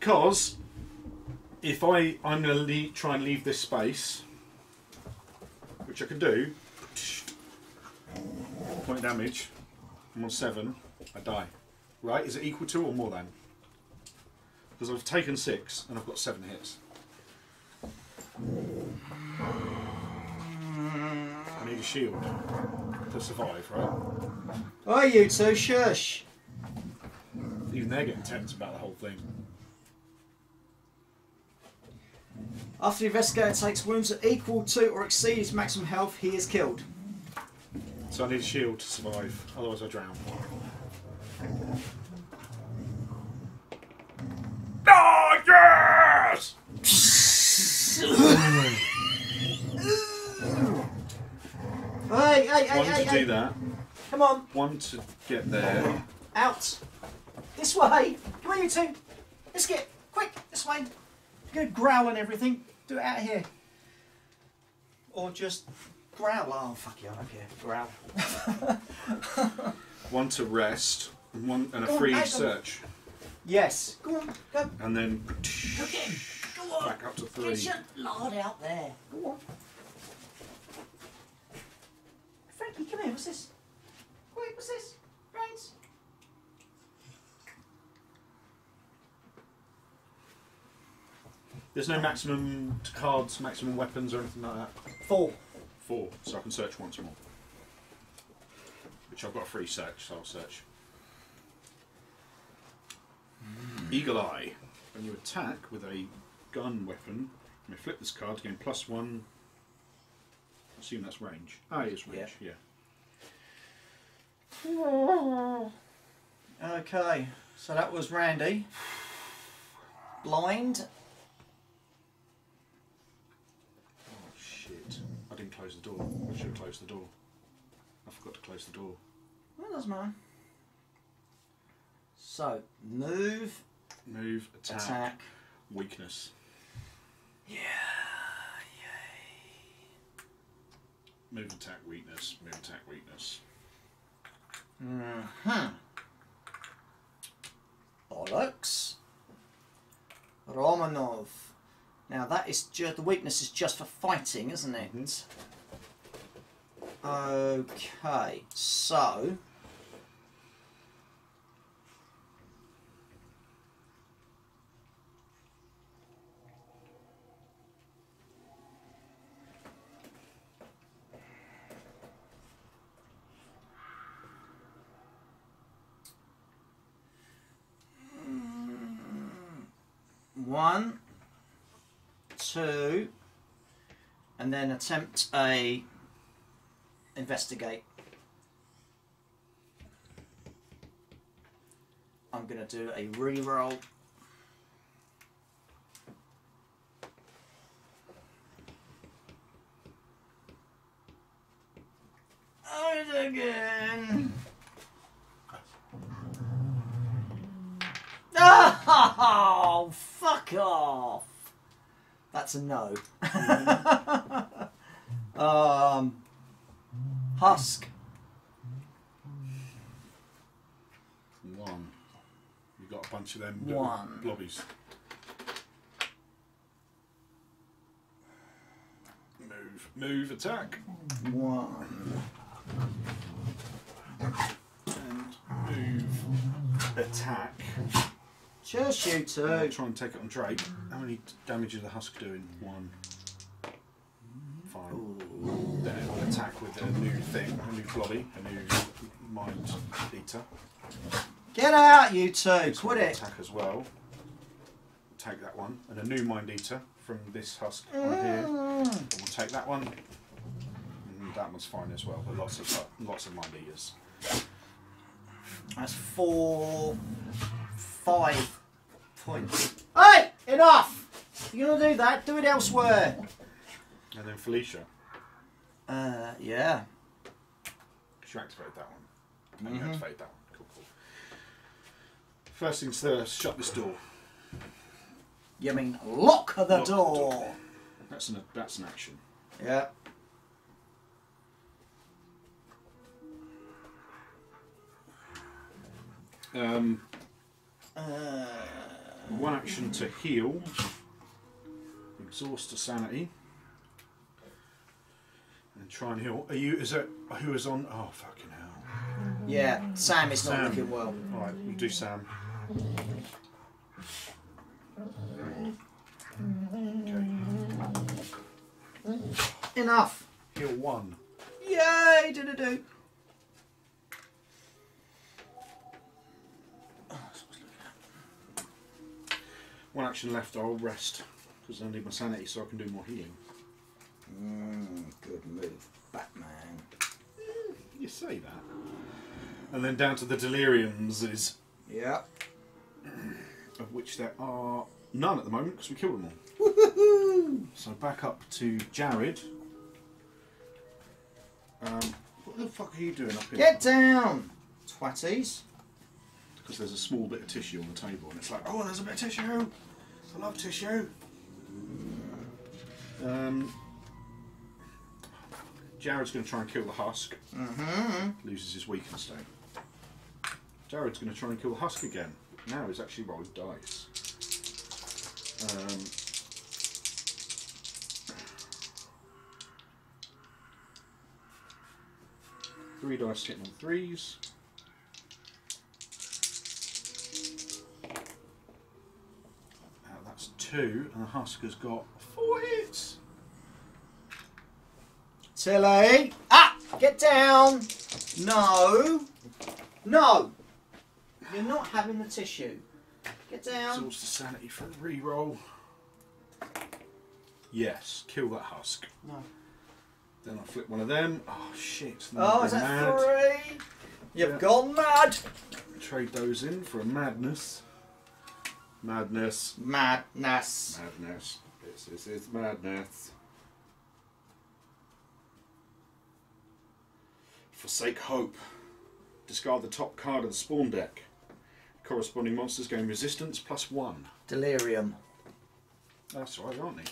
Because if I I'm going to leave, try and leave this space, which I can do, point damage. I'm on seven. I die. Right? Is it equal to or more than? Because I've taken six and I've got seven hits. A shield to survive, right? Oh, you two, shush. Even they're getting tense about the whole thing. After the investigator takes wounds that equal to or exceed his maximum health, he is killed. So I need a shield to survive, otherwise I drown. Oh yes! Hey, hey, hey, One hey, to hey. do that, Come on, one to get there. out. This way. Come on, you two. Let's get quick. This way. You're gonna growl and everything. Do it out here. Or just growl. Oh, fuck you. I don't care. Growl. One to rest, and one and a Go on, free Adam. search, Yes. Go on. Go. and then Go him. Go on. back up to three. Get your lard out there. Go on. Frankie, come here. What's this? Wait, what's this? Brains. There's no maximum cards, maximum weapons, or anything like that. Four. Four, so I can search once more. Which I've got a free search, so I'll search. Hmm. Eagle Eye. When you attack with a gun weapon, you may flip this card to gain plus one. I assume that's range. Ah, it is range, yeah. Okay, so that was Randy. Blind. Oh shit. I didn't close the door. I should have closed the door. I forgot to close the door. Well, doesn't matter. So, move, Move, attack, attack. weakness. Yeah, Move, attack, weakness. Move, attack, weakness. Hmm. Bollocks. Romanov. Now that is just the weakness is just for fighting, isn't it? Okay, so one, two, and then attempt a investigate. I'm gonna do a re-roll. Again. Oh, fuck off. That's a no. um, Husk. One. You've got a bunch of them One. blobbies. Move Move, move, attack, One. and move, attack. Just you two. try and take it on Drake. How many damage is the husk doing? One. Fine. Then it will attack with a new thing, a new blobby, a new mind eater. Get out, you two. Quit it. Attack as well. Take that one, and a new mind eater from this husk on here. Mm. We'll take that one. And that one's fine as well, but lots of lots of mind eaters. That's four, five points. Hey, enough! You're gonna do that, do it elsewhere. And then Felicia, Uh, yeah. because you activate that one. And you Mhm. activate that one. Cool, cool. First things first, shut this door. You mean lock the Lock the door? door. That's an that's an action. Yeah. Um, Uh, one action to heal. Exhaust to sanity. And try and heal. Are you? Is it who is on? Oh fucking hell! yeah. Sam is not looking well. All right, we'll do Sam. Okay. Enough. Heal one. Yay! Do do do? One action left. I'll rest because I need my sanity so I can do more healing. Mm, good move, Batman. You say that. And then down to the deliriums is Yeah. of which there are none at the moment because we killed them all. Woohoo! So back up to Jared. Um, what the fuck are you doing up here? Get down, twatties. Because there's a small bit of tissue on the table, and it's like, oh, there's a bit of tissue. I love tissue. Um, Jared's going to try and kill the husk. Mm-hmm. Loses his weaken state. Jared's going to try and kill the husk again. Now he's actually rolled dice. Um, three dice hitting on threes. Two, and the husk has got four hits. Tilly. Ah! Get down. No. No. You're not having the tissue. Get down. Exhaust the sanity for a re-roll. Yes, kill that husk. No. Then I flip one of them. Oh shit! Oh, is that mad. three? You've Yeah. gone mad. Trade those in for a madness. Madness. Madness. Madness. This, is madness. Forsake hope. Discard the top card of the spawn deck. Corresponding monsters gain resistance plus one. Delirium. That's right, aren't they?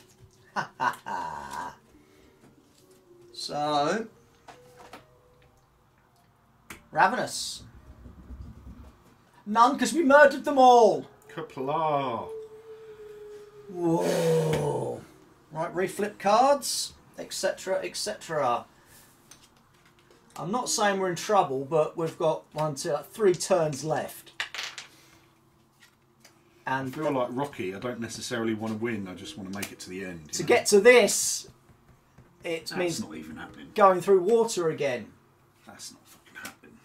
Ha ha ha. So. Ravenous. None because we murdered them all. Kapla. Whoa. Right, reflip cards, etc., etc. I'm not saying we're in trouble, but we've got one, two, like, three turns left. I And feel like Rocky. I don't necessarily want to win. I just want to make it to the end. to know? get to this, it That's means not even happening. going through water again. That's not fucking happening.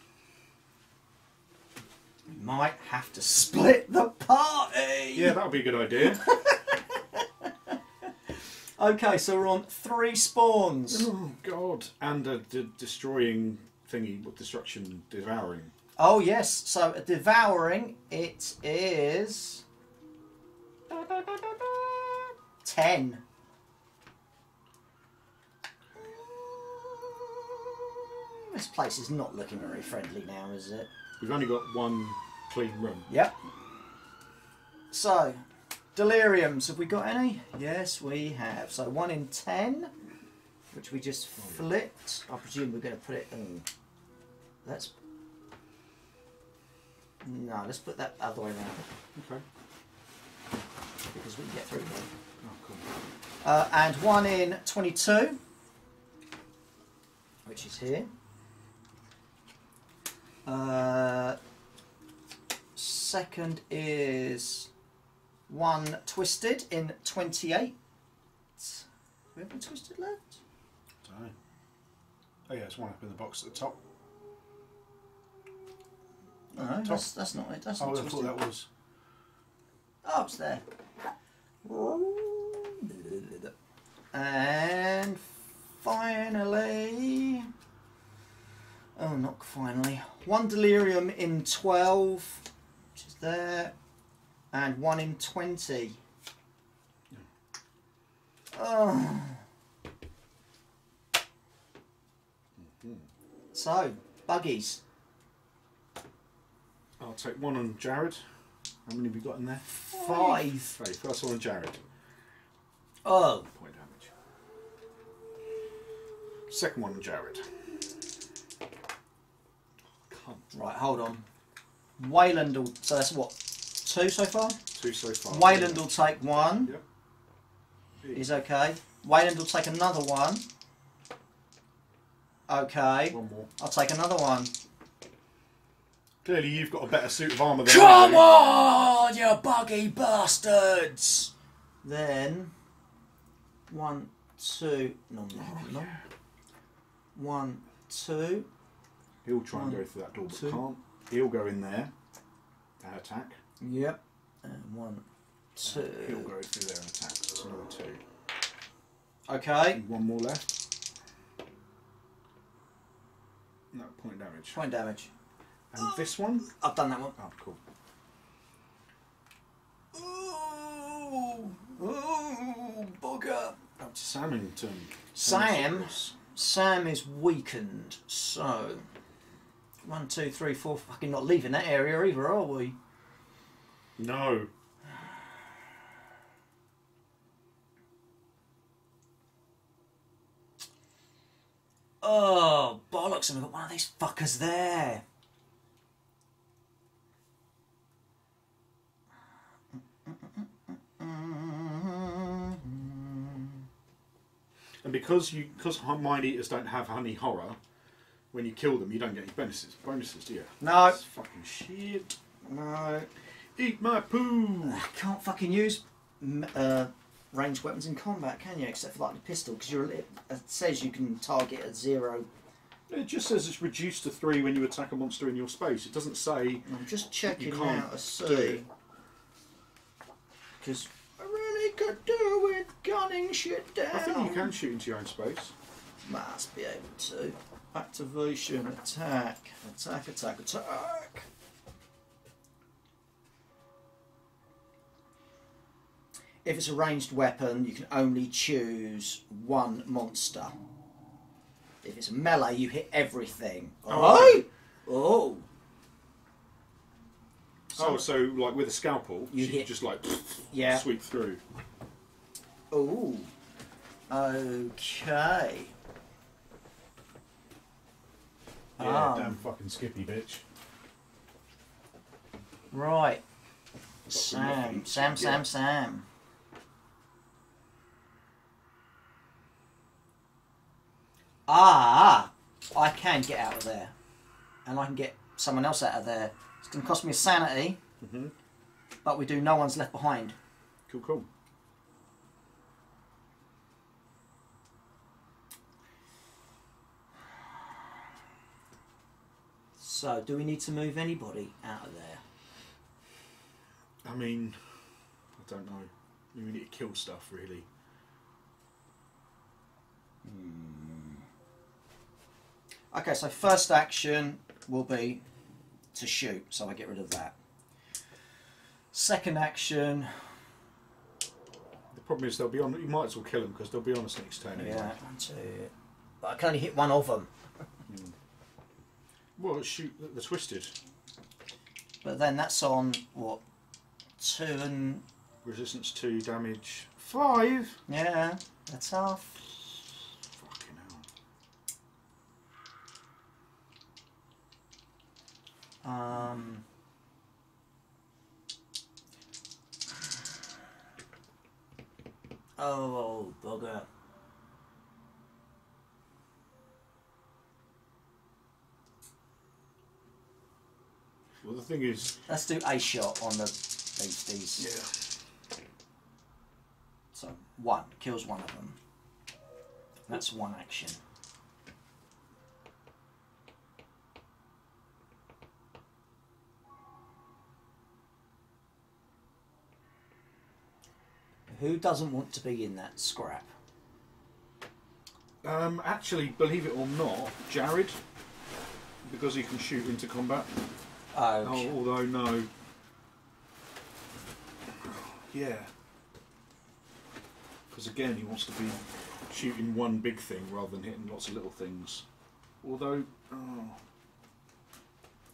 We might have to split the party. Yeah, that would be a good idea. Okay, so we're on three spawns. oh God! And a d- destroying thingy, with destruction, devouring. Oh yes, so devouring it is ten. This place is not looking very friendly now, is it? We've only got one clean room. Yep. So, deliriums, have we got any? Yes, we have. So one in ten, which we just flipped. I presume we're going to put it in. Let's. No, let's put that other way around Okay. because we can get through there. Oh, cool. Uh, and one in twenty-two. which is here. Uh, second is one twisted in 28. We have a twisted left? Don't know. Oh yeah, it's one up in the box at the top. No, that's, that's not it. That's Oh, not I twisted. thought that was. Oh, it's there. And finally, oh, not finally, one delirium in 12, which is there, and one in 20. Oh. So, buggies. I'll take one on Jared. How many have we got in there? Five. Okay, first one on Jared. Oh. Point damage. Second one on Jared. Cunt. Right, hold on. Wayland will. So that's what? Two so far? Two so far. Wayland will take one. Yep. He's okay. Wayland will take another one. Okay. One more. I'll take another one. Clearly, you've got a better suit of armour than Come on, you buggy bastards! Then. One, two. No, no, no. Oh, one, two. He'll try and go through that door, but two. can't. He'll go in there and attack. Yep. And one, two. He'll go through there and attack. That's another two. Okay. And one more left. No, point damage. Point damage. And this one? I've done that one. Oh, cool. Ooh, ooh, bugger. Up to Samington. Sam. Sam is weakened, so one, two, three, four. Fucking not leaving that area either, are we? No. Oh bollocks! And we've got one of these fuckers there. And because you because mind eaters don't have honey horror, when you kill them, you don't get any bonuses. Bonuses, do you? No, That's fucking shit. no. Eat my poo. I can't fucking use uh, ranged weapons in combat, can you? Except for like the pistol, because you're it says you can target at zero. It just says it's reduced to three when you attack a monster in your space. It doesn't say. I'm just checking You can't out to see. Because I really could do with gunning shit down. I think you can shoot into your own space. Must be able to. Activation, attack, attack, attack, attack. If it's a ranged weapon, you can only choose one monster. If it's a melee, you hit everything. Oh. Oh! Oh, so like with a scalpel, You you hit- just like Yeah. sweep through. Oh. Okay. Yeah, Um, damn fucking Skippy bitch. Right. Got Sam. Sam, Yeah. Sam, Sam. Ah, I can get out of there, and I can get someone else out of there. It's going to cost me a sanity, hmm but we do. No one's left behind. Cool, cool. So, do we need to move anybody out of there? I mean, I don't know. We need to kill stuff, really. Hmm. Okay, so first action will be to shoot, so I get rid of that. Second action, The problem is they'll be on. You might as well kill them because they'll be on us next turn. Anyway. yeah, one, two. But I can only hit one of them. Well, shoot the, twisted But then that's on what two and resistance two, damage five. yeah, that's half. Fucking hell. Um, oh, bugger. Well, the thing is, Let's do a shot on the beasties. yeah. So one kills one of them. That's one action. Who doesn't want to be in that scrap? Um, actually, believe it or not, Jared, because he can shoot into combat. Oh, Oh, although no. Yeah. Because again, he wants to be shooting one big thing rather than hitting lots of little things. Although, oh.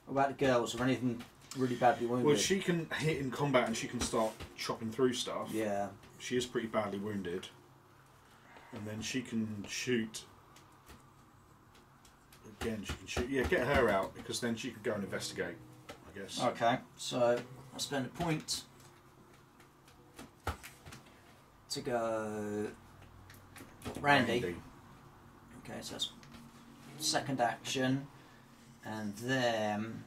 what about the girls or anything really badly wounded? well, she can hit in combat and she can start chopping through stuff. Yeah. She is pretty badly wounded. And then she can shoot. Again, she can shoot. Yeah, get her out because then she can go and investigate, guess. Okay, so I spend a point to go Randy. Okay, so that's second action, and then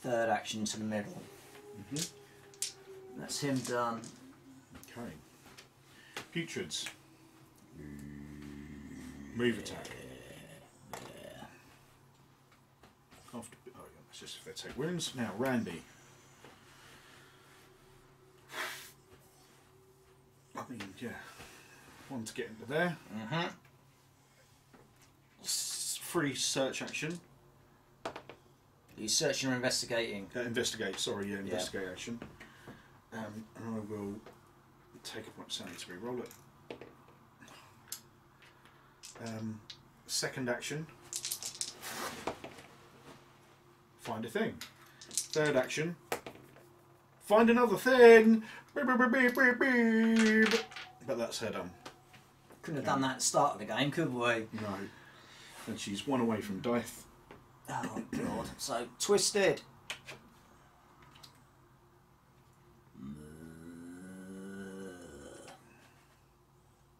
third action to the middle. Mhm. That's him done. Okay. Putrids. Move attack. After, oh yeah, that's just if they take wounds. Now, Randy. I mean, yeah. One to get into there. Mm-hmm. Free search action. He's searching or investigating. Uh, investigate, sorry, yeah, investigate action. Um, and I will take a point of sanity to re-roll it. Um, second action. Find a thing. Third action. Find another thing. Beep, beep, beep. But that's her done. Couldn't have done that at the start of the game, could we? No. And she's one away from death. Oh god. So twisted.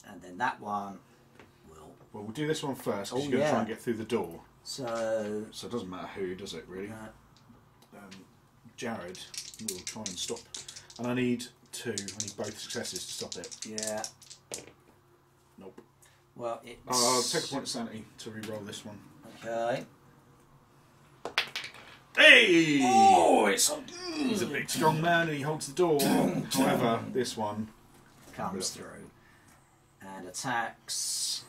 And then that one will. Well, we'll do this one first because Oh, she's going to try and get through the door. So So it doesn't matter who, does it, really? uh, um, Jared will try and stop. And I need two. I need both successes to stop it. yeah. Nope. Well, it's Oh, I'll take a point of sanity to re-roll this one. Okay. Hey! Oh, it's a, He's a big, strong man, and he holds the door. However, this one comes through and attacks.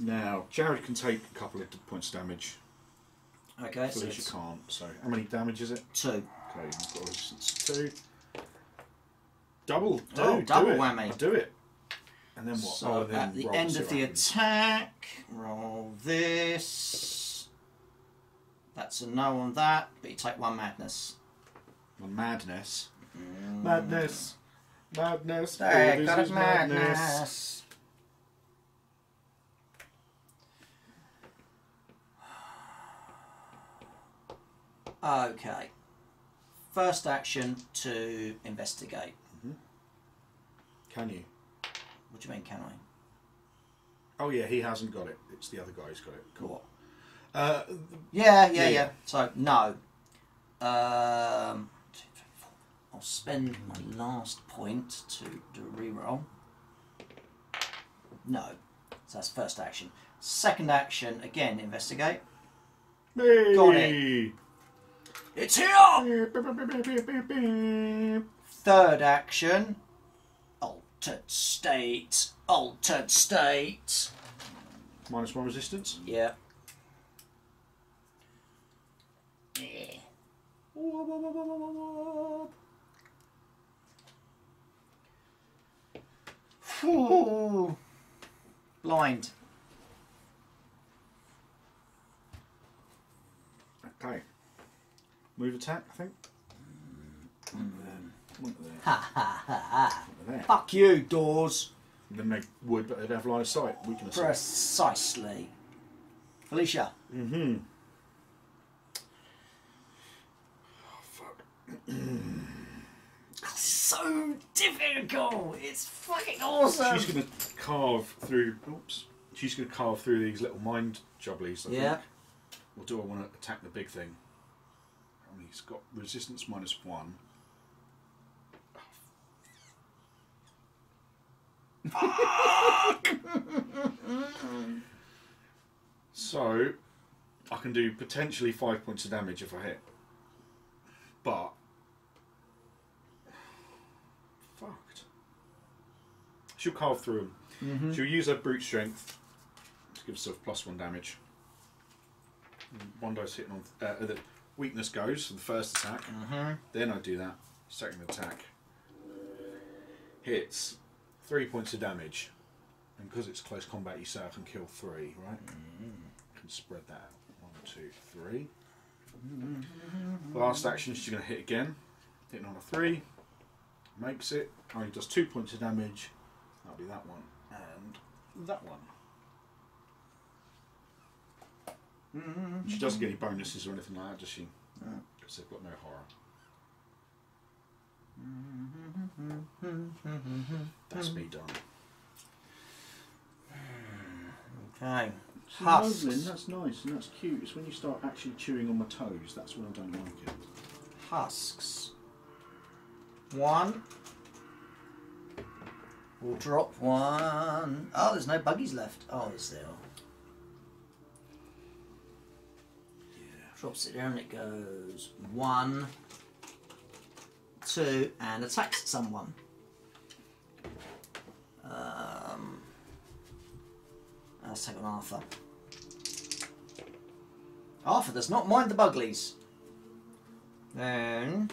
Now Jared can take a couple of points of damage. Okay, so Felicia it's can't. So how many damage is it? two. Okay, you've got resistance two. Double. Oh, do, Oh, do double it. whammy. Do it. And then what? So oh, and then at the roll, end see of what the happens. attack, roll this. That's a no on that, but you take one madness. Well, mm. madness. Madness. Madness. Oh, this got madness. Okay. First action to investigate. Can you? What do you mean, can I? Oh yeah, he hasn't got it. It's the other guy who's got it. Cool. Uh, Yeah, yeah, Yeah, yeah. So no. Um, two, three, four. I'll spend my last point to do a reroll. No. So that's first action. Second action, again, investigate. hey! Got it. It's here! Beep, beep, beep, beep, beep, beep, beep. Third action, altered state. Altered state. Minus one resistance. Yeah. Ooh. Blind. Okay. Move attack, I think. And then one there. Ha ha ha ha. there. Fuck you, doors. Then they would, but they'd have line of sight. Weakness. Precisely. Felicia. Mm-hmm. Oh, fuck. So difficult. It's fucking awesome. She's gonna carve through. Oops. she's going to carve through these little mind jobblies. I Yeah. Think. Or do I want to attack the big thing? He's got resistance minus one. so, I can do potentially five points of damage if I hit. But. Fucked. She'll carve through them. She'll use her brute strength to give herself plus one damage. One dice hitting on. Uh, the weakness goes for the first attack. Mm-hmm. Then I do that. Second attack. Hits. Three points of damage. And because it's close combat, you say I can kill three, right? Mm-hmm. Can spread that out. One, two, three. Mm-hmm. Last action, she's going to hit again. Hitting on a three. Makes it. Only does two points of damage. That'll be that one. And that one. She doesn't get any bonuses or anything like that, does she? Because they've got no horror. That's me done. Okay. See, Husks. Muslin, that's nice and that's cute. It's when you start actually chewing on my toes. That's when I don't like it. Husks. One. We'll drop one. Oh, there's no buggies left. Oh, yes, there Drops it down, it goes one, two, and attacks someone. Um, let's take on Arthur. Arthur does not mind the Buglies. Then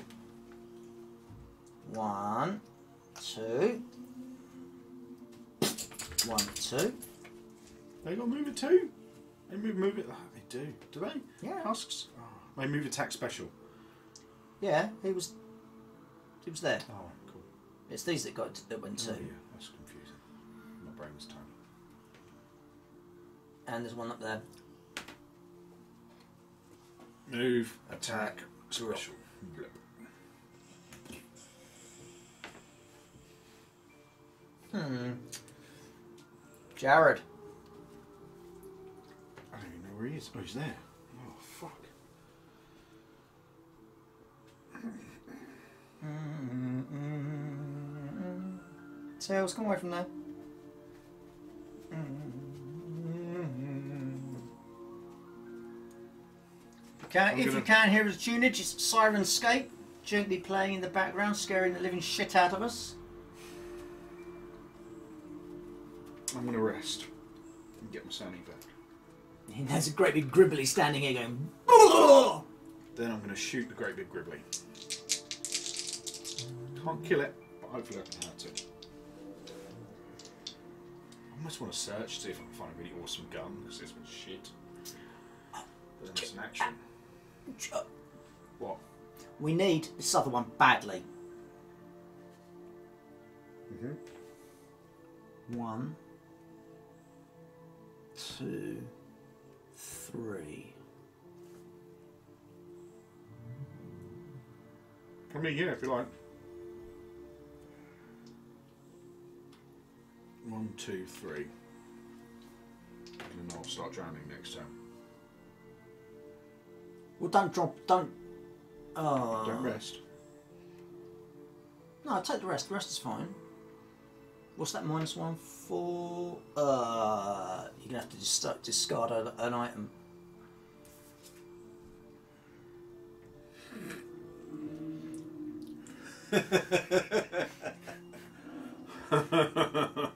one, two, one, two. They got move it too. They move, move it. Do. Do they? Yeah. Husks. Oh, they move attack special. Yeah, he was. He was there. Oh, cool. It's these that got that went Oh, two, yeah, that's confusing. My brain brain's tiny. and there's one up there. Move, attack, special. Blip. Hmm. Jared. Where he is. Oh, he's there. Oh, fuck. Tails, come away from there. Okay, if you gonna- can hear his tunage, it's Syrinscape gently playing in the background, scaring the living shit out of us. I'm going to rest and get my sanity back. There's a great big gribbly standing here going. Then I'm going to shoot the great big gribbly. Can't kill it, but hopefully I can hurt it. I almost want to search, to see if I can find a really awesome gun, because this one's shit. But then it's an action. What? We need this other one badly. Mm-hmm. One, two, three. I mean, yeah, if you like. One, two, three. And then I'll start drowning next time. Well, don't drop. Don't. Oh. Don't rest. No, take the rest. The rest is fine. What's that minus one for? Uh, you're gonna have to dis- discard a, an item.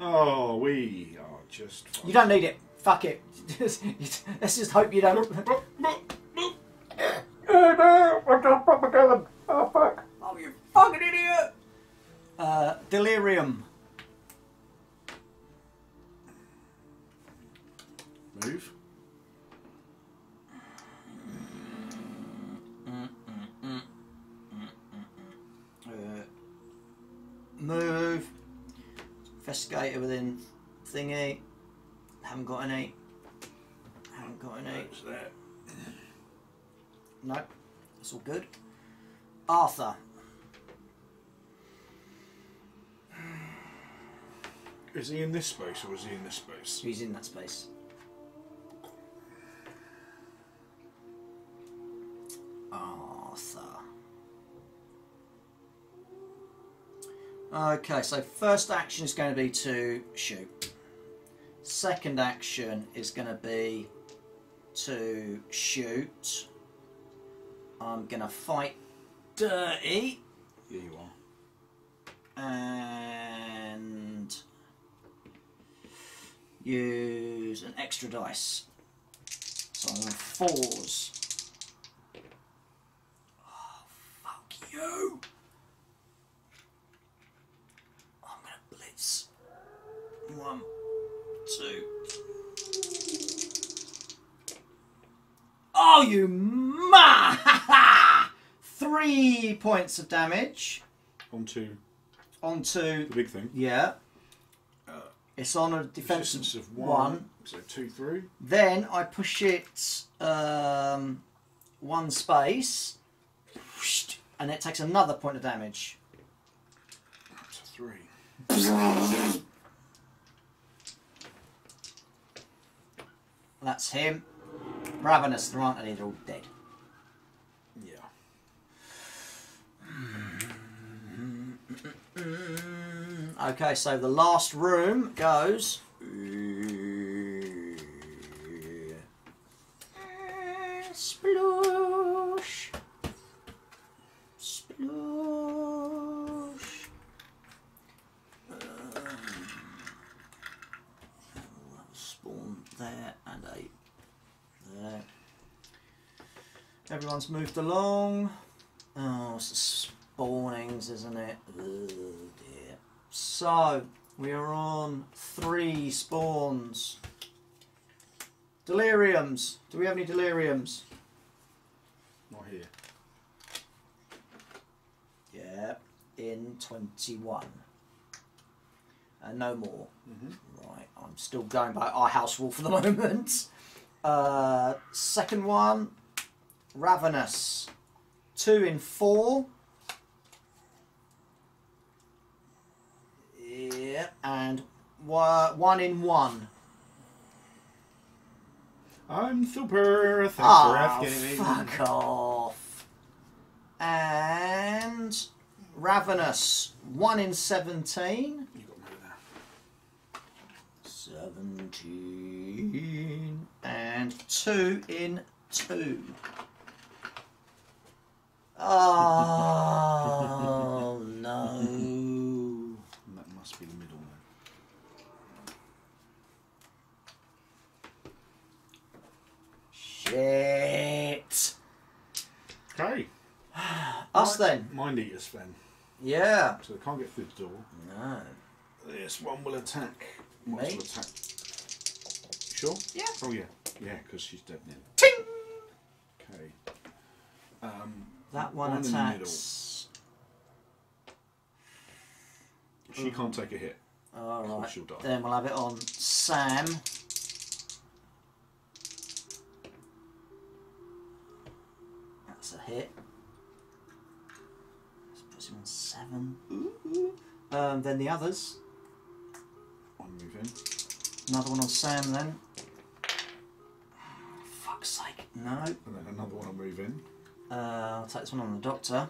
Oh, we are just. You don't need it. Fuck it. Let's just hope you don't. Oh no! I just put my. Oh fuck! Oh, you fucking idiot! Uh, delirium. Move. Uh, move. Investigator within thingy. Haven't got any. Haven't got any. No. It's all good. Arthur. Is he in this space or is he in this space? He's in that space. Arthur. Okay, so first action is going to be to shoot. Second action is going to be to shoot. I'm going to fight dirty Here you are. and use an extra dice. So I'm on fours. Oh, fuck you! I'm gonna blitz. One, two. Oh, you ma! Three points of damage Onto onto the big thing. yeah. It's on a defensive of one. one. So two through. Then I push it um, one space, and it takes another point of damage. To three. That's him. Ravenous, there aren't any, they're all dead. Yeah. Okay, so the last room goes. Sploosh. Sploosh. Um, spawn there and a there. Everyone's moved along. Oh, it's the spawnings, isn't it? Dear. So, we are on three spawns. Deliriums. Do we have any deliriums? Not here. Yeah, in 21. And no more. Right, I'm still going by our house rule for the moment. Uh, second one, Ravenous. Two in four. Yeah, and one in one. I'm super. Thanks for Ah, asking. fuck off. And Ravenous, one in 17. You got me there. 17 and 2 in 2. Oh no. And that must be the middle then. Shit. Okay. Us then. Mind eaters then. Yeah. So they can't get through the door. No. This one will attack. What Me? will attack? Sure? Yeah. Oh yeah. Yeah, because she's dead now. Ting! Okay. Um, That one, the attacks. She can't take a hit. She'll die. Then we'll have it on Sam. Hit. Let's put him on seven. Um, then the others. One move in. Another one on Sam then. Fuck's sake. No. And then another one will move in. Uh, I'll take this one on the doctor.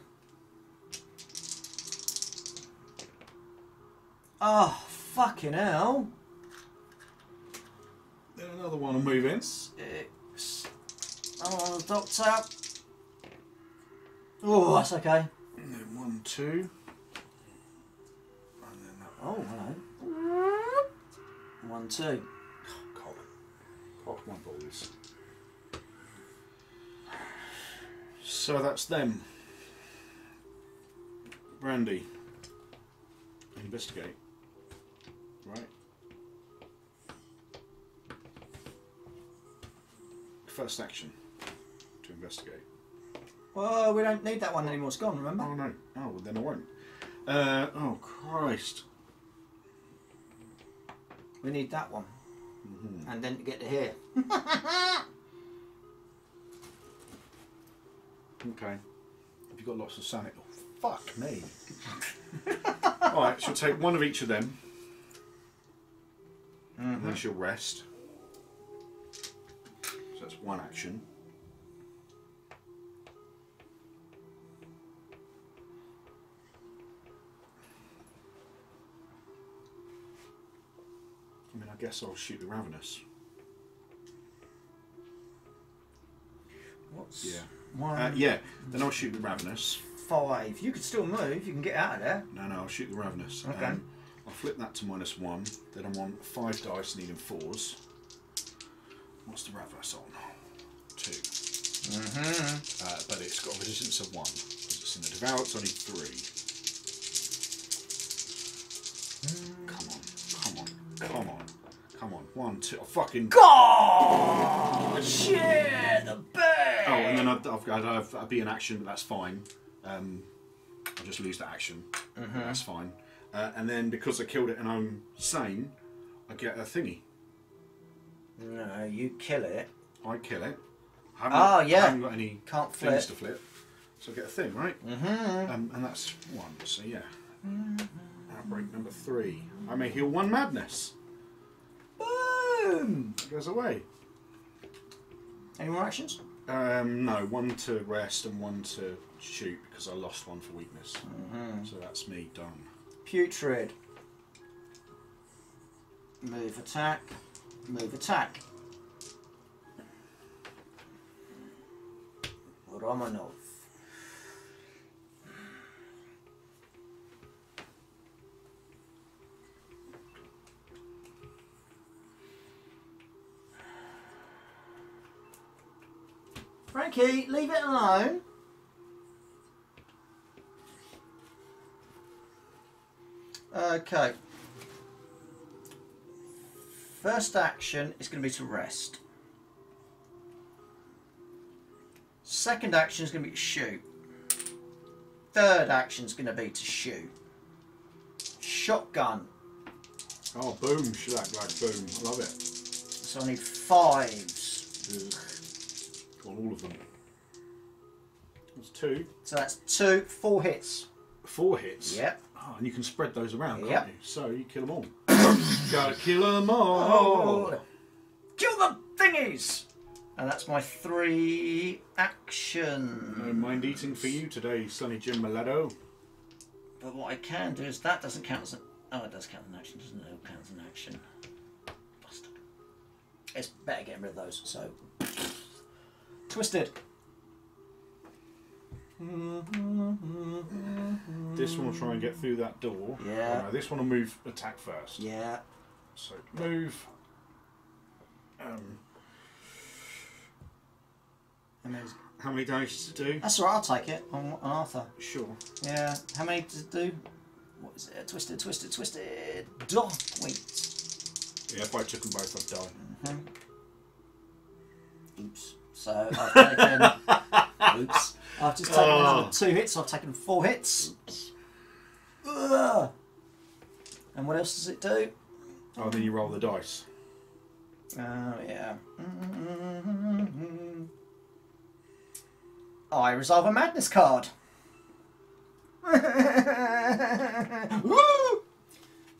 Oh, fucking hell. Then another one will move in. Six. Oh, on the doctor. Oh, that's okay. And then one, two. And then that Oh, hello. One, two. cock. Cock my balls. So that's them. Brandy. Investigate. Right. First action. To investigate. Well, we don't need that one anymore. It's gone, remember? Oh no. Oh, well, then I won't. Uh, oh Christ. We need that one. And then to get to here. Okay. Have you got lots of sanity? Oh, fuck me. Alright, she'll take one of each of them. and then she'll rest. So that's one action. I mean, I guess I'll shoot the Ravenous. What's Yeah. one, Uh, yeah, then I'll shoot the Ravenous. five? You could still move. You can get out of there. No, no, I'll shoot the Ravenous. Okay. Um, I'll flip that to minus one. Then I'm on five dice, needing fours. What's the Ravenous on? 2 Mm-hmm. Uh, but it's got a resistance of one. Because it's in the Devour, it's only three. Come on, come on, come on, come on. One, two, oh, fucking. God! Shit! The bag! Oh, and then I've, I've got I've, I'll be in action, but that's fine. Um, I'll just lose that action. That's fine. Uh, and then because I killed it and I'm sane, I get a thingy. No, you kill it. I kill it. I haven't, Oh, got, yeah. I haven't got any Can't things flip. to flip. So I get a thing, right? Mm-hmm. Um, and that's one, so yeah. Outbreak number three. I may heal one madness. Boom! It goes away. Any more actions? Um, no, one to rest and one to shoot because I lost one for weakness. So that's me done. Putrid. Move attack. Move attack. Romanov. Frankie, leave it alone. Okay. First action is going to be to rest. Second action is going to be to shoot. Third action is going to be to shoot. Shotgun. Oh, boom, shlack, like boom. I love it. So I need fives. Ugh. Got all of them. That's two. So that's two, four hits. Four hits. Yep. Oh, and you can spread those around, can't Yep. you? So you kill them all. Gotta kill them all. Oh. Kill the thingies! And that's my three action. No mind eating for you today, Sonny Jim Miletto. But what I can do is that doesn't count as an. Oh, it does count as an action, doesn't it? It counts as an action. Bastard. It's better getting rid of those. So. Twisted. This one will try and get through that door. Yeah. Oh, no, this one will move attack first. Yeah. So move. Um, And there's- how many dice to do? That's alright, I'll take it on, on Arthur. Sure. Yeah. How many to do? What is it? Twisted, twisted, twisted. Duh. Wait. Yeah, if I took them both, I'd die. Oops. So I've taken. oops. I've just taken Oh. another two hits. I've taken four hits. Ugh. And what else does it do? Oh, then you roll the dice. Oh yeah. Mm-hmm. I resolve a madness card. Woo!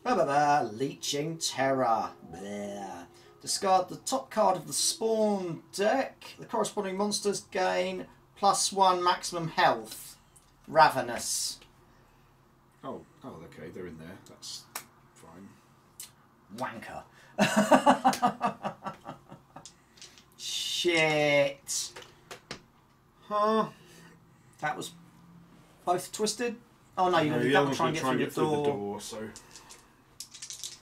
Ba ba ba. Leeching terror. Blah. Discard the top card of the spawn deck. The corresponding monsters gain plus one maximum health. Ravenous. Oh, oh, okay, they're in there. That's fine. Wanker. Shit. Huh? That was both twisted. Oh no, you No, going to the do that other one, one's try and get through the door. door, so.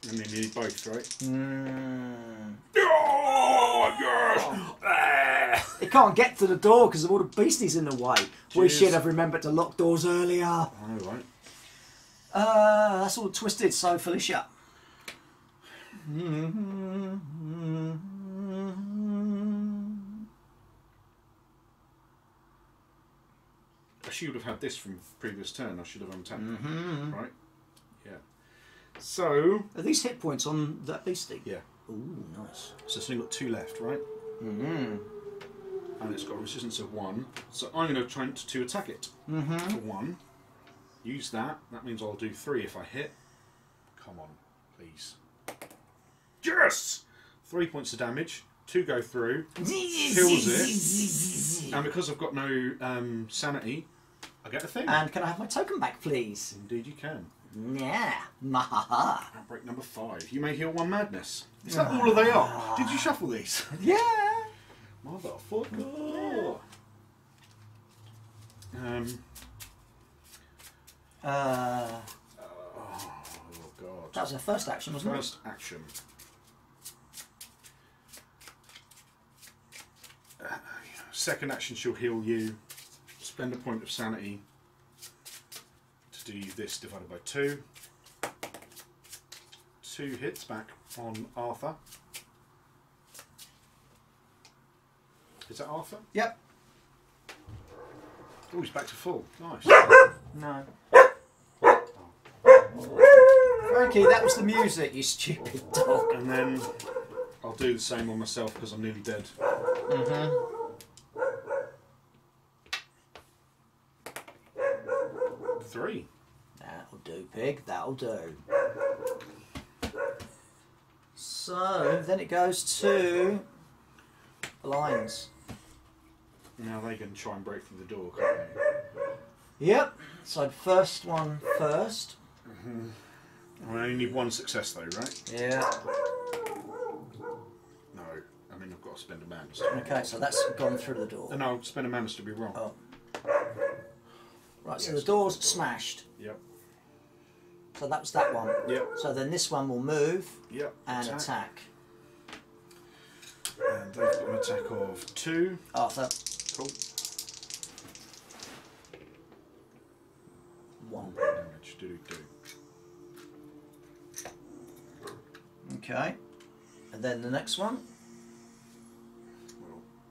And then you need both, right? Mm. Oh, yes! It can't get to the door because of all the beasties in the way. We should have remembered to lock doors earlier. Know, right? Uh, that's all twisted, so Felicia. I should have had this from previous turn. I should have untapped. Mm-hmm. Right? Yeah. So. Are these hit points on that beastie? Yeah. Ooh, nice. So it's only got two left, right? Mm-hmm. And it's got a resistance of one. So I'm going to try to, attack it Mm-hmm. for one. Use that. That means I'll do three if I hit. Come on, please. Yes! Three points of damage. Two go through. Kills it. And because I've got no um, sanity, I get a thing. And can I have my token back, please? Indeed, you can. Yeah. Mahaha. Outbreak number five. You may heal one madness. Is that all of they are? Did you shuffle these? Yeah. Motherfucker. Um. Uh, Oh god. that was her first action, wasn't it? First action. Uh, second action, she'll heal you. Spend a point of sanity do this divided by two. Two hits back on Arthur. Is that Arthur? Yep. Oh, he's back to full. Nice. No. Frankie, that was the music, you stupid dog. And then I'll do the same on myself because I'm nearly dead. Mm-hmm. Three. Do, pig. That'll do. So then it goes to the lions. Now they can try and break through the door, can't they? Yep. So first one first. Mm-hmm. I only need one success though, right? Yeah. No. I mean, I've got to spend a madness. Okay, so that's gone through the door. No, I'll spend a madness to be wrong. Oh. Right, so Yes. the door's smashed. Yep. So that was that one. Yep. So then this one will move Yep. and attack. And they've got an attack of two. Arthur, Cool. one. Damage. Do do. Okay. And then the next one.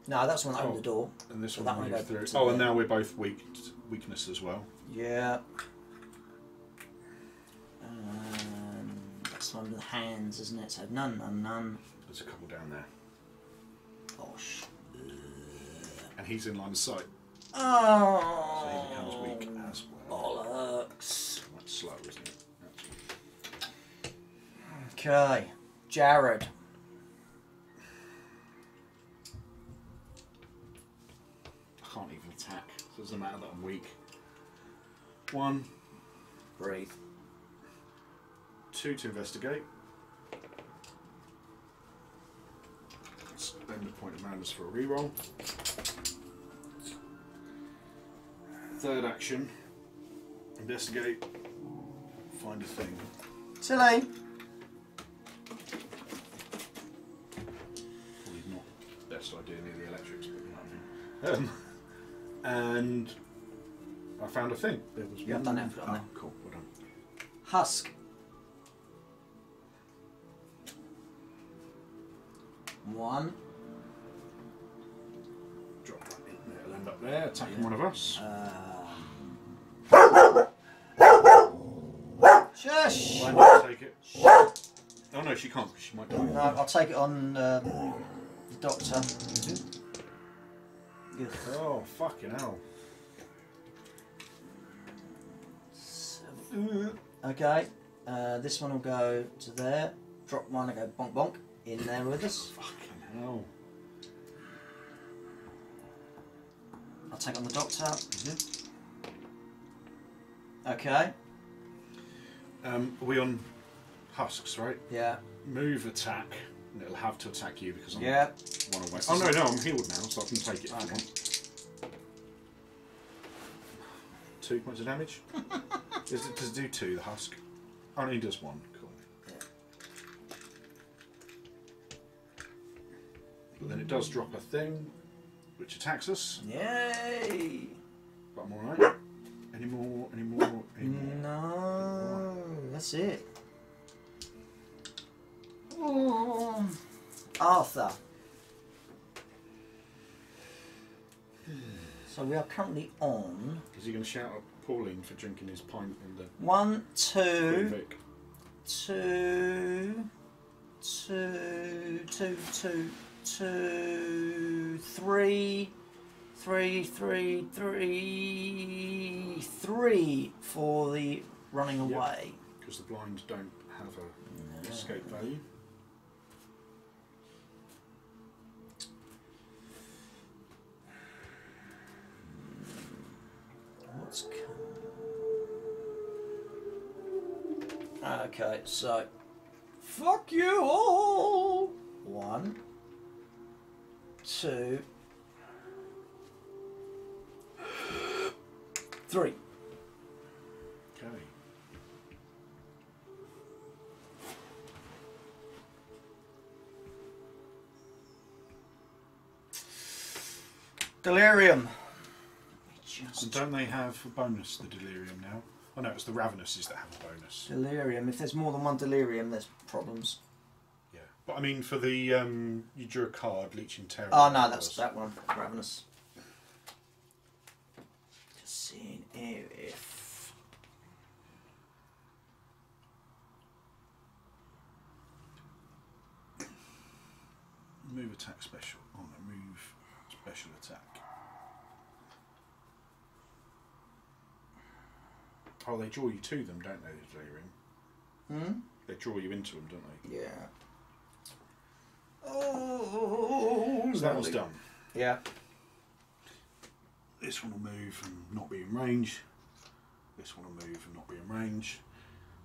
No, that's one that Oh. opened the door. and this So one that will one move through. Oh, and now we're both weak weakness as well. Yeah. Um, that's one with the hands, isn't it? So none, none, none. There's a couple down there, Gosh. and he's in line of sight, Oh. so he becomes weak as well. Bollocks. Quite slow, isn't it? Okay. Jared. I can't even attack. So it doesn't matter that I'm weak. One, Breathe. Two to investigate. Spend a point of madness for a reroll. Third action, investigate, find a thing. Tilly. Probably not best idea near the electrics, but you know what I mean. Um, and I found a thing. There was Yeah, I've done it, I've put it Oh, cool. Well done. Husk. One. Drop that in there. It'll end up there, attacking one of us. Shush. I might take it. Oh no, she can't. She might die. No, I'll take it on um, the doctor. Oh fucking hell! Okay, uh, this one will go to there. Drop one and go bonk bonk in there with us. Fucking hell! I'll take on the doctor. Okay, Um, are we on husks, right? yeah, Move, attack, and it'll have to attack you because I'm yeah. one away. Oh no, no, I'm healed now, so I can take it if you want. Two points of damage. does it does it do two? The husk? Only does one. But then it does drop a thing, which attacks us. Yay! But I'm alright. Any more? Any more? Any more? No, that's it. Oh. Arthur. So we are currently on Is he going to shout at Pauline for drinking his pint in the one, two, Vic? two, two, two, two, two, three, three, three, three, three for the running away. Because the blinds don't have a no. escape value. What's coming? Okay, so fuck you all. One two, three. Okay. Delirium. And don't they have a bonus, the delirium now? Oh no, it's the ravenuses that have a bonus. delirium. If there's more than one delirium, there's problems. Yeah. But I mean, for the um, you drew a card, leeching terror. Oh no, it that's was. that one. Ravenous. Just seeing if. Move attack special. Oh no, move special attack. Oh, they draw you to them, don't they? The delirium. Hmm. They draw you into them, don't they? Yeah. Oh, So that one's done. Yeah. This one will move and not be in range. This one will move and not be in range.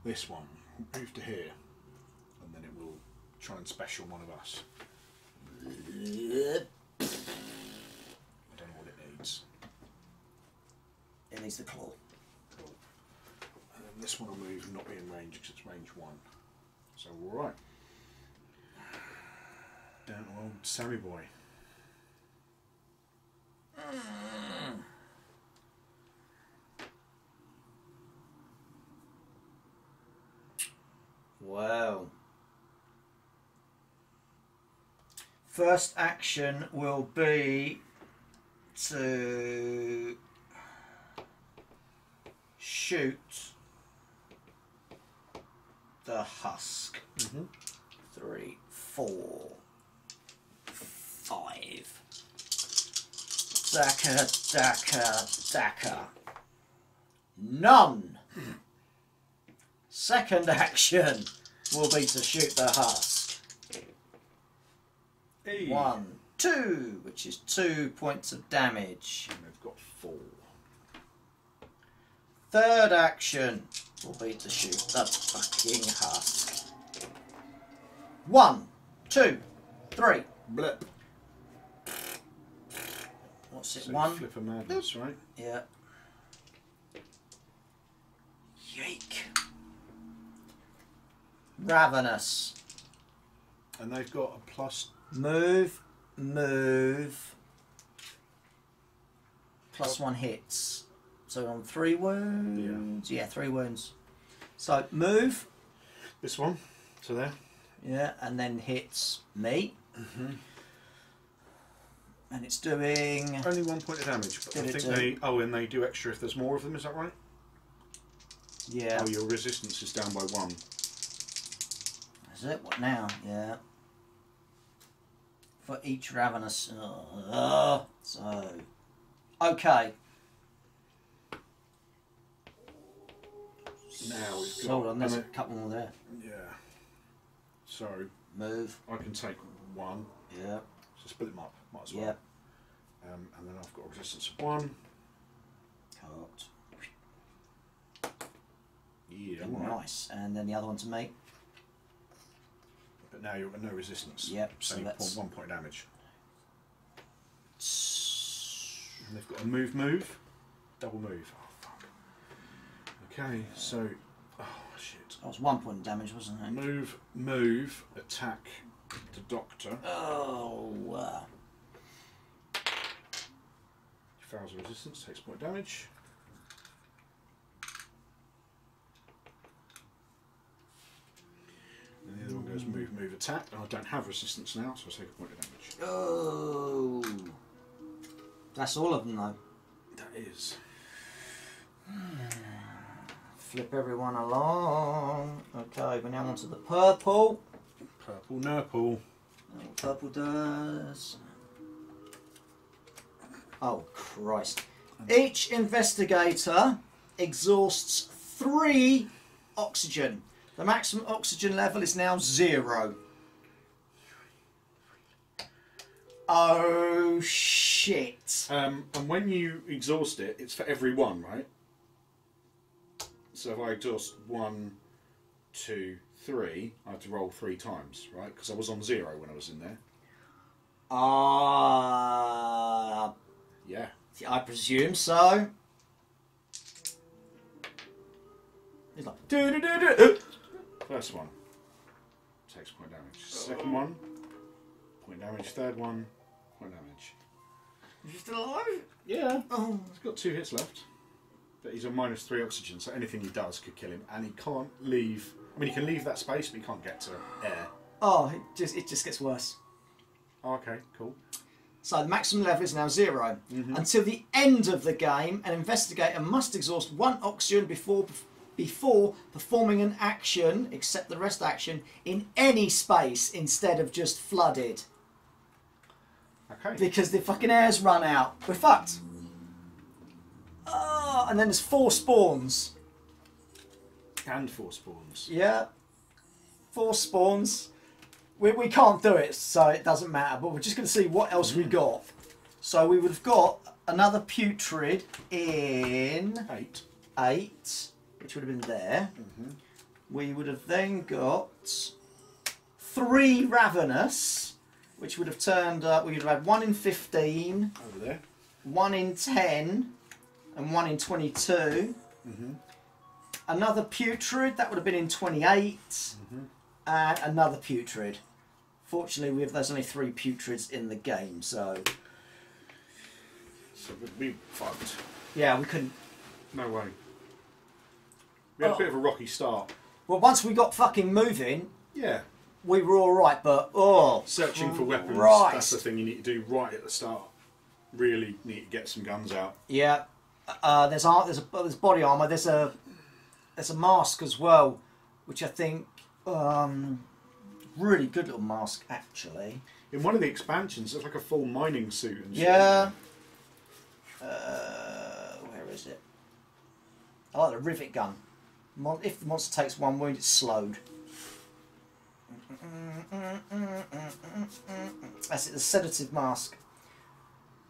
This one will move to here, and then it will try and special one of us. I don't know what it needs. It needs the claw. Cool. And then this one will move and not be in range because it's range one. So we're all right. Down old Sammy boy. Wow. First action will be to shoot the husk. Mhm. Three, four, five. Daka, daka, daka. None. Second action will be to shoot the husk. Hey. One, two, which is two points of damage. And they've got four. Third action will be to shoot the fucking husk. One, two, three. Blip. What's it? So One. Flip of madness, right? Yeah. Yake. Ravenous. And they've got a plus. Move, move. Plus one hits. So on three wounds. Yeah, three wounds. So move. This one. So there. Yeah, and then hits me. Mm-hmm. And it's doing. Only one point of damage, but I think they. Oh, and they do extra if there's more of them. Is that right? Yeah. Oh, your resistance is down by one. Is it? What now? Yeah. For each ravenous. Uh, so. Okay. Now we've got. hold on, there's a couple more there. yeah. So Move. I can take one. Yeah. So split them up. Might as well. Yep. Um, and then I've got resistance of one. Cut. Yeah. right. Nice. And then the other one to me. But now you've got no resistance. Yep, So, that's- one point damage. And they've got a move, move, double move. Oh fuck. Okay, so oh shit. That was one point of damage, wasn't it? Move, move, attack the doctor. Oh. Uh, The resistance, takes point damage. And the other one goes move, move, attack. And I don't have resistance now, so I take a point of damage. oh. That's all of them, though. That is. Flip everyone along. Okay, we're now on to the purple. Purple, nurple. What purple does. Oh, Christ. Each investigator exhausts three oxygen. The maximum oxygen level is now zero. Oh, shit. Um, and when you exhaust it, it's for every one, right? So if I exhaust one, two, three, I have to roll three times, right? Because I was on zero when I was in there. Ah, presume so. He's like, do do do do. First one takes point damage. Second oh. one, point damage. Third one, point damage. You still alive? Yeah. Oh, he's got two hits left. But he's on minus three oxygen, so anything he does could kill him. And he can't leave. I mean, he can leave that space, but he can't get to air. Oh, it just it just gets worse. Oh, okay, cool. So the maximum level is now 0 mm-hmm. Until the end of the game, an investigator must exhaust one oxygen before before performing an action, except the rest action, in any space instead of just flooded. Okay. Because the fucking air's run out. We're fucked. Oh, and then there's four spawns. And four spawns. Yeah. Four spawns. We, we can't do it, so it doesn't matter. But we're just going to see what else we got. So we would have got another putrid in Eight. eight, which would have been there. Mm-hmm. We would have then got three ravenous, which would have turned up. We would have had one in fifteen, Over there. one in ten, and one in 22 mm-hmm. Another putrid that would have been in 28 mm-hmm. and another putrid. Fortunately, we have there's only three putrids in the game, so So we, we fucked. yeah, we couldn't. No way. We had a bit of a rocky start. Well, once we got fucking moving, Yeah. we were all right. But oh, Searching for weapons. Christ. That's the thing you need to do right at the start. Really need to get some guns out. Yeah, uh, there's ar- there's a, there's body armor. There's a there's a mask as well, which I think um, really good little mask actually. In one of the expansions, it's like a full mining suit and. Yeah. Uh, where is it? I like the rivet gun. Mon- if the monster takes one wound, it's slowed. That's it. The sedative mask.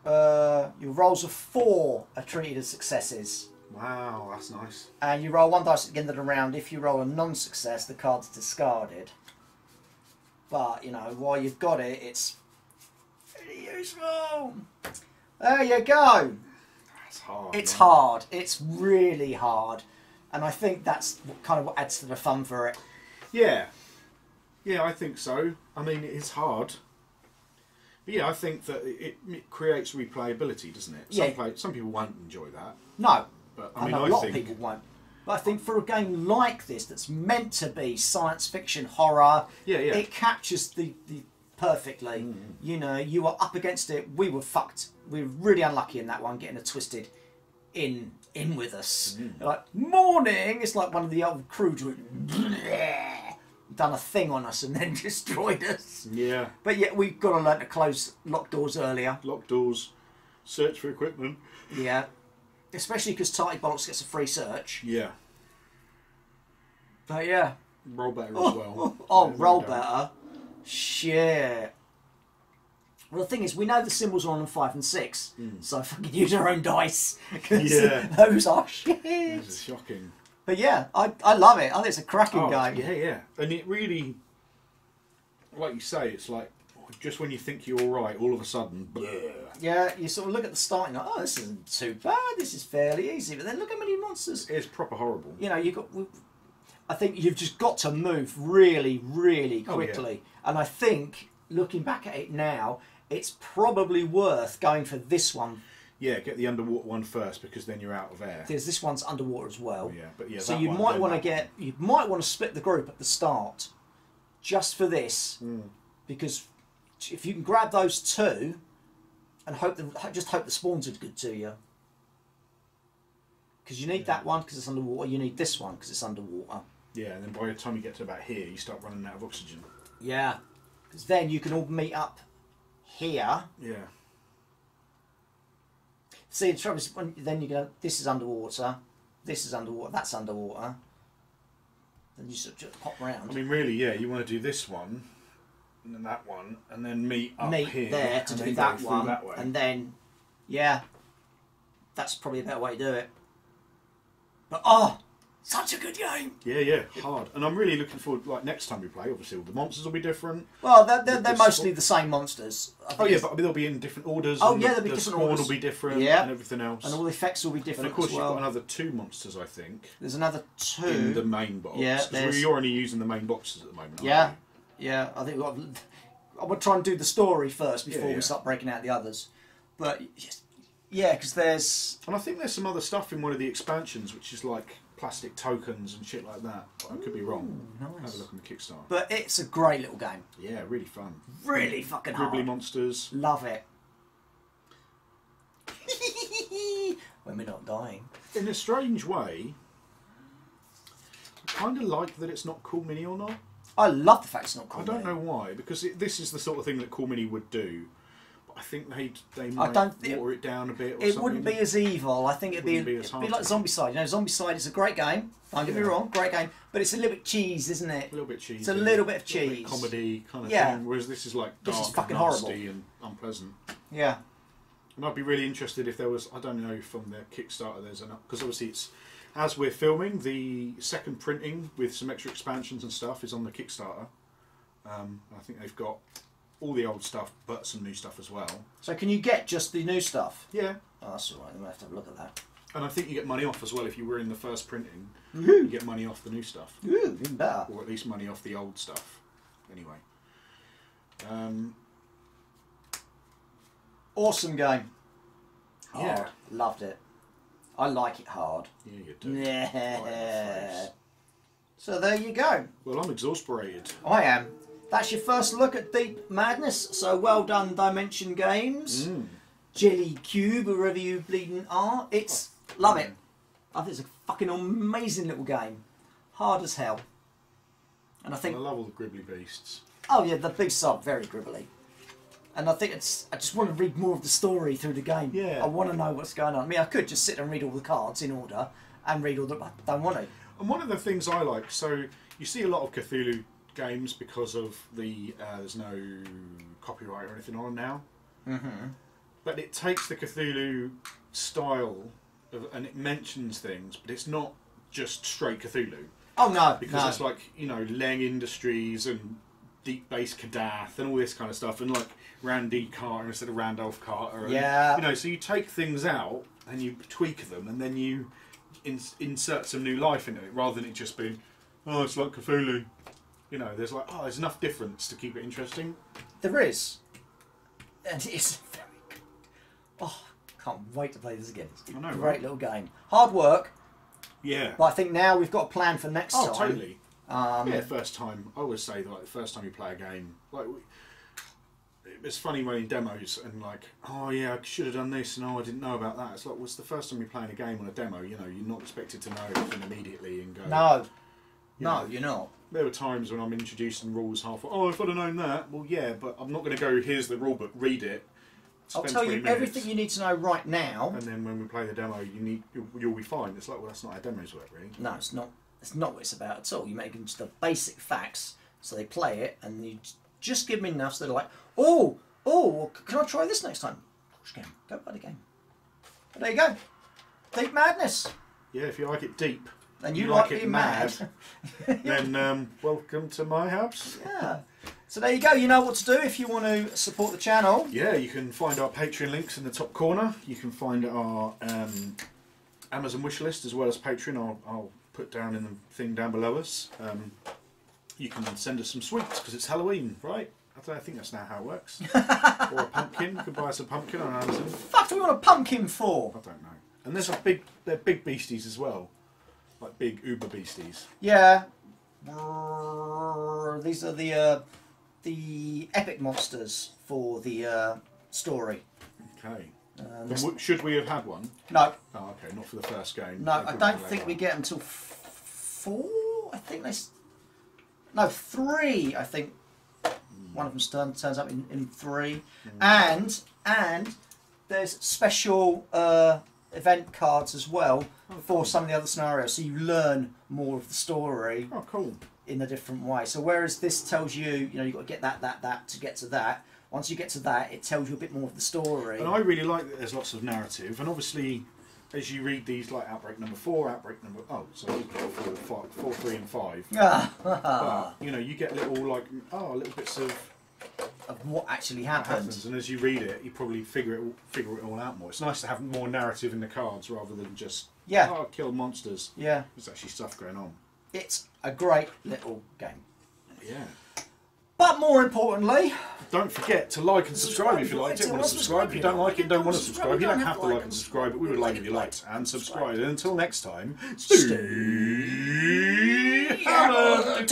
Uh, your rolls of four are treated as successes. Wow, that's nice. and you roll one dice at the end of the round. If you roll a non-success, the card's discarded. But you know, while you've got it, it's pretty useful. There you go. That's hard. It's man. hard. It's really hard, and I think that's kind of what adds to the fun for it. Yeah. Yeah, I think so. I mean, it's hard. But yeah, I think that it, it creates replayability, doesn't it? Some, Yeah. play, some people won't enjoy that. No, But I, I mean, I, a lot think. of people won't. But I think for a game like this, that's meant to be science fiction horror, Yeah, yeah. it captures the, the perfectly. Mm. You know, you were up against it. We were fucked. We were really unlucky in that one, getting a twisted in in with us. Mm. Like morning, it's like one of the old crew just done a thing on us and then destroyed us. Yeah. But yet we've got to learn to close locked doors earlier. Lock doors, search for equipment. Yeah. Especially because Tarty Bollocks gets a free search. Yeah. But yeah. Roll better Oh, as well. oh, oh, Yeah, roll better. Shit. Well, the thing is, we know the symbols are on five and six, hmm. so fucking use our own dice. Yeah. those are shit. This is shocking. But yeah, I, I love it. I think it's a cracking Oh, game. yeah, yeah. And it really, like you say, it's like just when you think you're all right, all of a sudden, bleh. Yeah, you sort of look at the starting, like, oh, this isn't too bad. This is fairly easy. But then look how many monsters. it's proper horrible. You know, you got. I think you've just got to move really, really Oh, yeah. quickly. And I think, looking back at it now, it's probably worth going for this one Yeah, get the underwater one first because then you're out of air. because this one's underwater as well. Oh, yeah, but yeah, so you one, might want to get you might want to split the group at the start, just for this, Hmm. because if you can grab those two, and hope the just hope the spawns are good to you. Because you need that one because it's underwater. You need this one because it's underwater. Yeah, and then by the time you get to about here, you start running out of oxygen. Yeah. Because then you can all meet up here. Yeah. See, the trouble is, when, then you go, this is underwater, this is underwater, that's underwater. Then you sort of just pop round. I mean, really, yeah, you want to do this one, and then that one, and then meet up meet here there to do that one, that way. and then, yeah, that's probably a better way to do it. But oh, Such a good game. Yeah, yeah, hard. And I'm really looking forward. Like next time we play, obviously all the monsters will be different. Well, they're, they're, they're the mostly the same monsters. Oh yeah, but they'll be in different orders. Oh, yeah, the, there'll be the different spawn orders. will be different. Yeah. and everything else. and all the effects will be different. And of course, as you've got another two monsters, I think, There's another two. in the main box. Yeah, you're only using the main boxes at the moment. aren't Yeah, you? Yeah. I think we've got. I'm gonna try and do the story first before yeah. we start breaking out the others. But yeah, because there's And I think there's some other stuff in one of the expansions, which is like plastic tokens and shit like that. I could be wrong. nice. Have a look on the Kickstarter. But it's a great little game. Yeah, really fun. Really fucking hard. Gribbly monsters. Love it. when we're not dying. In a strange way, I kind of like that it's not Cool Mini or not. I love the fact it's not cool. I don't know why, because it, this is the sort of thing that Cool Mini would do. But I think they they might don't thi- water it down a bit. Or It something. wouldn't be as evil. I think it'd be, be it'd be like Side. You know, Zombicide is a great game. Don't get me wrong, great game. But it's a little bit cheese, isn't it? a little bit cheesy. It's a little bit of little bit cheese. comedy kind of Yeah. thing. Whereas this is like This dark, is fucking and horrible. nasty and unpleasant. Yeah. And I'd be really interested if there was, I don't know, from the Kickstarter there's enough, because obviously it's, as we're filming, the second printing with some extra expansions and stuff is on the Kickstarter. Um, I think they've got all the old stuff, but some new stuff as well. So can you get just the new stuff? Yeah. Oh, that's all right. I'm gonna have to have a look at that. And I think you get money off as well if you were in the first printing. You get money off the new stuff, Ooh, even better. or at least money off the old stuff. Anyway. Um, Awesome game. Yeah. Hard. Loved it. I like it hard. yeah, you do. Right Yeah. face. So there you go. Well, I'm exasperated. I am. That's your first look at Deep Madness. So well done, Diemension Games. Mm. Jelly Cube, wherever you bleeding are. It's love it. I think it's a fucking amazing little game. Hard as hell. And I And think I love all the gribbly beasts. oh yeah, the beasts are very gribbly. And I think it's I just want to read more of the story through the game. Yeah. I want to know what's going on. I mean I could just sit and read all the cards in order and read all the I don't want to. And one of the things I like, so you see a lot of Cthulhu games because of the uh, there's no copyright or anything on them now. Mm-hmm. But it takes the Cthulhu style of, and it mentions things, but it's not just straight Cthulhu Oh no, because no. it's like you know Leng Industries and Deep Base Kadath and all this kind of stuff, and like Randy Carter instead of Randolph Carter. And, Yeah. You know, so you take things out and you tweak them, and then you in, insert some new life into it, rather than it just being, oh, it's like Cthulhu. You know, there's like, oh, there's enough difference to keep it interesting. There is. And it's very good. Oh, can't wait to play this again. It's a I know, great right? little game. Hard work, Yeah. but I think now we've got a plan for next Oh, time. totally. Um, yeah, first time. I always say that, like the first time you play a game, like we, it's funny running demos and like, oh yeah, I should have done this, and oh I didn't know about that. It's like, well, it's the first time you're playing a game on a demo. You know, you're not expected to know everything immediately and go. No. you No, know. you're not. There were times when I'm introducing rules halfway. Oh, if I'd have known that, well, yeah, but I'm not going to go. Here's the rule book. Read it. I'll tell you minutes, everything you need to know right now. And then when we play the demo, you need you'll, you'll be fine. It's like, well, that's not how demos work, really. No, it's not. It's not what it's about at all. You make them just the basic facts, so they play it, and you just give them enough so they're like, oh, oh, can I try this next time? Of course you can. Go play the game. But there you go. Deep madness. Yeah, if you like it deep, And you, You like, like it being mad. then um, welcome to my house. yeah. So there you go. You know what to do if you want to support the channel. Yeah, you can find our Patreon links in the top corner. You can find our um, Amazon wish list as well as Patreon. I'll, I'll put down in the thing down below us. Um, you can send us some sweets because it's Halloween, right? I, don't, I think that's now how it works. or a pumpkin. You can buy us a pumpkin on Amazon. Fuck, do we want a pumpkin for? I don't know. And there's a big, they're big beasties as well, like big Uber beasties. Yeah. Brrr, These are the uh, the epic monsters for the uh, story. Okay. Um, w- should we have had one? no, Oh, okay, not for the first game. no, I don't think we get until f- four. I think they. s- No, three. I think one of them turn, turns up in, in three, and and there's special uh, event cards as well for some of the other scenarios, so you learn more of the story. Oh, cool. in a different way. So whereas this tells you, you know, you've got to get that, that, that to get to that. Once you get to that, it tells you a bit more of the story. And I really like that there's lots of narrative, and obviously as you read these, like outbreak number four, outbreak number oh, so four, five, four, three, and five. Ah, But, you know, you get little like oh, little bits of of what actually happened. happens, and as you read it, you probably figure it all, figure it all out more. It's nice to have more narrative in the cards rather than just Yeah. oh, kill monsters. Yeah, There's actually stuff going on. it's a great little game. Yeah. But more importantly, Don't forget to like and subscribe if you liked it. Want to subscribe? If you don't like it, don't want to subscribe. You don't have to like and subscribe, but we would like if you liked and subscribe. And until next time, stay hammered.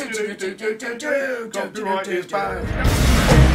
Copyright is banned.